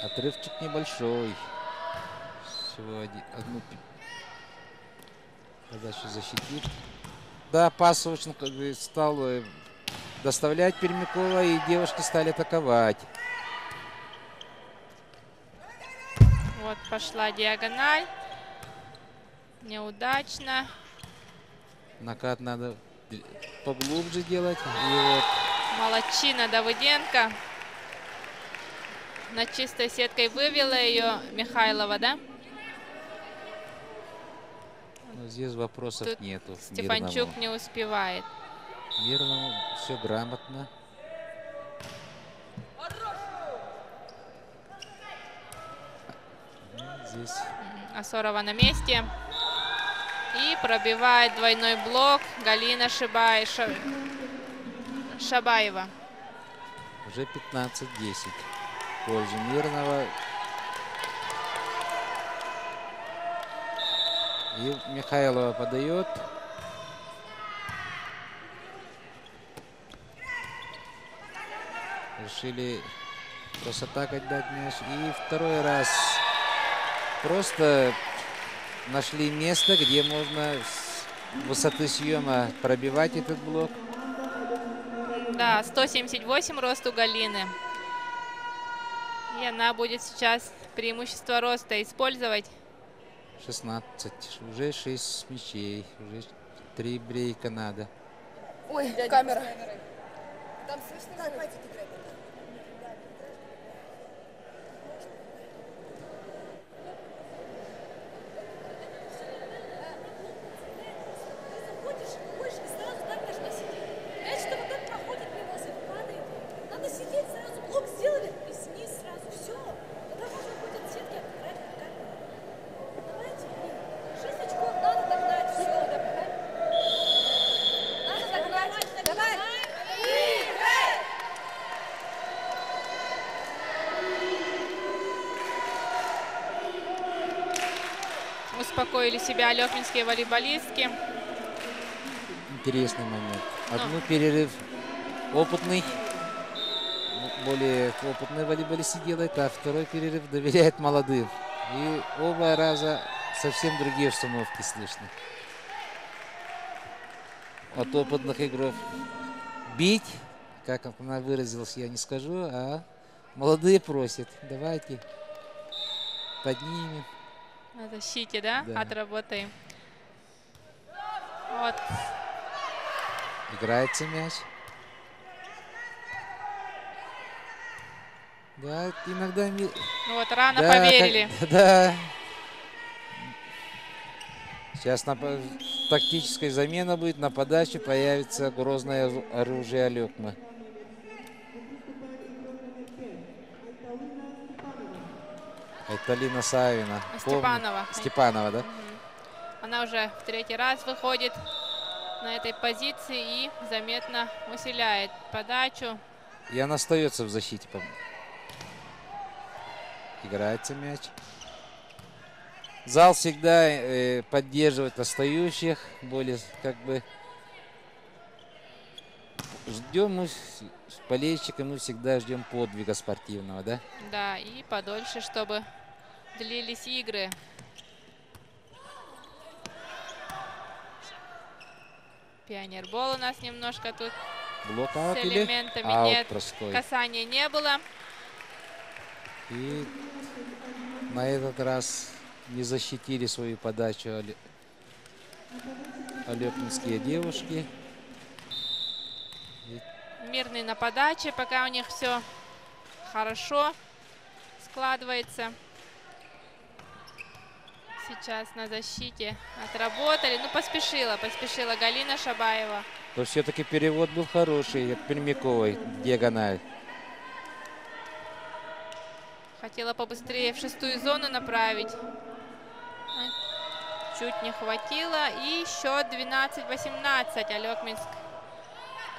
Speaker 2: Отрывчик небольшой. Всего один, одну подачу защитит. Да, пас очень как бы, стал э, доставлять Пермякова, и девушки стали атаковать.
Speaker 1: Вот пошла диагональ. Неудачно.
Speaker 2: Накат надо поглубже делать. И вот
Speaker 1: Молодчина Давыденко. На чистой сеткой вывела ее Михайлова, да?
Speaker 2: ну, здесь вопросов
Speaker 1: Тут
Speaker 2: нету.
Speaker 1: Стефанчук не успевает.
Speaker 2: Мирному все грамотно. Здесь
Speaker 1: Асорова на месте. И пробивает двойной блок Галина Шибай... Ша- Шабаева.
Speaker 2: уже 15-10 в пользу Мирного. И Михайлова подает. Решили просто так отдать мяч. И второй раз просто нашли место, где можно с высоты съема пробивать этот блок.
Speaker 1: Да, 178 рост у Галины. И она будет сейчас преимущество роста использовать.
Speaker 2: 16. Уже 6 мячей. Уже 3 брейка надо.
Speaker 5: Ой, камера. Там слышно? Хватит играть.
Speaker 4: Заходишь, ходишь и сразу так должна сидеть. Мяч что вот так проходит мимо вас и падает. Надо сидеть сразу, блок сделали и сниз сразу. Все. Тогда можно будет от сетки отыграть как Давайте, блин. Шесть очков надо догнать. Все, догнать. Надо догнать. Давай. Играй!
Speaker 1: Успокоили себя лёхминские волейболистки.
Speaker 2: Интересный момент. Одну перерыв опытный, более опытный волейболист делает, а второй перерыв доверяет молодым. И оба раза совсем другие установки слышны. От опытных игров бить, как она выразилась, я не скажу, а молодые просят, давайте поднимем.
Speaker 1: На защите, да?
Speaker 2: Да.
Speaker 1: Отработаем. Вот.
Speaker 2: Играется мяч. Да, иногда... ми-
Speaker 1: Вот, рано
Speaker 2: да, как-
Speaker 1: поверили.
Speaker 2: да. Сейчас на тактическая замена будет. На подаче появится грозное ору- оружие Алекмы. Это Лина Савина. Помню.
Speaker 1: Степанова.
Speaker 2: Степанова, да?
Speaker 1: Она уже в третий раз выходит на этой позиции и заметно усиляет подачу.
Speaker 2: И она остается в защите. Играется мяч. Зал всегда э, поддерживает остающих. Более как бы ждем мы болельщика, мы всегда ждем подвига спортивного, да?
Speaker 1: Да, и подольше, чтобы длились игры. Пионербол у нас немножко тут
Speaker 2: Блокаут
Speaker 1: с
Speaker 2: или
Speaker 1: элементами
Speaker 2: аут
Speaker 1: нет.
Speaker 2: простой.
Speaker 1: Касания не было.
Speaker 2: И на этот раз не защитили свою подачу алепинские девушки.
Speaker 1: Мирный на подаче, пока у них все хорошо складывается. Сейчас на защите отработали. Ну, поспешила, поспешила Галина Шабаева.
Speaker 2: То все-таки перевод был хороший от Пермяковой, диагональ.
Speaker 1: Хотела побыстрее в шестую зону направить. Э, Чуть не хватило. И счет 12-18. Алек Минск.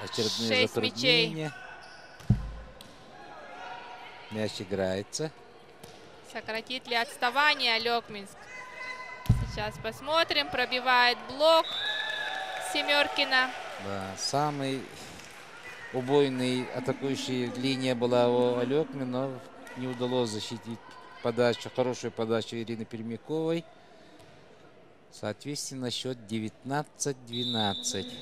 Speaker 2: Очередные
Speaker 1: Шесть мячей.
Speaker 2: затруднения. Мяч играется.
Speaker 1: Сократит ли отставание Олег Минск? Сейчас посмотрим. Пробивает блок Семеркина.
Speaker 2: Да, самый убойный атакующий линия была у Алекми, но не удалось защитить подачу, хорошую подачу Ирины Пермяковой. Соответственно, счет 19-12.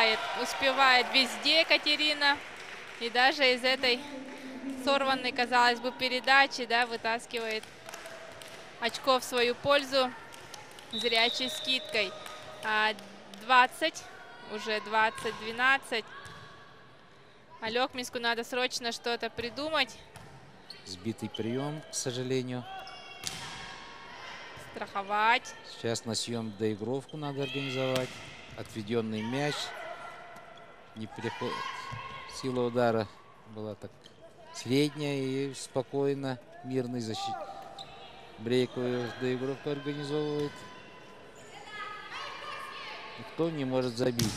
Speaker 1: Успевает, успевает везде Катерина. И даже из этой сорванной, казалось бы, передачи, да, вытаскивает очко в свою пользу зрячей скидкой. А, 20, уже 20-12. Олег Минску надо срочно что-то придумать.
Speaker 2: Сбитый прием, к сожалению.
Speaker 1: Страховать.
Speaker 2: Сейчас на съем доигровку надо организовать. Отведенный мяч. Не переходит. Сила удара была так средняя и спокойно, мирный защит. Брейковую доигровку организовывает. Никто не может забить.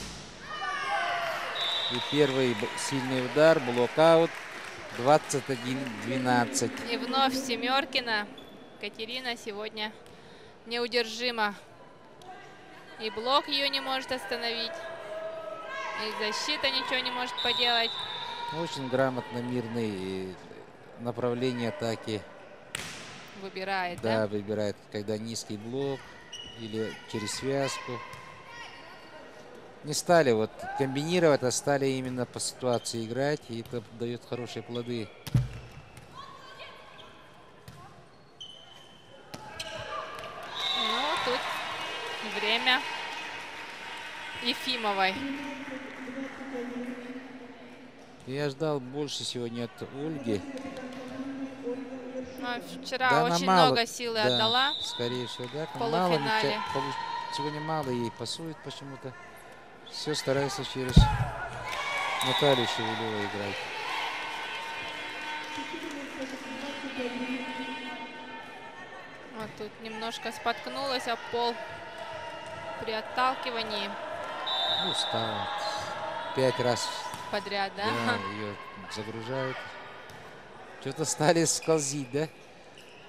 Speaker 2: И первый сильный удар, блокаут. 21-12.
Speaker 1: И вновь Семеркина. Катерина сегодня неудержима. И блок ее не может остановить. И защита ничего не может поделать.
Speaker 2: Очень грамотно, мирный направление атаки.
Speaker 1: Выбирает,
Speaker 2: да?
Speaker 1: Да,
Speaker 2: выбирает, когда низкий блок или через связку. Не стали вот комбинировать, а стали именно по ситуации играть. И это дает хорошие плоды.
Speaker 1: Ну, тут время Ефимовой.
Speaker 2: Я ждал больше сегодня от Ольги.
Speaker 1: Ну, вчера
Speaker 2: да,
Speaker 1: очень
Speaker 2: мало,
Speaker 1: много силы
Speaker 2: да,
Speaker 1: отдала.
Speaker 2: Скорее всего, да.
Speaker 1: В полуфинале.
Speaker 2: Мало, сегодня мало ей пасует почему-то. Все старается через Наталью Шевелеву играть.
Speaker 1: Вот тут немножко споткнулась об пол при отталкивании.
Speaker 2: Ну. Пять раз
Speaker 1: подряд, да?
Speaker 2: Да, ее загружают. Что-то стали скользить, да?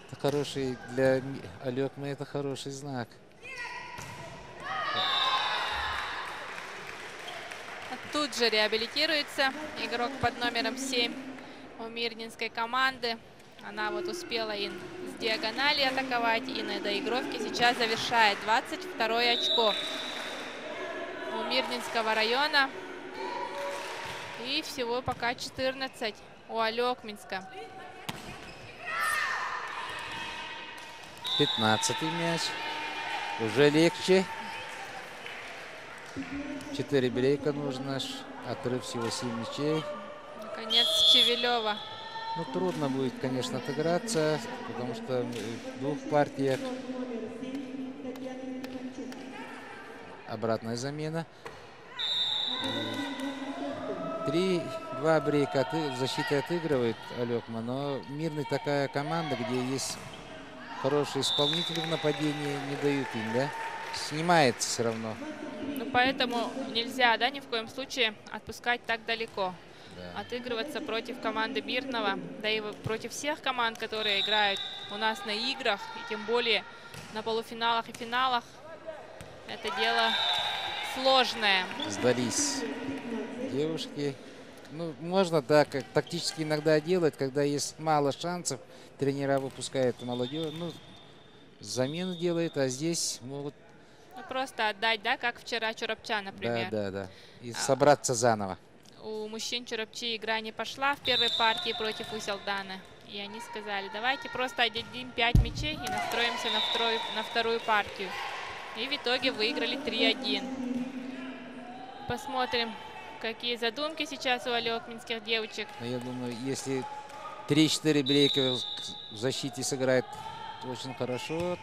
Speaker 2: Это хороший для Алекмы, это хороший знак.
Speaker 1: Тут же реабилитируется игрок под номером 7 у Мирнинской команды. Она вот успела и с диагонали атаковать, и на доигровке сейчас завершает 22 очко у Мирнинского района. И всего пока 14 у Алекминска.
Speaker 2: 15 мяч. Уже легче. 4 брейка нужно. Отрыв всего 7 мячей.
Speaker 1: Наконец Чевелева.
Speaker 2: Ну, трудно будет, конечно, отыграться, потому что в двух партиях обратная замена. Три, два брейка от, в защите отыгрывает Алекма, но мирный такая команда, где есть хорошие исполнители в нападении, не дают им, да? Снимается все равно.
Speaker 1: Ну, поэтому нельзя, да, ни в коем случае отпускать так далеко.
Speaker 2: Да.
Speaker 1: Отыгрываться против команды Мирного, да и против всех команд, которые играют у нас на играх, и тем более на полуфиналах и финалах. Это дело сложное.
Speaker 2: Сдались девушки. Ну, можно так, как тактически иногда делать, когда есть мало шансов, тренера выпускают молодежь, ну, замену делает, а здесь могут...
Speaker 1: Ну, просто отдать, да, как вчера Чурапча, например.
Speaker 2: Да, да, да. И а... собраться заново.
Speaker 1: У мужчин Чурапчи игра не пошла в первой партии против Уселдана. И они сказали, давайте просто отдадим 5 мячей и настроимся на, вторую, на вторую партию. И в итоге выиграли 3-1. Посмотрим, какие задумки сейчас у алекминских девочек.
Speaker 2: Ну, я думаю, если 3-4 брейка в защите сыграет очень хорошо.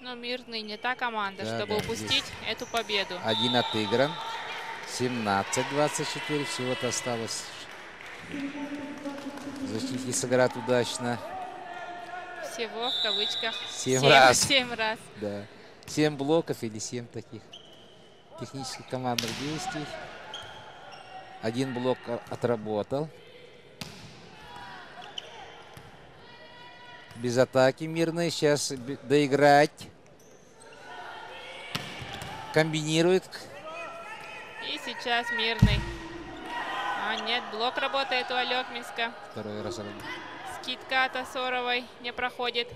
Speaker 1: Но мирный не та команда, да, чтобы да, упустить эту победу.
Speaker 2: Один отыгран. 17-24. Всего-то осталось Защитники сыграют удачно.
Speaker 1: Всего в кавычках.
Speaker 2: Семь раз.
Speaker 1: Семь раз.
Speaker 2: Да. Семь блоков или семь таких технических командных действий. Один блок отработал. Без атаки мирной. Сейчас доиграть. Комбинирует.
Speaker 1: И сейчас мирный. А, нет, блок работает у Алекминска.
Speaker 2: Второй раз.
Speaker 1: Скидка от Асоровой не проходит.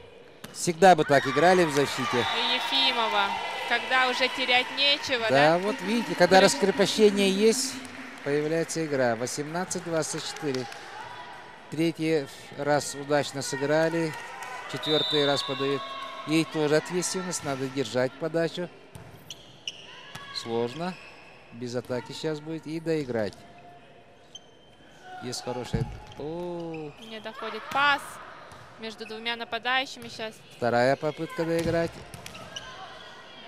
Speaker 2: Всегда бы так играли в защите.
Speaker 1: И Ефимова. Когда уже терять нечего, да?
Speaker 2: Да, вот видите, когда раскрепощение есть, появляется игра. 18-24. Третий раз удачно сыграли. Четвертый раз подают. Ей тоже ответственность. Надо держать подачу. Сложно. Без атаки сейчас будет. И доиграть. Есть хорошая... О,
Speaker 1: Не доходит пас между двумя нападающими сейчас.
Speaker 2: вторая попытка доиграть.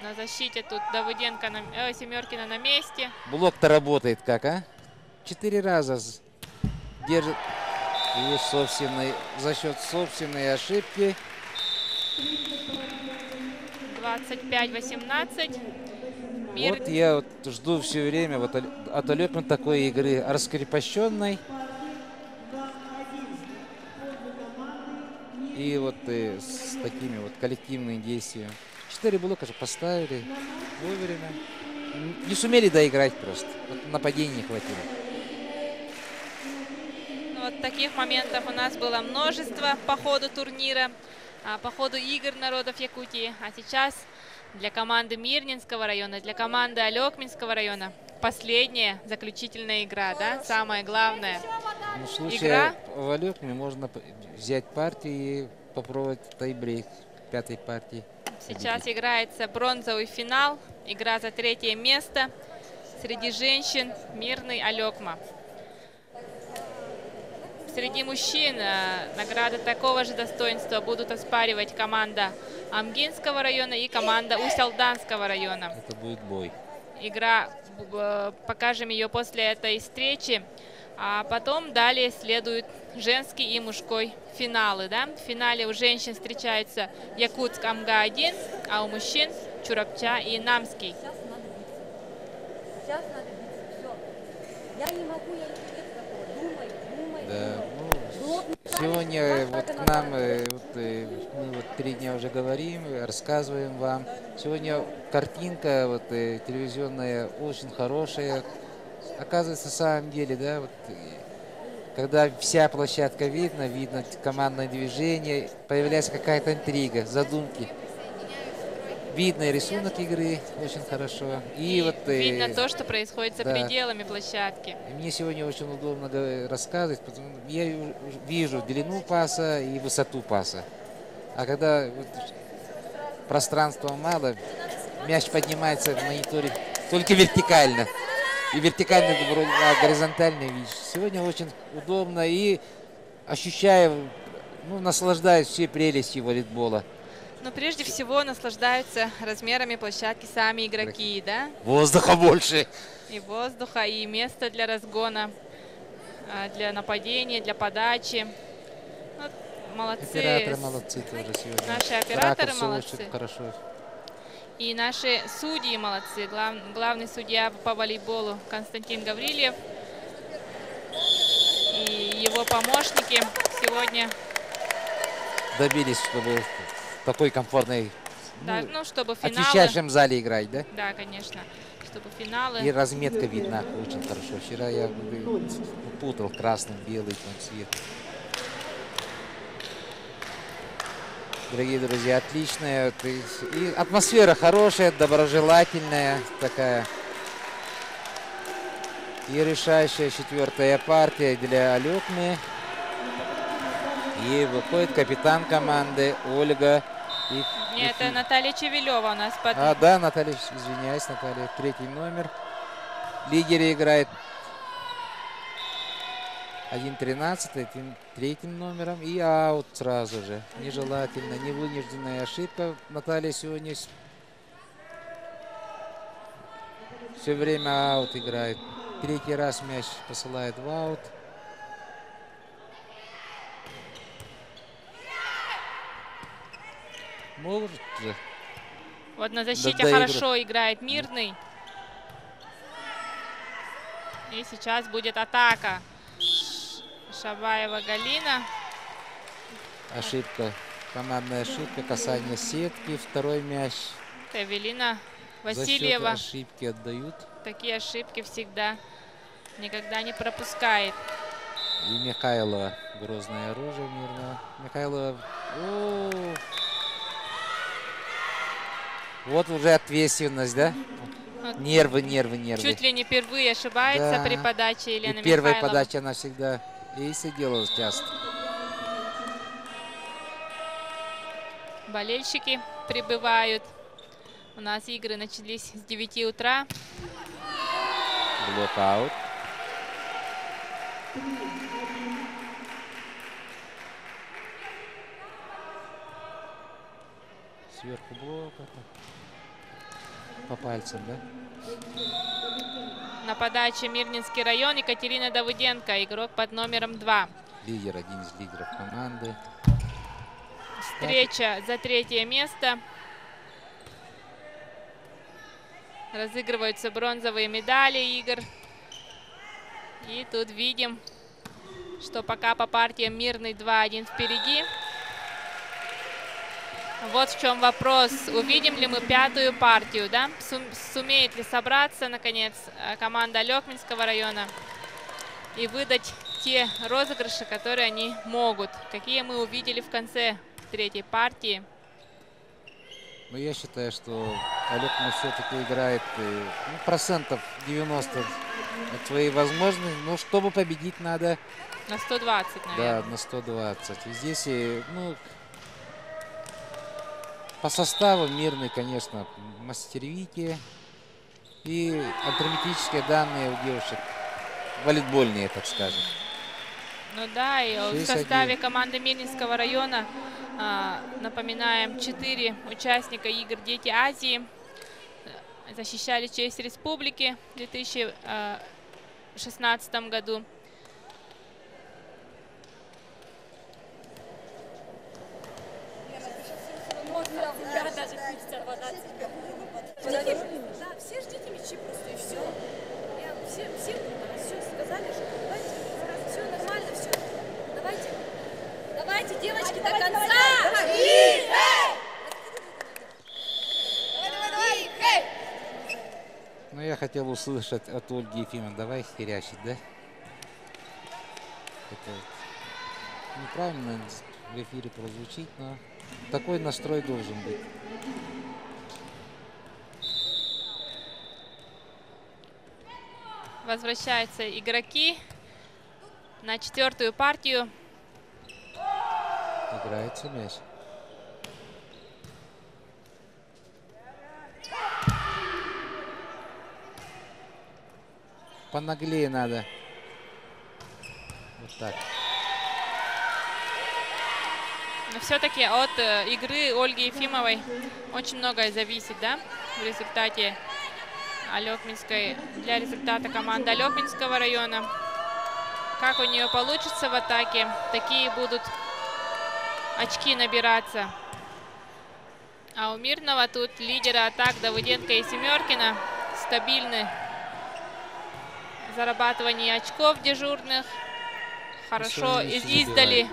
Speaker 1: На защите тут Давыденко, на, э, Семеркина на месте.
Speaker 2: Блок-то работает как, а? Четыре раза держит. И собственной, за счет собственной ошибки
Speaker 1: 25-18. Мир...
Speaker 2: Вот я вот жду все время вот от- Алепина такой игры раскрепощенной. И вот э, с такими вот коллективными действиями. Четыре блока же поставили вовремя. Не сумели доиграть просто. Вот нападений не хватило.
Speaker 1: Ну, Вот таких моментов у нас было множество по ходу турнира, а, по ходу игр народов Якутии. А сейчас для команды Мирнинского района, для команды Алекминского района последняя заключительная игра, да, самое главное.
Speaker 2: Ну, в случае
Speaker 1: Игра.
Speaker 2: в Алекме можно взять партию и попробовать тайбрейк пятой партии.
Speaker 1: Сейчас играется бронзовый финал, игра за третье место среди женщин Мирный Алекма. Среди мужчин э, награды такого же достоинства будут оспаривать команда Амгинского района и команда Усялданского района.
Speaker 2: Это будет бой.
Speaker 1: Игра, э, покажем ее после этой встречи. А потом далее следуют женский и мужской финалы. Да? В финале у женщин встречаются Якутск Амга-1, а у мужчин Чурапча и Намский.
Speaker 3: Сейчас надо биться. Сейчас надо биться. Все. Я не могу, я не хочу такого. Думай, думай,
Speaker 2: Да, ну, Сегодня вот к нам, э, вот, э, мы вот три дня уже говорим, рассказываем вам. Сегодня картинка вот э, телевизионная очень хорошая. Оказывается, на самом деле, да, вот когда вся площадка видно, видно командное движение, появляется какая-то интрига, задумки. Видно и рисунок игры очень хорошо. И,
Speaker 1: И
Speaker 2: вот э,
Speaker 1: видно то, что происходит за
Speaker 2: да.
Speaker 1: пределами площадки.
Speaker 2: и Мне сегодня очень удобно рассказывать, потому что я вижу длину паса и высоту паса. А когда вот пространства мало, мяч поднимается в мониторе только вертикально. И вертикально а горизонтально видишь. Сегодня очень удобно и ощущаю, ну, наслаждаюсь всей прелестью волейбола.
Speaker 1: Но прежде всего наслаждаются размерами площадки сами игроки, да?
Speaker 2: Воздуха больше.
Speaker 1: И воздуха, и места для разгона, а, для нападения, для подачи. Вот молодцы.
Speaker 2: Операторы молодцы тоже сегодня.
Speaker 1: Наши операторы
Speaker 2: Ракурсы
Speaker 1: молодцы.
Speaker 2: хорошо.
Speaker 1: И наши судьи молодцы. Глав- главный судья по волейболу Константин Гаврильев и его помощники сегодня,
Speaker 2: добились, чтобы такой комфортной,
Speaker 1: да,
Speaker 2: ну,
Speaker 1: ну, чтобы финалы...
Speaker 2: отвечающем зале играть, да?
Speaker 1: Да, конечно. Чтобы финалы...
Speaker 2: И разметка видна очень хорошо. Вчера я путал красным, белый там цвет. Дорогие друзья, отличная. и атмосфера хорошая, доброжелательная такая. И решающая четвертая партия для Алекмы. И выходит капитан команды Ольга. И
Speaker 1: Нет, это Наталья Чевелева у нас под...
Speaker 2: а, да, Наталья, извиняюсь, Наталья, третий номер. Лидере играет 1.13, этим третьим номером. И аут сразу же. Нежелательно, невынужденная ошибка. Наталья сегодня все время аут играет. Третий раз мяч посылает в аут. Может же.
Speaker 1: Вот на защите
Speaker 2: доигрывает.
Speaker 1: хорошо играет Мирный. И сейчас будет атака. Шабаева Галина.
Speaker 2: Ошибка. Командная ошибка. Касание сетки. Второй мяч. За счет
Speaker 1: Васильева.
Speaker 2: ошибки отдают.
Speaker 1: Такие ошибки всегда никогда не пропускает.
Speaker 2: И Михайлова. Грозное оружие мирного. Михайлова. О! Вот уже ответственность, да?
Speaker 1: Вот
Speaker 2: Нервы, нервы, нервы.
Speaker 1: Чуть ли не впервые ошибается
Speaker 2: Да.
Speaker 1: при подаче
Speaker 2: И
Speaker 1: Елены
Speaker 2: первая
Speaker 1: Михайловны.
Speaker 2: подача она всегда эйсы делала часто.
Speaker 1: Болельщики прибывают. У нас игры начались с 9 утра.
Speaker 2: Блокаут. Сверху блок. По пальцам, да?
Speaker 1: На подаче Мирнинский район Екатерина Давыденко, игрок под номером 2.
Speaker 2: Лидер, один из лидеров команды.
Speaker 1: Встреча за третье место. Разыгрываются бронзовые медали игр. И тут видим, что пока по партиям мирный 2-1 впереди. Вот в чем вопрос. Увидим ли мы пятую партию, да? Сум- сумеет ли собраться, наконец, э, команда Лёкминского района и выдать те розыгрыши, которые они могут. Какие мы увидели в конце третьей партии.
Speaker 2: Но я считаю, что Олег мы все-таки играет э, ну, процентов 90 от своей возможности. Но чтобы победить, надо
Speaker 1: На 120, наверное.
Speaker 2: Да, на 120. И здесь, и, ну, по составу мирный, конечно, мастеровитие и антрометрические данные у девушек волейбольные, так скажем.
Speaker 1: Ну да, и в
Speaker 2: 6-1.
Speaker 1: составе команды Мирнинского района, а, напоминаем, четыре участника игр «Дети Азии» защищали честь республики в 2016 году.
Speaker 4: Да, даже пустят вода. Да, все ждите мячи просто и все. Я все, всем все сказали, что давайте, все нормально, все. Давайте, давайте, девочки, до конца!
Speaker 2: Но я хотел услышать от Ольги Ефимовны, давай херячить, да? Это неправильно в эфире прозвучит, но такой настрой должен быть.
Speaker 1: Возвращаются игроки на четвертую партию.
Speaker 2: Играется мяч. Понаглее надо. Вот так.
Speaker 1: Но все-таки от э, игры Ольги Ефимовой очень многое зависит, да, в результате Алекминской, для результата команды Алекминского района. Как у нее получится в атаке, такие будут очки набираться. А у Мирного тут лидеры атак Давыденко и Семеркина стабильны. Зарабатывание очков дежурных. Хорошо из- издали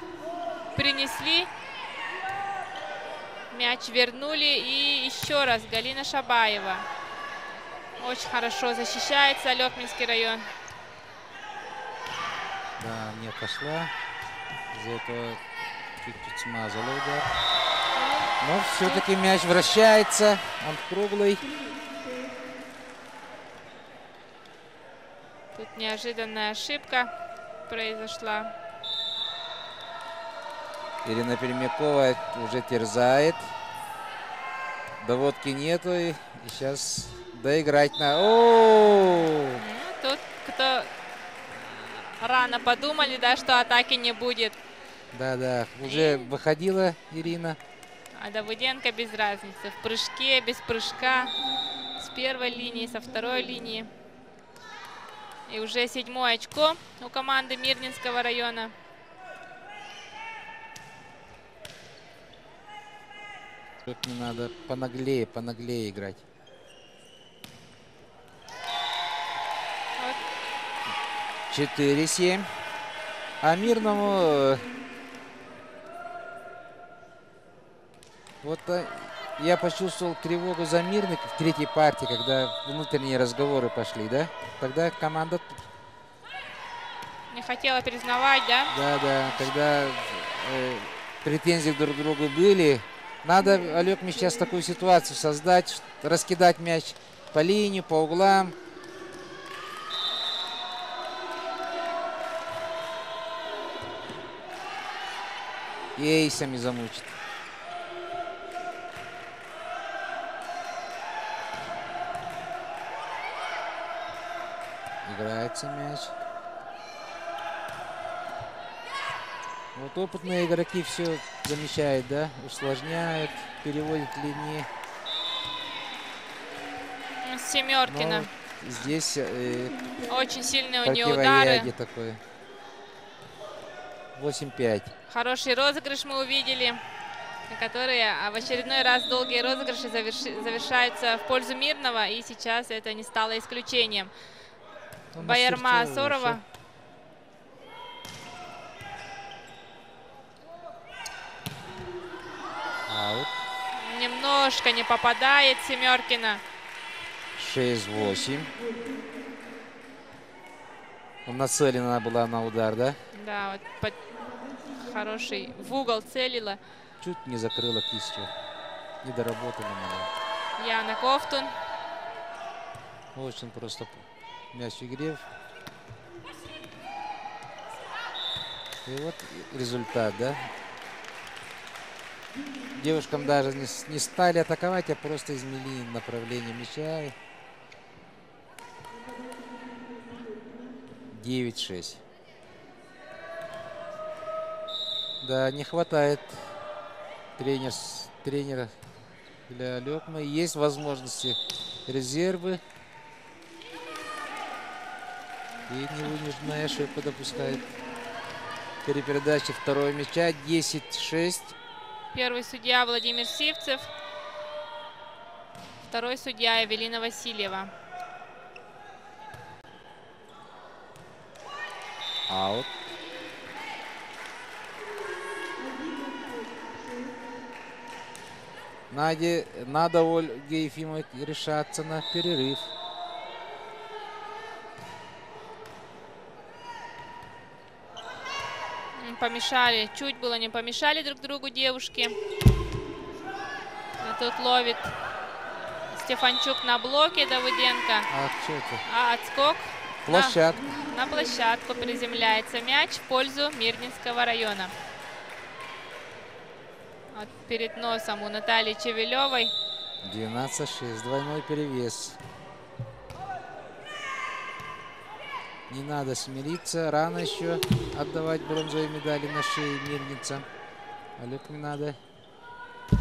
Speaker 1: принесли. Мяч вернули. И еще раз Галина Шабаева. Очень хорошо защищается Алекминский район.
Speaker 2: Да, не пошла. Из-за этого чуть-чуть смазала удар. Но все-таки мяч вращается. Он круглый.
Speaker 1: Тут неожиданная ошибка произошла.
Speaker 2: Ирина Перемякова уже терзает. Доводки нету. И сейчас доиграть на... О!
Speaker 1: Ну, Тут кто рано подумали, да, что атаки не будет.
Speaker 2: Да-да, уже выходила Ирина.
Speaker 1: А Давыденко без разницы. В прыжке, без прыжка. С первой линии, со второй линии. И уже седьмое очко у команды Мирнинского района.
Speaker 2: Тут не надо понаглее, понаглее играть.
Speaker 1: Вот.
Speaker 2: 4-7. А мирному... э, Вот э, я почувствовал тревогу за мирных в третьей партии, когда внутренние разговоры пошли, да? Тогда команда...
Speaker 1: Не хотела признавать, да?
Speaker 2: Да, да, когда э, претензии друг к другу были. Надо, Олег, мне сейчас такую ситуацию создать, раскидать мяч по линии, по углам. И эйсами замучить. Играется мяч. Вот опытные игроки все замечают, да? Усложняют, переводят линии.
Speaker 1: Семеркина.
Speaker 2: Но здесь э,
Speaker 1: Очень сильные у нее удары.
Speaker 2: такое. 8-5.
Speaker 1: Хороший розыгрыш мы увидели, которые а, в очередной раз долгие розыгрыши заверши- завершаются в пользу Мирного, и сейчас это не стало исключением.
Speaker 2: Ну,
Speaker 1: Байерма
Speaker 2: Мастерцова
Speaker 1: Сорова.
Speaker 2: еще. Аут.
Speaker 1: Немножко не попадает Семеркина.
Speaker 2: 6-8. Нацелена была на удар, да?
Speaker 1: Да, вот под- хороший в угол целила
Speaker 2: Чуть не закрыла кистью. Не доработали надо.
Speaker 1: Яна Ковтун.
Speaker 2: Очень просто мяч в игре. И вот результат, да? Девушкам даже не, не стали атаковать, а просто изменили направление мяча. и 9-6. Да, не хватает тренер, тренера для Лекмы. Есть возможности резервы. И невынужденная ошибка допускает. Перепередача второго мяча. 10-6.
Speaker 1: Первый судья Владимир Сивцев. Второй судья Эвелина Васильева.
Speaker 2: Аут. Наде, надо Ольге Ефимовой решаться на перерыв.
Speaker 1: Помешали, чуть было не помешали друг другу девушки. А тут ловит Стефанчук на блоке Давыденко.
Speaker 2: А что это?
Speaker 1: А отскок на-
Speaker 2: Площадка.
Speaker 1: на площадку приземляется мяч в пользу Мирнинского района. Вот перед носом у Натальи Чевелевой.
Speaker 2: 12-6. Двойной перевес. Не надо смириться. Рано еще отдавать бронзовые медали на шее мирницам. Олег не надо. Да.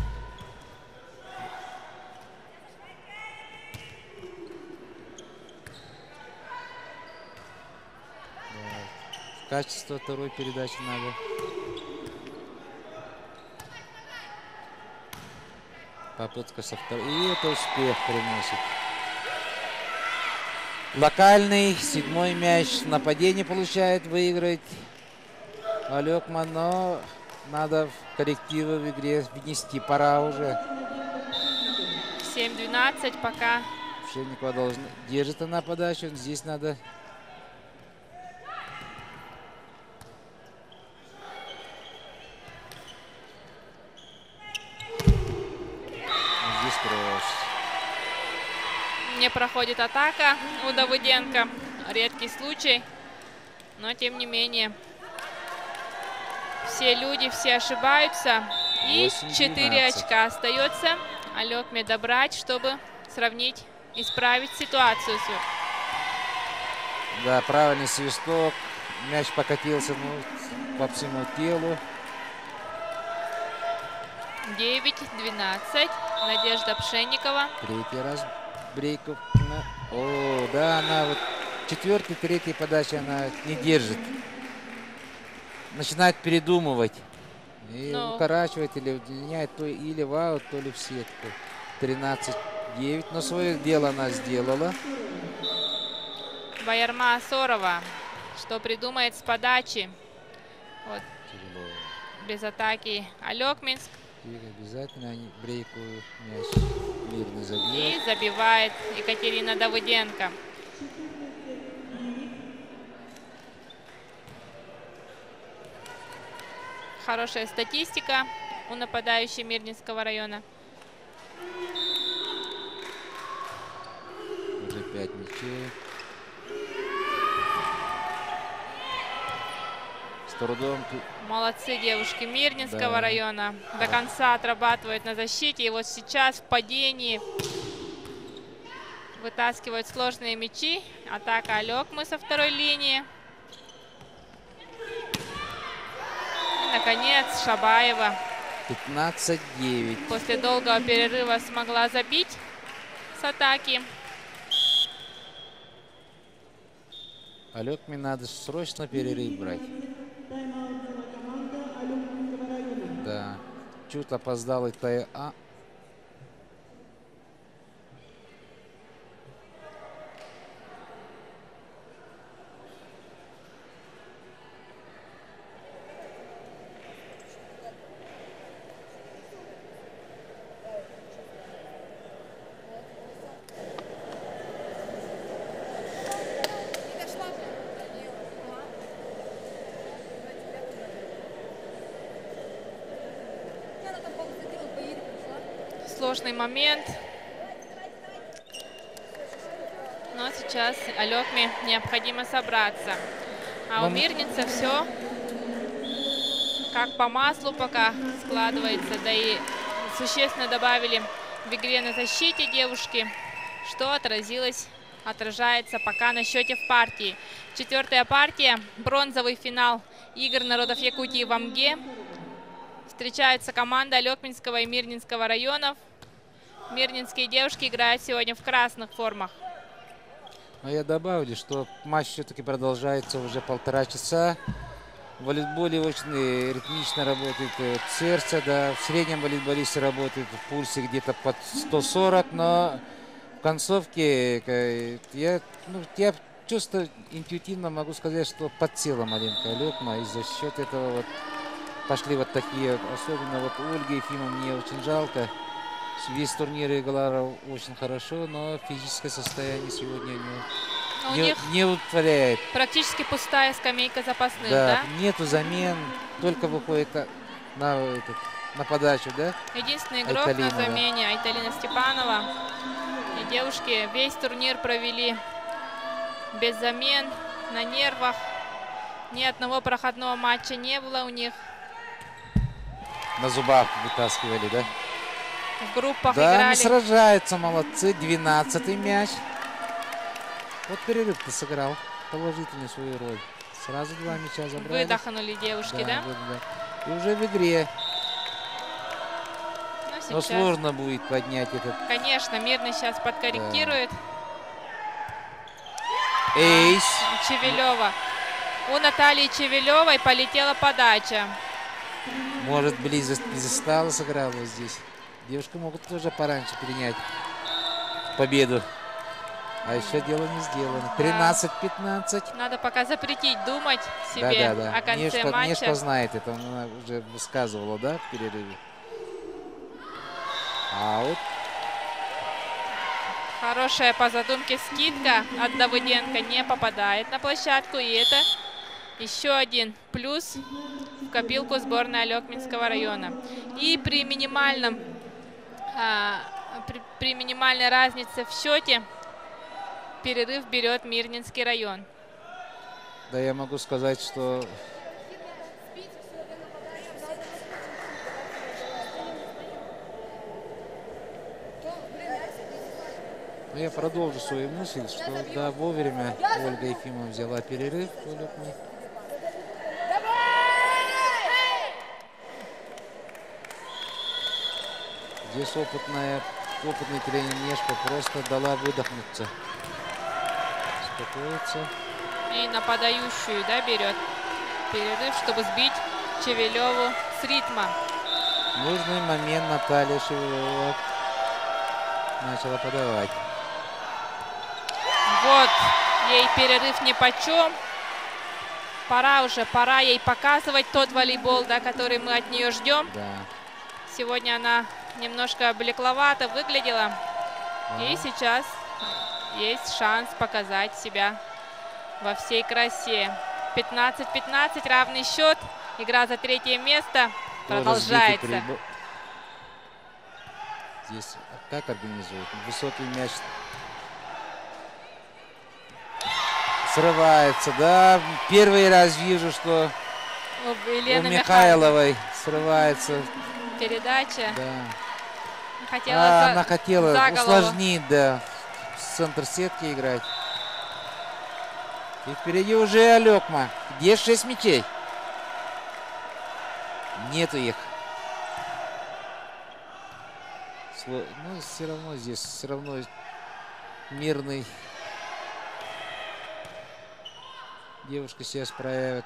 Speaker 2: Качество второй передачи надо. Попытка со второй. И это успех приносит. Локальный седьмой мяч. Нападение получает выиграть Алекман, но надо в коррективы в игре внести. Пора уже.
Speaker 1: 7-12 пока.
Speaker 2: Пшенникова должна... Держит она подачу. Здесь надо... Здесь кросс.
Speaker 1: Не проходит атака у Давыденко. Редкий случай. Но тем не менее. Все люди, все ошибаются. И
Speaker 2: 8-12.
Speaker 1: 4 очка остается Алекме добрать, чтобы сравнить, исправить ситуацию.
Speaker 2: Да, правильный свисток. Мяч покатился ну, по всему телу.
Speaker 1: 9-12. Надежда Пшенникова.
Speaker 2: Третий раз Брейков. на- О, да, она вот четвертый, третий подачи она не держит. Начинает передумывать. И
Speaker 1: Ну.
Speaker 2: укорачивает или удлиняет то или в аут, то ли в сетку. 13-9. Но свое дело она сделала.
Speaker 1: Баярма Сорова. Что придумает с подачи? Вот,
Speaker 2: Тяжело.
Speaker 1: без атаки Алек Минск.
Speaker 2: И обязательно они брейку мяч мирно забьет.
Speaker 1: И забивает Екатерина Давыденко. Хорошая статистика у нападающей Мирнинского района.
Speaker 2: Уже 5 мячей. С трудом
Speaker 1: Молодцы девушки Мирнинского
Speaker 2: Да.
Speaker 1: района. До конца отрабатывают на защите. И вот сейчас в падении вытаскивают сложные мячи. Атака Алекмы со второй линии. И, наконец, Шабаева
Speaker 2: 15-9.
Speaker 1: после долгого перерыва смогла забить с атаки.
Speaker 2: Алек, мне надо срочно перерыв брать. Да. Чуть опоздал и ТА.
Speaker 5: Не дошла бы.
Speaker 3: Не, она там паузу сделала, поедет, пришла.
Speaker 1: Сложный момент. Но сейчас Алекме необходимо собраться. А у мирницы все как по маслу пока складывается. Да и существенно добавили в игре на защите девушки, что отразилось, отражается пока на счете в партии. Четвертая партия, бронзовый финал игр народов Якутии в Амге. Встречаются команда Алекминского и Мирнинского районов. Мирнинские девушки играют сегодня в красных формах.
Speaker 2: Но я добавлю, что матч все-таки продолжается уже полтора часа. В волейболе очень э, ритмично работает э, сердце, да, в среднем волейболисты работают в пульсе где-то под 140, но в концовке э, я, ну, я чувствую, интуитивно могу сказать, что подсела маленько Алекма, и за счет этого вот пошли вот такие, особенно вот Ефимова мне очень жалко. Весь турнир играла очень хорошо, но физическое состояние сегодня не,
Speaker 1: У
Speaker 2: не, не удовлетворяет.
Speaker 1: практически пустая скамейка запасных, да?
Speaker 2: Да, нету замен, только выходит на, на этот, на подачу, да?
Speaker 1: Единственный игрок на
Speaker 2: Айталинова.
Speaker 1: замене Айталина Степанова. И девушки весь турнир провели без замен, на нервах. Ни одного проходного матча не было у них.
Speaker 2: На зубах вытаскивали, да?
Speaker 1: В группах
Speaker 2: да,
Speaker 1: играли.
Speaker 2: они сражаются, молодцы. 12 мяч. Вот перерыв-то сыграл положительную свою роль. Сразу два мяча забрали.
Speaker 1: Выдохнули девушки, да?
Speaker 2: вот, да. И уже в игре.
Speaker 1: Ну,
Speaker 2: Но
Speaker 1: сейчас,
Speaker 2: сложно будет поднять этот
Speaker 1: конечно, Мирный сейчас подкорректирует.
Speaker 2: эйс.
Speaker 1: Чевелева. У Натальи Чевелевой полетела подача.
Speaker 2: Может, близость не застала, сыграла здесь. Девушки могут тоже пораньше принять победу. А еще дело не сделано. 13-15.
Speaker 1: Надо пока запретить думать
Speaker 2: Да,
Speaker 1: себе
Speaker 2: да, да.
Speaker 1: о конце
Speaker 2: Нешка,
Speaker 1: матча.
Speaker 2: Нешка знает это, она уже высказывала, да, в перерыве. Аут.
Speaker 1: Хорошая по задумке скидка от Давыденко не попадает на площадку. И это еще один плюс в копилку сборной Алекминского района. И при минимальном при, при минимальной разнице в счете перерыв берет Мирнинский район.
Speaker 2: Да, я могу сказать, что Ну, я продолжу свою мысль, что да, вовремя Ольга Ефимова взяла перерыв. Оля мне. Здесь опытная, опытный тренер Нешка просто дала выдохнуться. Успокоиться.
Speaker 1: И нападающую да, берет перерыв, чтобы сбить Чевелеву с ритма.
Speaker 2: Нужный момент Наталья Шевелева начала подавать.
Speaker 1: Вот, ей перерыв ни почем. Пора уже, пора ей показывать тот волейбол, да, который мы от нее ждем.
Speaker 2: Да.
Speaker 1: Сегодня она немножко блекловато выглядела. И
Speaker 2: Ага.
Speaker 1: сейчас есть шанс показать себя во всей красе. 15-15, равный счет. Игра за третье место
Speaker 2: Тоже
Speaker 1: продолжается.
Speaker 2: прибо- Здесь как организуют? Высокий мяч. Срывается, да. Первый раз вижу, что
Speaker 1: У
Speaker 2: у Михайловой срывается.
Speaker 1: Передача.
Speaker 2: Да.
Speaker 1: Хотела
Speaker 2: А,
Speaker 1: за-
Speaker 2: она хотела
Speaker 1: за голову.
Speaker 2: усложнить, да, в центр сетки играть. И впереди уже Алекма. Где 6 мячей? Нету их. Ну, все равно здесь, все равно мирный. Девушка сейчас проявит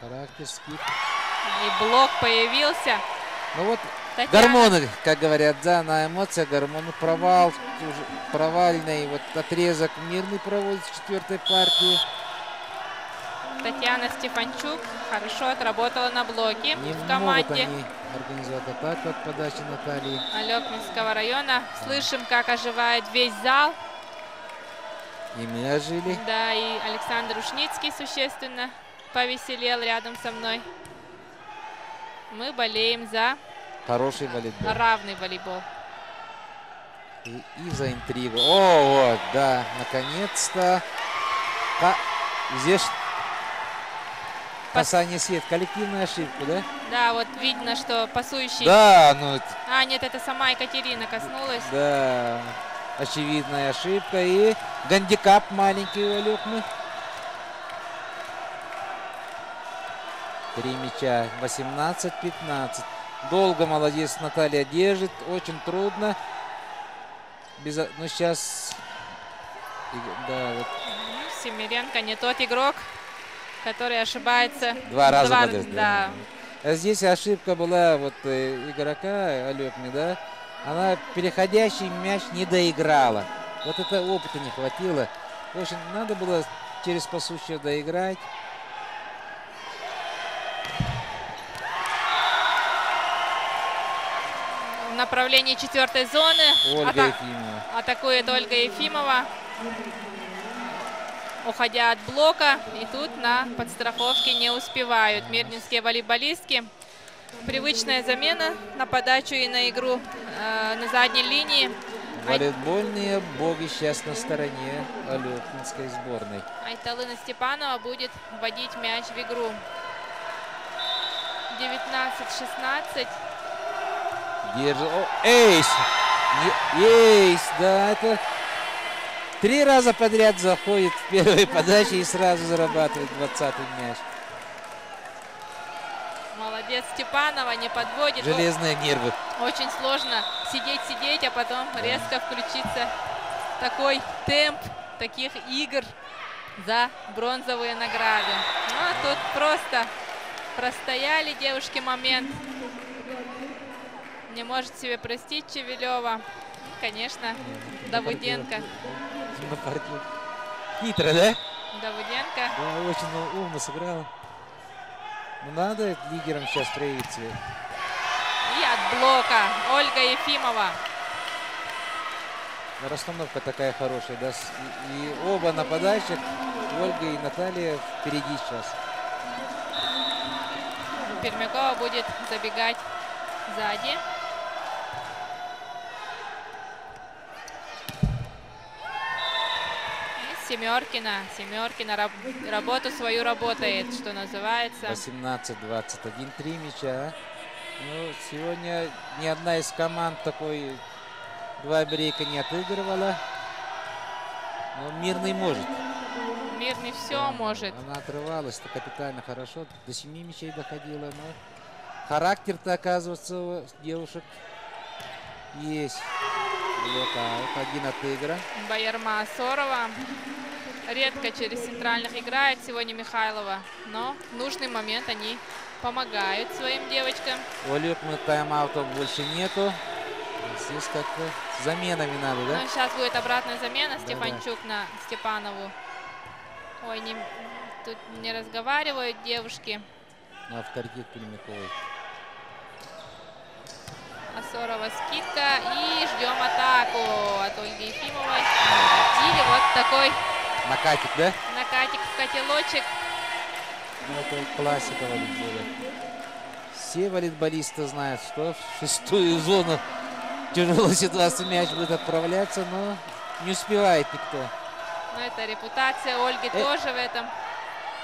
Speaker 2: характер, скид.
Speaker 1: И блок появился.
Speaker 2: Ну вот
Speaker 1: Татьяна-
Speaker 2: Гормоны, как говорят, да, на эмоциях гормоны провал, провальный вот отрезок мирный проводит в четвертой партии.
Speaker 1: Татьяна Стефанчук хорошо отработала на блоке
Speaker 2: Не
Speaker 1: в
Speaker 2: могут
Speaker 1: команде
Speaker 2: они организовать атаку от подачи Натальи.
Speaker 1: Алекминского района. Слышим, как оживает весь зал.
Speaker 2: И мы ожили.
Speaker 1: Да, и Александр Ушницкий существенно повеселел рядом со мной. Мы болеем за
Speaker 2: Хороший волейбол.
Speaker 1: равный волейбол.
Speaker 2: И, и за интригу. О, вот, да, наконец-то. Ка- Здесь касание свет. Коллективная ошибка, да?
Speaker 1: Да, вот видно, что пасующий...
Speaker 2: Да, ну,
Speaker 1: А, нет, это сама Екатерина коснулась.
Speaker 2: да. Очевидная ошибка. И гандикап маленький у Алекмы. Три мяча. 18-15. Долго молодец Наталья держит. Очень трудно. Без... Ну, сейчас... Да, вот
Speaker 1: Семеренко не тот игрок, который ошибается.
Speaker 2: Два раза
Speaker 1: два-
Speaker 2: подряд,
Speaker 1: Да.
Speaker 2: да. А здесь ошибка была вот э, игрока Алекми, да. Она переходящий мяч не доиграла. Вот это опыта не хватило. Очень надо было через пасущего доиграть.
Speaker 1: Направлении четвертой зоны
Speaker 2: Ольга
Speaker 1: ата-
Speaker 2: Ефимова.
Speaker 1: атакует Ольга Ефимова, уходя от блока. И тут на подстраховке не успевают мирнинские волейболистки. Привычная замена на подачу и на игру э, на задней линии.
Speaker 2: Волейбольные боги сейчас на стороне Алекминской сборной.
Speaker 1: Айталына Степанова будет вводить мяч в игру. 19-16.
Speaker 2: Держит. О, эйс! Эйс, да, это три раза подряд заходит в первой подаче и сразу зарабатывает 20-й мяч.
Speaker 1: Молодец Степанова, не подводит.
Speaker 2: Железные нервы.
Speaker 1: Очень сложно сидеть-сидеть, а потом резко включиться. Такой темп таких игр за бронзовые награды. Ну, а тут просто простояли девушки момент. Не может себе простить Чевелева. Ну, конечно, Давыденко.
Speaker 2: Хитро, да?
Speaker 1: Давыденко.
Speaker 2: Да, очень умно сыграла. Ну, надо лидерам сейчас проявить себя.
Speaker 1: И от блока Ольга Ефимова.
Speaker 2: Но Расстановка такая хорошая, да? и оба нападающих, Ольга и Наталья, впереди сейчас.
Speaker 1: Пермякова будет забегать сзади. Семеркина. Семеркина раб- работу свою работает, что называется.
Speaker 2: 18-21, три мяча. Ну, сегодня ни одна из команд такой два брейка не отыгрывала. Но мирный может.
Speaker 1: Мирный все может.
Speaker 2: Она отрывалась-то капитально хорошо. До семи мячей доходила. Но характер-то, оказывается, у девушек есть. Блокаут. Один отыгран.
Speaker 1: Баярма Асорова. Редко через центральных играет сегодня Михайлова. Но в нужный момент они помогают своим девочкам.
Speaker 2: У Алекмы тайм-аутов больше нету. Здесь как-то заменами надо, да?
Speaker 1: Ну, сейчас будет обратная замена.
Speaker 2: Да-да.
Speaker 1: Стефанчук на Степанову. Ой, не, тут не разговаривают девушки.
Speaker 2: На авторитет Пермяковой.
Speaker 1: Асорова скидка. И ждем атаку от Ольги Ефимовой. И вот такой
Speaker 2: Накатик, да?
Speaker 1: накатик в котелочек.
Speaker 2: Ну, это классика волейбола. Все волейболисты знают, что в шестую зону тяжелой ситуации мяч будет отправляться, но не успевает никто.
Speaker 1: Но это репутация Ольги
Speaker 2: Э.
Speaker 1: тоже в этом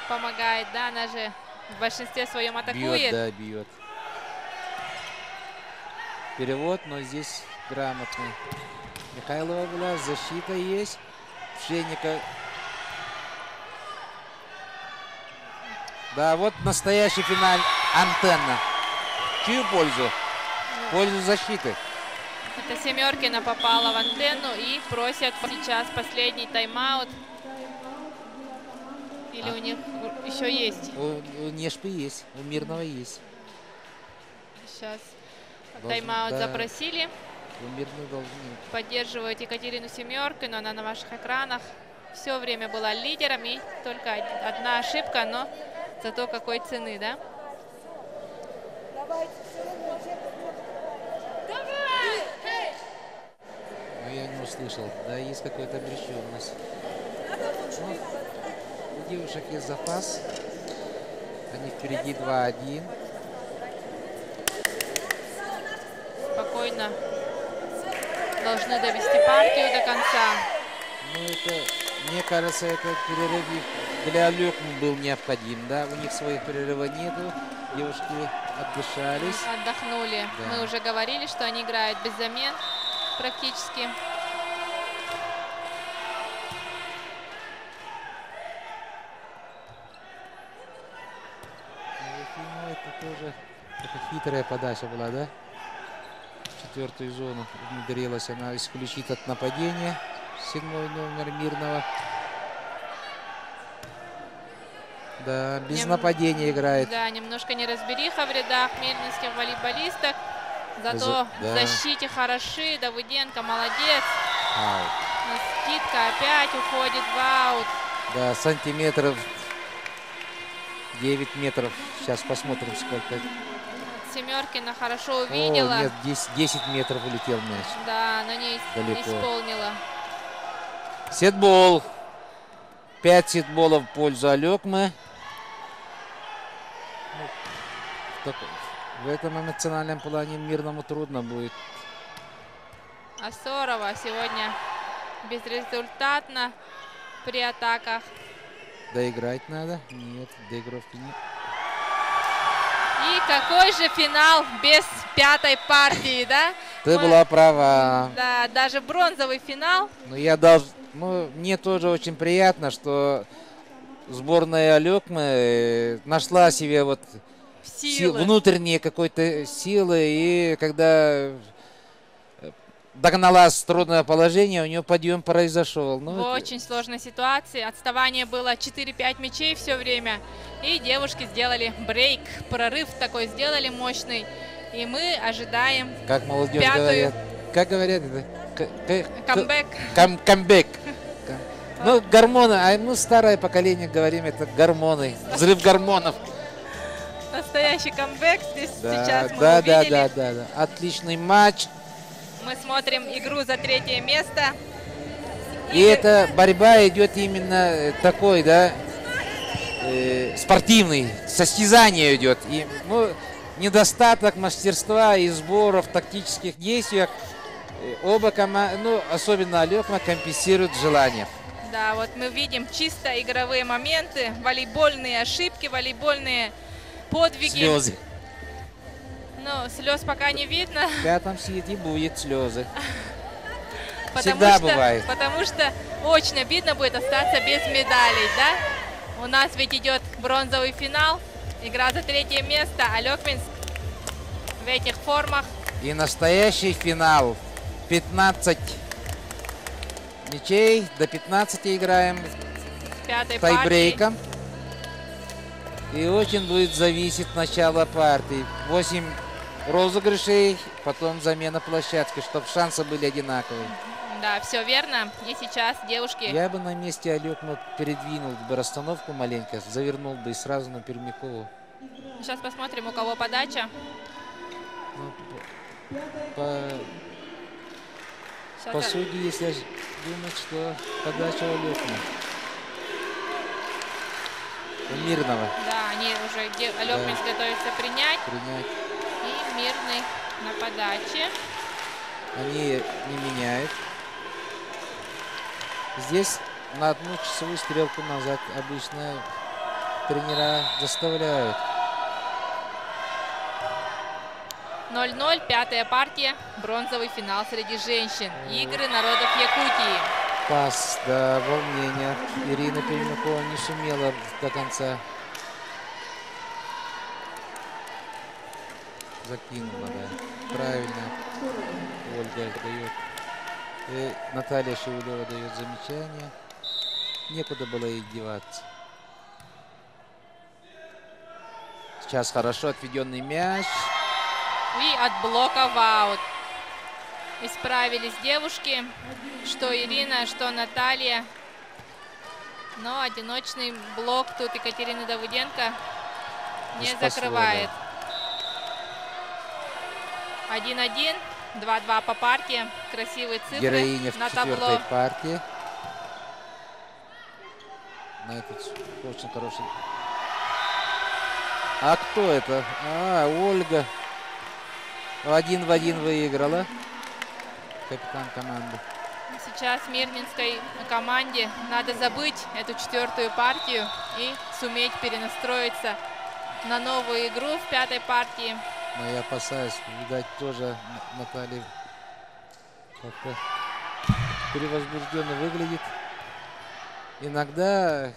Speaker 1: помогает. Да, она же в большинстве своем
Speaker 2: Бьет,
Speaker 1: атакует.
Speaker 2: да, бьет. Перевод, но здесь грамотный. Михайлова была, защита есть. Пшенника. Да, вот настоящий финаль антенна. Чью пользу? Пользу защиты.
Speaker 1: Это Семеркина попала в антенну и просят сейчас последний тайм-аут. Или
Speaker 2: А.
Speaker 1: у них еще есть?
Speaker 2: У, у Нешпы есть, у Мирного есть.
Speaker 1: Сейчас тайм-аут
Speaker 2: да.
Speaker 1: запросили.
Speaker 2: У Мирного должны.
Speaker 1: Поддерживают Екатерину Семеркину, она на ваших экранах. Все время была лидером и только од- одна ошибка, но зато какой цены, да?
Speaker 2: Но я не услышал. Да, есть какая-то обреченность. Ну, у девушек есть запас. Они впереди 2-1.
Speaker 1: Спокойно должны довести партию до конца.
Speaker 2: Ну, это, мне кажется, этот перерыв для Алекмы был необходим. Да, у них своих перерывов нету. Девушки отдышались.
Speaker 1: Отдохнули.
Speaker 2: Да.
Speaker 1: Мы уже говорили, что они играют без замен практически.
Speaker 2: Ну, Ефимова это тоже такая хитрая подача была, да? В четвертую зону умудрилась она исключить от нападения. Седьмой номер Мирного. Да, без
Speaker 1: Нем-
Speaker 2: нападения играет.
Speaker 1: Да, немножко неразбериха в рядах мельнинских волейболисток. Зато
Speaker 2: За-
Speaker 1: в
Speaker 2: да.
Speaker 1: защите хороши. Давыденко молодец.
Speaker 2: Аут.
Speaker 1: Но скидка опять уходит в аут.
Speaker 2: Да, сантиметров 9 метров. Сейчас посмотрим, сколько.
Speaker 1: Семеркина хорошо
Speaker 2: О,
Speaker 1: увидела.
Speaker 2: нет, 10, 10 метров улетел мяч.
Speaker 1: Да, но не, не
Speaker 2: Далеко.
Speaker 1: исполнила.
Speaker 2: Сетбол. 5 сетболов в пользу Алекмы. Ну, в, этом эмоциональном плане мирному трудно будет.
Speaker 1: Асорова сегодня безрезультатно при атаках.
Speaker 2: Доиграть надо? Нет, доигровки нет.
Speaker 1: И какой же финал без пятой партии, да?
Speaker 2: Ты
Speaker 1: Мы-
Speaker 2: была права.
Speaker 1: Да, даже бронзовый финал.
Speaker 2: Но я должен... Ну, мне тоже очень приятно, что сборная Алекмы э, нашла себе вот сил-
Speaker 1: Силы.
Speaker 2: внутренние какой-то силы. И когда э, догнала трудное положение, у нее подъем произошел. Ну,
Speaker 1: В
Speaker 2: это-
Speaker 1: очень сложной ситуации. Отставание было 4-5 мячей все время. И девушки сделали брейк, прорыв такой сделали мощный. И мы ожидаем
Speaker 2: как молодежь
Speaker 1: пятую.
Speaker 2: говорят. Как говорят это?
Speaker 1: Камбэк.
Speaker 2: кам- камбэк. Кам- Ну, гормоны, а мы старое поколение говорим, это гормоны, взрыв гормонов.
Speaker 1: Настоящий камбэк здесь
Speaker 2: Да,
Speaker 1: сейчас мы
Speaker 2: да, да,
Speaker 1: увидели.
Speaker 2: да, да, да. Отличный матч.
Speaker 1: Мы смотрим игру за третье место.
Speaker 2: И эта борьба идет именно э, такой, да, э, спортивный, состязание идет. И ну, недостаток мастерства и сборов тактических действий оба команды, ну, особенно Алекма, компенсируют желание.
Speaker 1: Да, вот мы видим чисто игровые моменты, волейбольные ошибки, волейбольные подвиги.
Speaker 2: Слезы.
Speaker 1: Но слез пока не видно,
Speaker 2: В пятом сети будет слезы.
Speaker 1: потому
Speaker 2: Всегда
Speaker 1: что,
Speaker 2: бывает.
Speaker 1: потому что очень обидно будет остаться без медалей, да? У нас ведь идет бронзовый финал, игра за третье место, а Лёкминск в этих формах
Speaker 2: И настоящий финал. 15 мячей. До 15 играем
Speaker 1: в пятой.
Speaker 2: И очень будет зависеть начало партии. 8 розыгрышей, потом замена площадки, чтобы шансы были одинаковые.
Speaker 1: Да, все верно. И сейчас девушки...
Speaker 2: Я бы на месте Алекну передвинул бы расстановку маленько, завернул бы и сразу на Пермякову.
Speaker 1: Сейчас посмотрим, у кого подача.
Speaker 2: Ну, по, по, сути, если думать, что подача у Алекна. У Мирного
Speaker 1: Да, они уже... де- Алекминс готовится принять.
Speaker 2: принять.
Speaker 1: И мирный на подаче.
Speaker 2: Они не меняют. Здесь на одну часовую стрелку назад обычно тренера заставляют.
Speaker 1: 0-0, пятая партия, бронзовый финал среди женщин. Игры народов Якутии.
Speaker 2: Пас до волнения. Ирина Пермякова не сумела до конца. Закинула, да. Правильно. Ольга дает. И Наталья Шевелева дает замечание. Некуда было ей деваться. Сейчас хорошо отведенный мяч.
Speaker 1: И от блока в аут. Исправились девушки, что Ирина, что Наталья. Но одиночный блок тут Екатерина Давыденко не
Speaker 2: спасло,
Speaker 1: закрывает. 1-1, 2-2 по партии. Красивые цифры
Speaker 2: Героиня в
Speaker 1: на табло.
Speaker 2: партии. На этот очень хороший. А кто это? А, Ольга. Один в один выиграла. Капитан команды.
Speaker 1: Сейчас Мирнинской команде надо забыть эту четвертую партию и суметь перенастроиться на новую игру в пятой партии.
Speaker 2: Но я опасаюсь, видать, тоже Н- Наталья как-то перевозбужденно выглядит. Иногда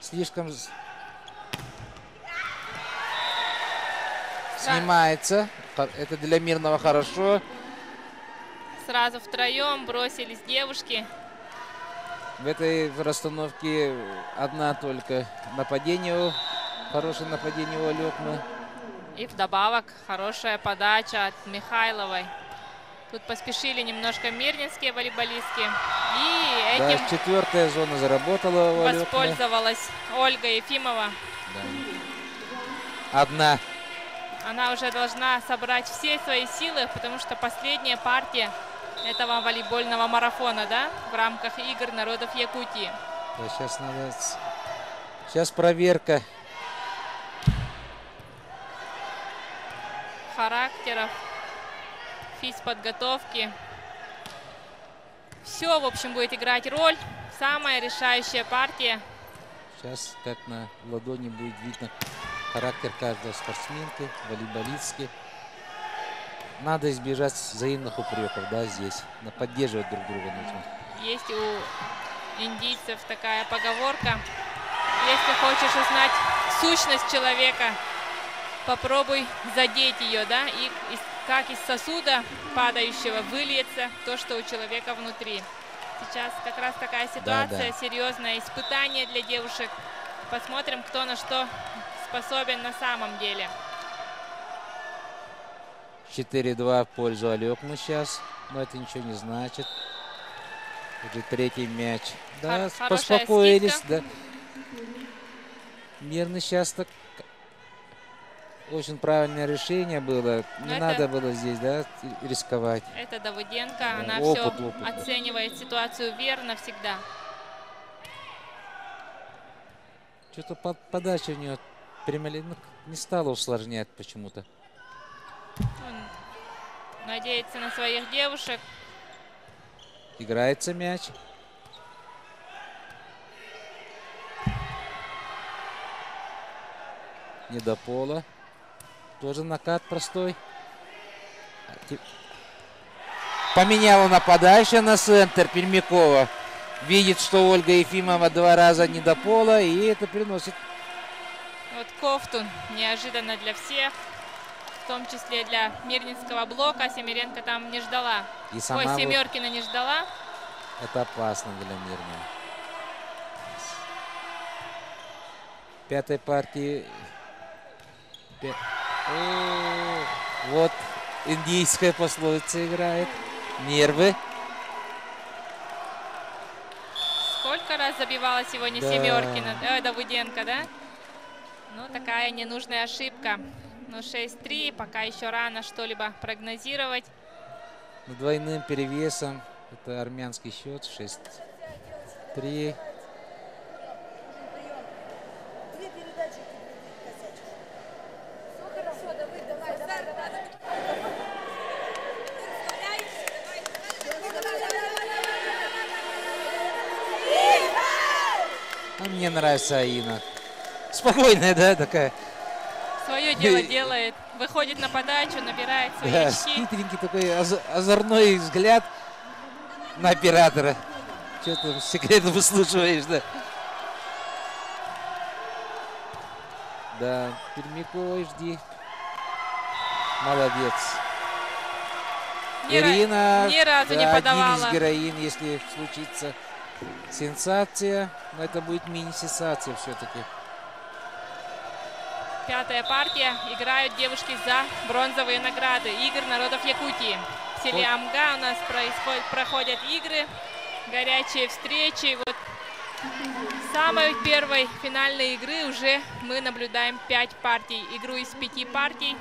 Speaker 2: слишком снимается. Это для мирного хорошо.
Speaker 1: Сразу втроем бросились девушки.
Speaker 2: В этой расстановке одна только нападение. Хорошее нападение у Алекмы.
Speaker 1: И вдобавок хорошая подача от Михайловой. Тут поспешили немножко мирнинские волейболистки. И
Speaker 2: Да,
Speaker 1: этим
Speaker 2: четвертая зона заработала у
Speaker 1: воспользовалась Ольга Ефимова.
Speaker 2: Да. Одна.
Speaker 1: Она уже должна собрать все свои силы, потому что последняя партия этого волейбольного марафона, да, в рамках игр народов Якутии.
Speaker 2: Да, сейчас надо... Сейчас проверка.
Speaker 1: характеров, физподготовки. Все, в общем, будет играть роль. Самая решающая партия.
Speaker 2: Сейчас как на ладони будет видно характер каждого спортсменки, волейболистки. Надо избежать взаимных упреков, да, здесь. На поддерживать друг друга нужно.
Speaker 1: Есть у индийцев такая поговорка. Если хочешь узнать сущность человека, попробуй задеть ее, да, и как из сосуда падающего выльется то, что у человека внутри. Сейчас как раз такая ситуация,
Speaker 2: да.
Speaker 1: серьезное испытание для девушек. Посмотрим, кто на что способен на самом деле.
Speaker 2: 4-2 в пользу Алекмы сейчас. Но это ничего не значит. Уже третий мяч. Да,
Speaker 1: Хор-
Speaker 2: поспокоились,
Speaker 1: скидка.
Speaker 2: да. Мирно сейчас так очень правильное решение было.
Speaker 1: Но
Speaker 2: Не
Speaker 1: это-
Speaker 2: надо было здесь, да, рисковать.
Speaker 1: Это Давыденко, она
Speaker 2: опыт,
Speaker 1: все
Speaker 2: опыт, да.
Speaker 1: оценивает ситуацию верно всегда.
Speaker 2: Что-то под подача у нее прямолинейно не стала усложнять почему-то.
Speaker 1: Надеется на своих девушек.
Speaker 2: Играется мяч. Не до пола. Тоже накат простой. А Поменяла нападающая на центр Пермякова. Видит, что Ольга Ефимова два раза не до пола. И это приносит
Speaker 1: Вот Ковтун неожиданно для всех, в том числе для Мирнинского блока. Семеренко там не ждала.
Speaker 2: И сама
Speaker 1: Ой,
Speaker 2: вот-
Speaker 1: Семеркина не ждала.
Speaker 2: Это опасно для мирного. пятой партии. Пя- О, вот индийская пословица играет. Нервы.
Speaker 1: Сколько раз забивала сегодня
Speaker 2: Да.
Speaker 1: Семеркина, э, Давыденко, да? Ну, такая ненужная ошибка. Ну, 6-3, пока еще рано что-либо прогнозировать.
Speaker 2: Двойным перевесом. Это армянский счет. 6-3.
Speaker 5: Две передачи ты косячишь. Все хорошо, давай, давай, давай, давай.
Speaker 2: А мне нравится Аина. Спокойная, да, такая.
Speaker 1: Свое дело делает, выходит на подачу, набирает свои
Speaker 2: Да,
Speaker 1: очки.
Speaker 2: хитренький такой оз- озорной взгляд на оператора. Что там секреты выслушиваешь, да? Да, Пермяковой жди. Молодец.
Speaker 1: Ни
Speaker 2: Ирина,
Speaker 1: ни разу не
Speaker 2: да,
Speaker 1: подавала.
Speaker 2: один из героин, если случится сенсация. Но это будет мини-сенсация все-таки.
Speaker 1: Пятая партия. Играют девушки за бронзовые награды. Игр народов Якутии. В селе
Speaker 2: Вот.
Speaker 1: Амга у нас происходят, проходят игры, горячие встречи. Вот самой первой финальной игры уже мы наблюдаем пять партий. Игру из пяти партий.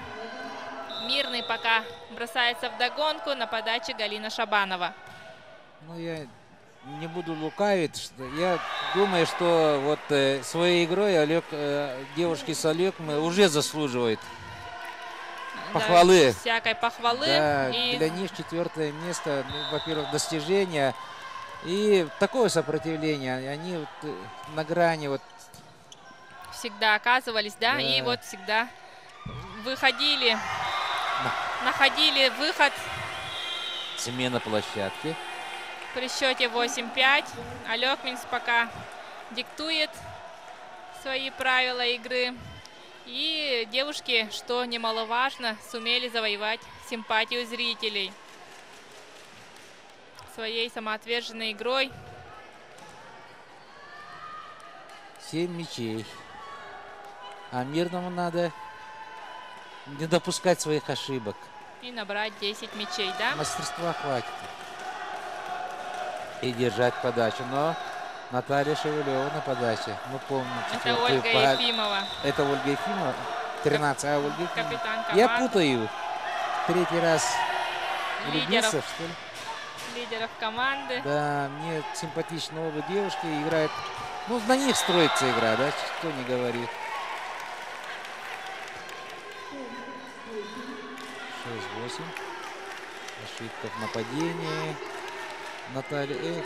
Speaker 1: Мирный пока бросается в догонку на подаче Галина Шабанова.
Speaker 2: Ну, я не буду лукавить. Что я думаю, что вот э, своей игрой Олег, э, девушки с Олег мы уже заслуживают.
Speaker 1: Да,
Speaker 2: Похвалы.
Speaker 1: всякой похвалы.
Speaker 2: Да,
Speaker 1: И
Speaker 2: для них четвертое место, ну, во-первых, достижение и такое сопротивление. Они вот, э, на грани вот
Speaker 1: всегда оказывались, да, и
Speaker 2: Да.
Speaker 1: вот всегда выходили, находили выход
Speaker 2: смена площадки.
Speaker 1: При счете 8-5. Олег Минс пока диктует свои правила игры. И девушки, что немаловажно, сумели завоевать симпатию зрителей своей самоотверженной игрой.
Speaker 2: Семь мячей. А мирному надо не допускать своих ошибок.
Speaker 1: И набрать 10 мячей, да?
Speaker 2: Мастерства хватит. И держать подачу. Но Наталья Шевелева на подаче. Мы помним.
Speaker 1: Это Ольга
Speaker 2: па-
Speaker 1: Ефимова,
Speaker 2: Это Ольга Ефимова. 13, а Ольга Ефимова.
Speaker 1: капитан
Speaker 2: Я путаю. Третий раз
Speaker 1: лидеров,
Speaker 2: что ли?
Speaker 1: лидеров команды.
Speaker 2: Да, мне симпатичны оба девушки. Играют. Ну, на них строится игра, да? Что не говори. 6-8. Ошибка в нападении. Наталья, эх,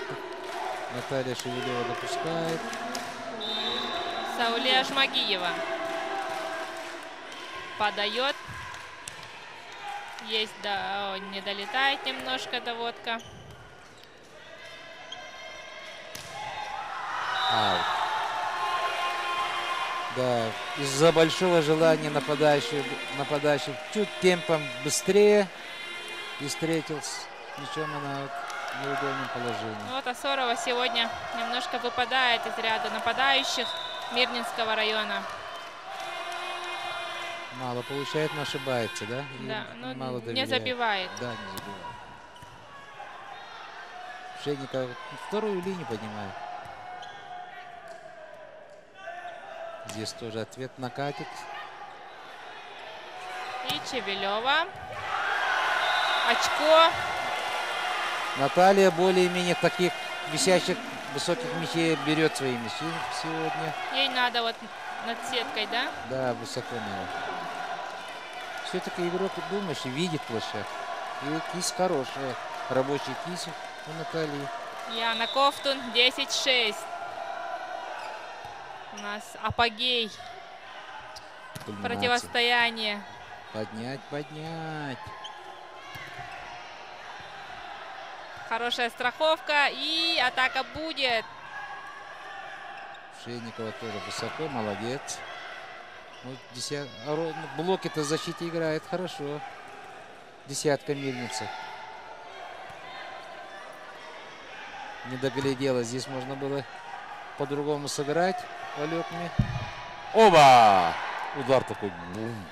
Speaker 2: Наталья Шевелева допускает.
Speaker 1: Сауле Ашмагиева. Подает. Есть, да, о, не долетает немножко доводка.
Speaker 2: Аут. Да, из-за большого желания нападающих, нападающих чуть темпом быстрее и встретился мячом она в неудобном положении.
Speaker 1: Ну Вот Асорова сегодня немножко выпадает из ряда нападающих Мирнинского района.
Speaker 2: Мало получает, но ошибается, да? И
Speaker 1: Да, ну,
Speaker 2: мало
Speaker 1: не забивает.
Speaker 2: Да, не забивает. Шейников вторую линию поднимает. Здесь тоже ответ накатит.
Speaker 1: И Чебелева. Очко.
Speaker 2: Наталья более-менее таких висящих высоких мячей берет свои мячи сегодня.
Speaker 1: Ей надо вот над сеткой, да?
Speaker 2: Да, высоко надо. Все-таки игрок, думаешь, видит площадку. И кисть хорошая. Рабочий кисть у Натальи.
Speaker 1: Яна Ковтун 10-6. У нас апогей
Speaker 2: Кульминация.
Speaker 1: противостояния.
Speaker 2: Поднять, поднять.
Speaker 1: Хорошая страховка и атака будет.
Speaker 2: Шейникова тоже высоко, молодец. Ну, десят... а ну, Блоки-то в защите играет хорошо. Десятка мельница. Не доглядела. Здесь можно было по-другому сыграть. Олег мне. Оба! Удар такой. бум.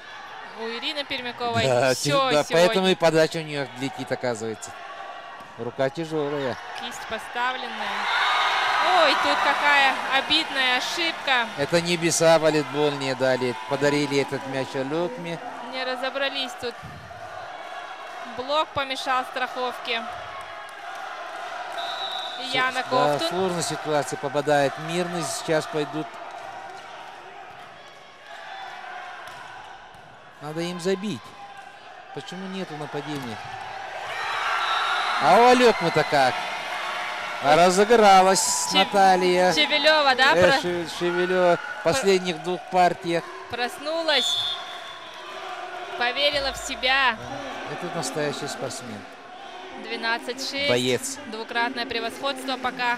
Speaker 1: У Ирины Пермяковой
Speaker 2: Да,
Speaker 1: все
Speaker 2: да,
Speaker 1: сегодня.
Speaker 2: поэтому и подача у нее летит, оказывается. Рука тяжелая.
Speaker 1: Кисть поставленная. Ой, тут какая обидная ошибка.
Speaker 2: Это небеса волейбол не дали. Подарили этот мяч Алёкме.
Speaker 1: Не разобрались тут. Блок помешал страховке. Яна
Speaker 2: Да,
Speaker 1: Ковтун.
Speaker 2: сложная ситуация. Попадает мирно. Сейчас пойдут. Надо им забить. Почему нету нападения? А у Алёкмы-то как? Разыгралась
Speaker 1: Чев-
Speaker 2: Наталья.
Speaker 1: Чевелева, да,
Speaker 2: Э,
Speaker 1: про-
Speaker 2: Ше- Шевелева в последних двух партиях.
Speaker 1: проснулась. Поверила в себя.
Speaker 2: Это настоящий спортсмен.
Speaker 1: 12-6.
Speaker 2: Боец.
Speaker 1: Двукратное превосходство пока.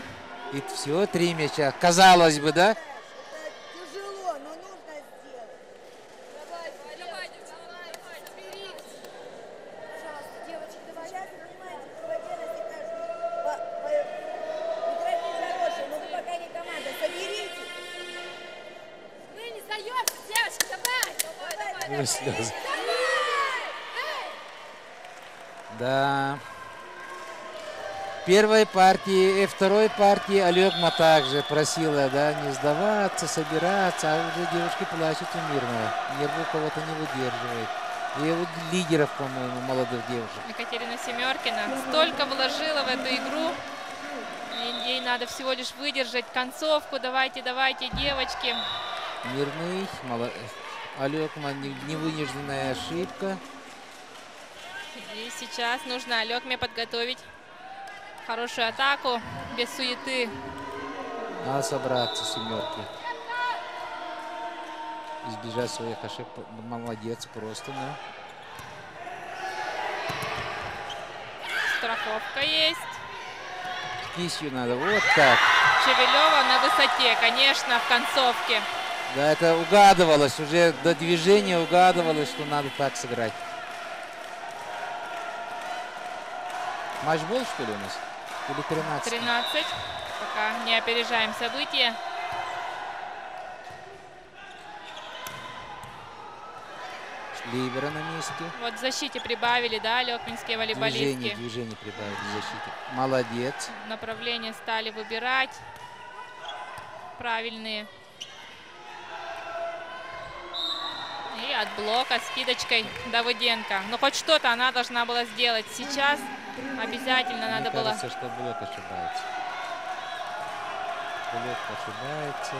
Speaker 2: И всего три мяча. Казалось бы, да? Ой, слезы. Да. Первой партии и второй партии Алёгма также просила, да, не сдаваться, собираться, а уже девушки плачут у Мирного. Нервы кого-то не выдерживает. И вот лидеров, по-моему, молодых девушек.
Speaker 1: Екатерина Семеркина столько вложила в эту игру. И Ей надо всего лишь выдержать концовку. Давайте, давайте, девочки.
Speaker 2: Мирный, мало... Алёкма, не- невынужденная ошибка.
Speaker 1: И сейчас нужно Алекме подготовить хорошую атаку без суеты.
Speaker 2: Надо собраться, семерки. Избежать своих ошибок. Молодец просто, да.
Speaker 1: Страховка есть.
Speaker 2: Кистью надо. Вот так.
Speaker 1: Чевелева на высоте, конечно, в концовке.
Speaker 2: Да, это угадывалось. Уже до движения угадывалось, что надо так сыграть. Матчбол, что ли, у нас? Или 13?
Speaker 1: 13. Пока не опережаем события.
Speaker 2: Ливера на месте.
Speaker 1: Вот в защите прибавили, да,
Speaker 2: Движение,
Speaker 1: волейболистки.
Speaker 2: движение прибавить в защите. Молодец.
Speaker 1: Направления стали выбирать правильные. И от блока скидочкой Давыденко. Ну хоть что-то она должна была сделать. Сейчас обязательно
Speaker 2: Мне
Speaker 1: надо было.
Speaker 2: кажется, что Блок ошибается. Блок ошибается.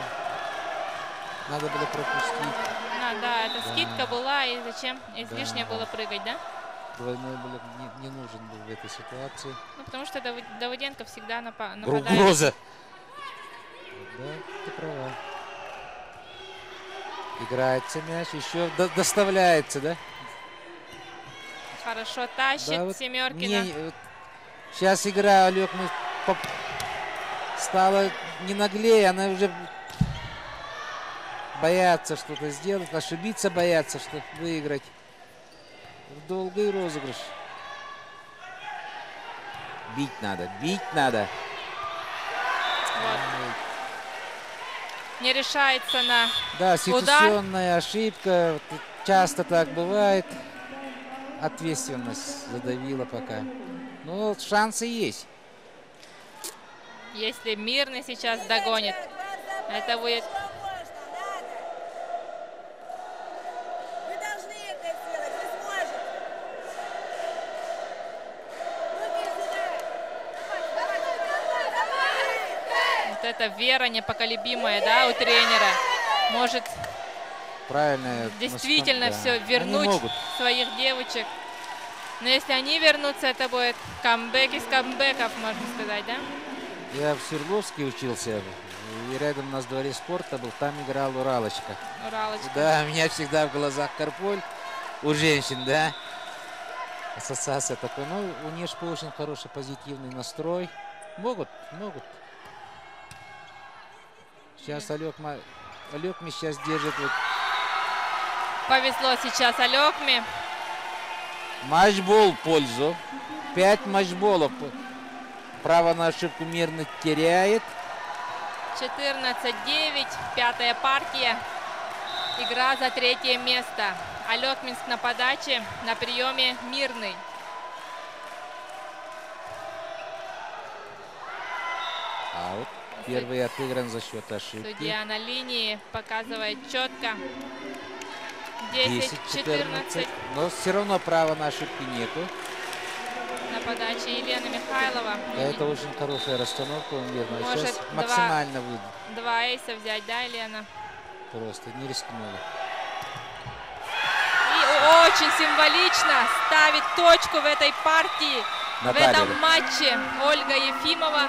Speaker 2: Надо было пропустить.
Speaker 1: А, да, это
Speaker 2: Да.
Speaker 1: скидка была, и зачем излишне
Speaker 2: Да.
Speaker 1: было прыгать, да?
Speaker 2: Двойной блок не, не нужен был в этой ситуации.
Speaker 1: Ну, потому что Давы- Давыденко всегда напа- нападает.
Speaker 2: Угроза. Да, ты права. Играется мяч, еще до- доставляется, да?
Speaker 1: Хорошо тащит
Speaker 2: да вот
Speaker 1: Семеркина.
Speaker 2: мне, вот сейчас игра Олег мы поп- стала не наглее, она уже боятся что-то сделать, ошибиться боятся, что выиграть. Долгий розыгрыш. Бить надо, бить надо.
Speaker 1: Вот. Не решается на
Speaker 2: Да,
Speaker 1: Удар.
Speaker 2: ситуационная ошибка. Вот Часто так бывает. Ответственность задавила пока. Но шансы есть.
Speaker 1: Если мирный сейчас догонит. Это будет эта вера непоколебимая, да, у тренера. Может
Speaker 2: Правильно.
Speaker 1: действительно
Speaker 2: да.
Speaker 1: все
Speaker 2: Они
Speaker 1: вернуть своих девочек. Но если они вернутся, это будет камбэк из камбэков, можно сказать, да?
Speaker 2: Я в Свердловске учился. И рядом у нас дворе спорта был. Там играл Уралочка.
Speaker 1: Уралочка.
Speaker 2: Да, у меня всегда в глазах Карполь. У женщин, да. Ассоциация такой. Ну, у Нежпы очень хороший позитивный настрой. Могут, могут. Сейчас Олег, Олег мне сейчас держит вот
Speaker 1: Повезло сейчас Алекме.
Speaker 2: матчбол в пользу. Пять матчболов. Право на ошибку мирно теряет.
Speaker 1: 14-9, пятая партия. игра за третье место. Алекминск на подаче, на приеме Мирный.
Speaker 2: Аут. Первый отыгран за счет ошибки.
Speaker 1: Судья на линии показывает четко. 10-14
Speaker 2: 10-14. Но все равно права на ошибки нету.
Speaker 1: на подаче Елены Михайлова.
Speaker 2: Это очень хорошая расстановка у Мирного.
Speaker 1: Может,
Speaker 2: Сейчас
Speaker 1: два-
Speaker 2: максимально вы
Speaker 1: Два эйса взять, да, Елена?
Speaker 2: просто не рискнули.
Speaker 1: И очень символично ставит точку в этой партии, в
Speaker 2: Наталья.
Speaker 1: этом матче Ольга Ефимова.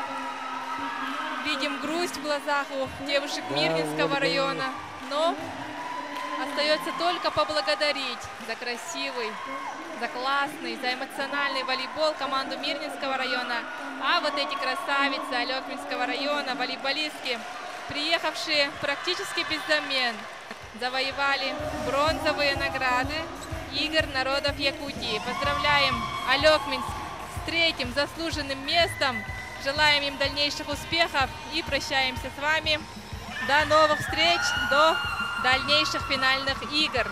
Speaker 1: Видим грусть в глазах у девушек Мирнинского района. Но остается только поблагодарить за красивый, за классный, за эмоциональный волейбол команду Мирнинского района. А вот эти красавицы Алекминского района, волейболистки, приехавшие практически без замен, завоевали бронзовые награды игр народов Якутии. Поздравляем Алекминск с третьим заслуженным местом. Желаем им дальнейших успехов и прощаемся с вами. До новых встреч, до дальнейших финальных игр.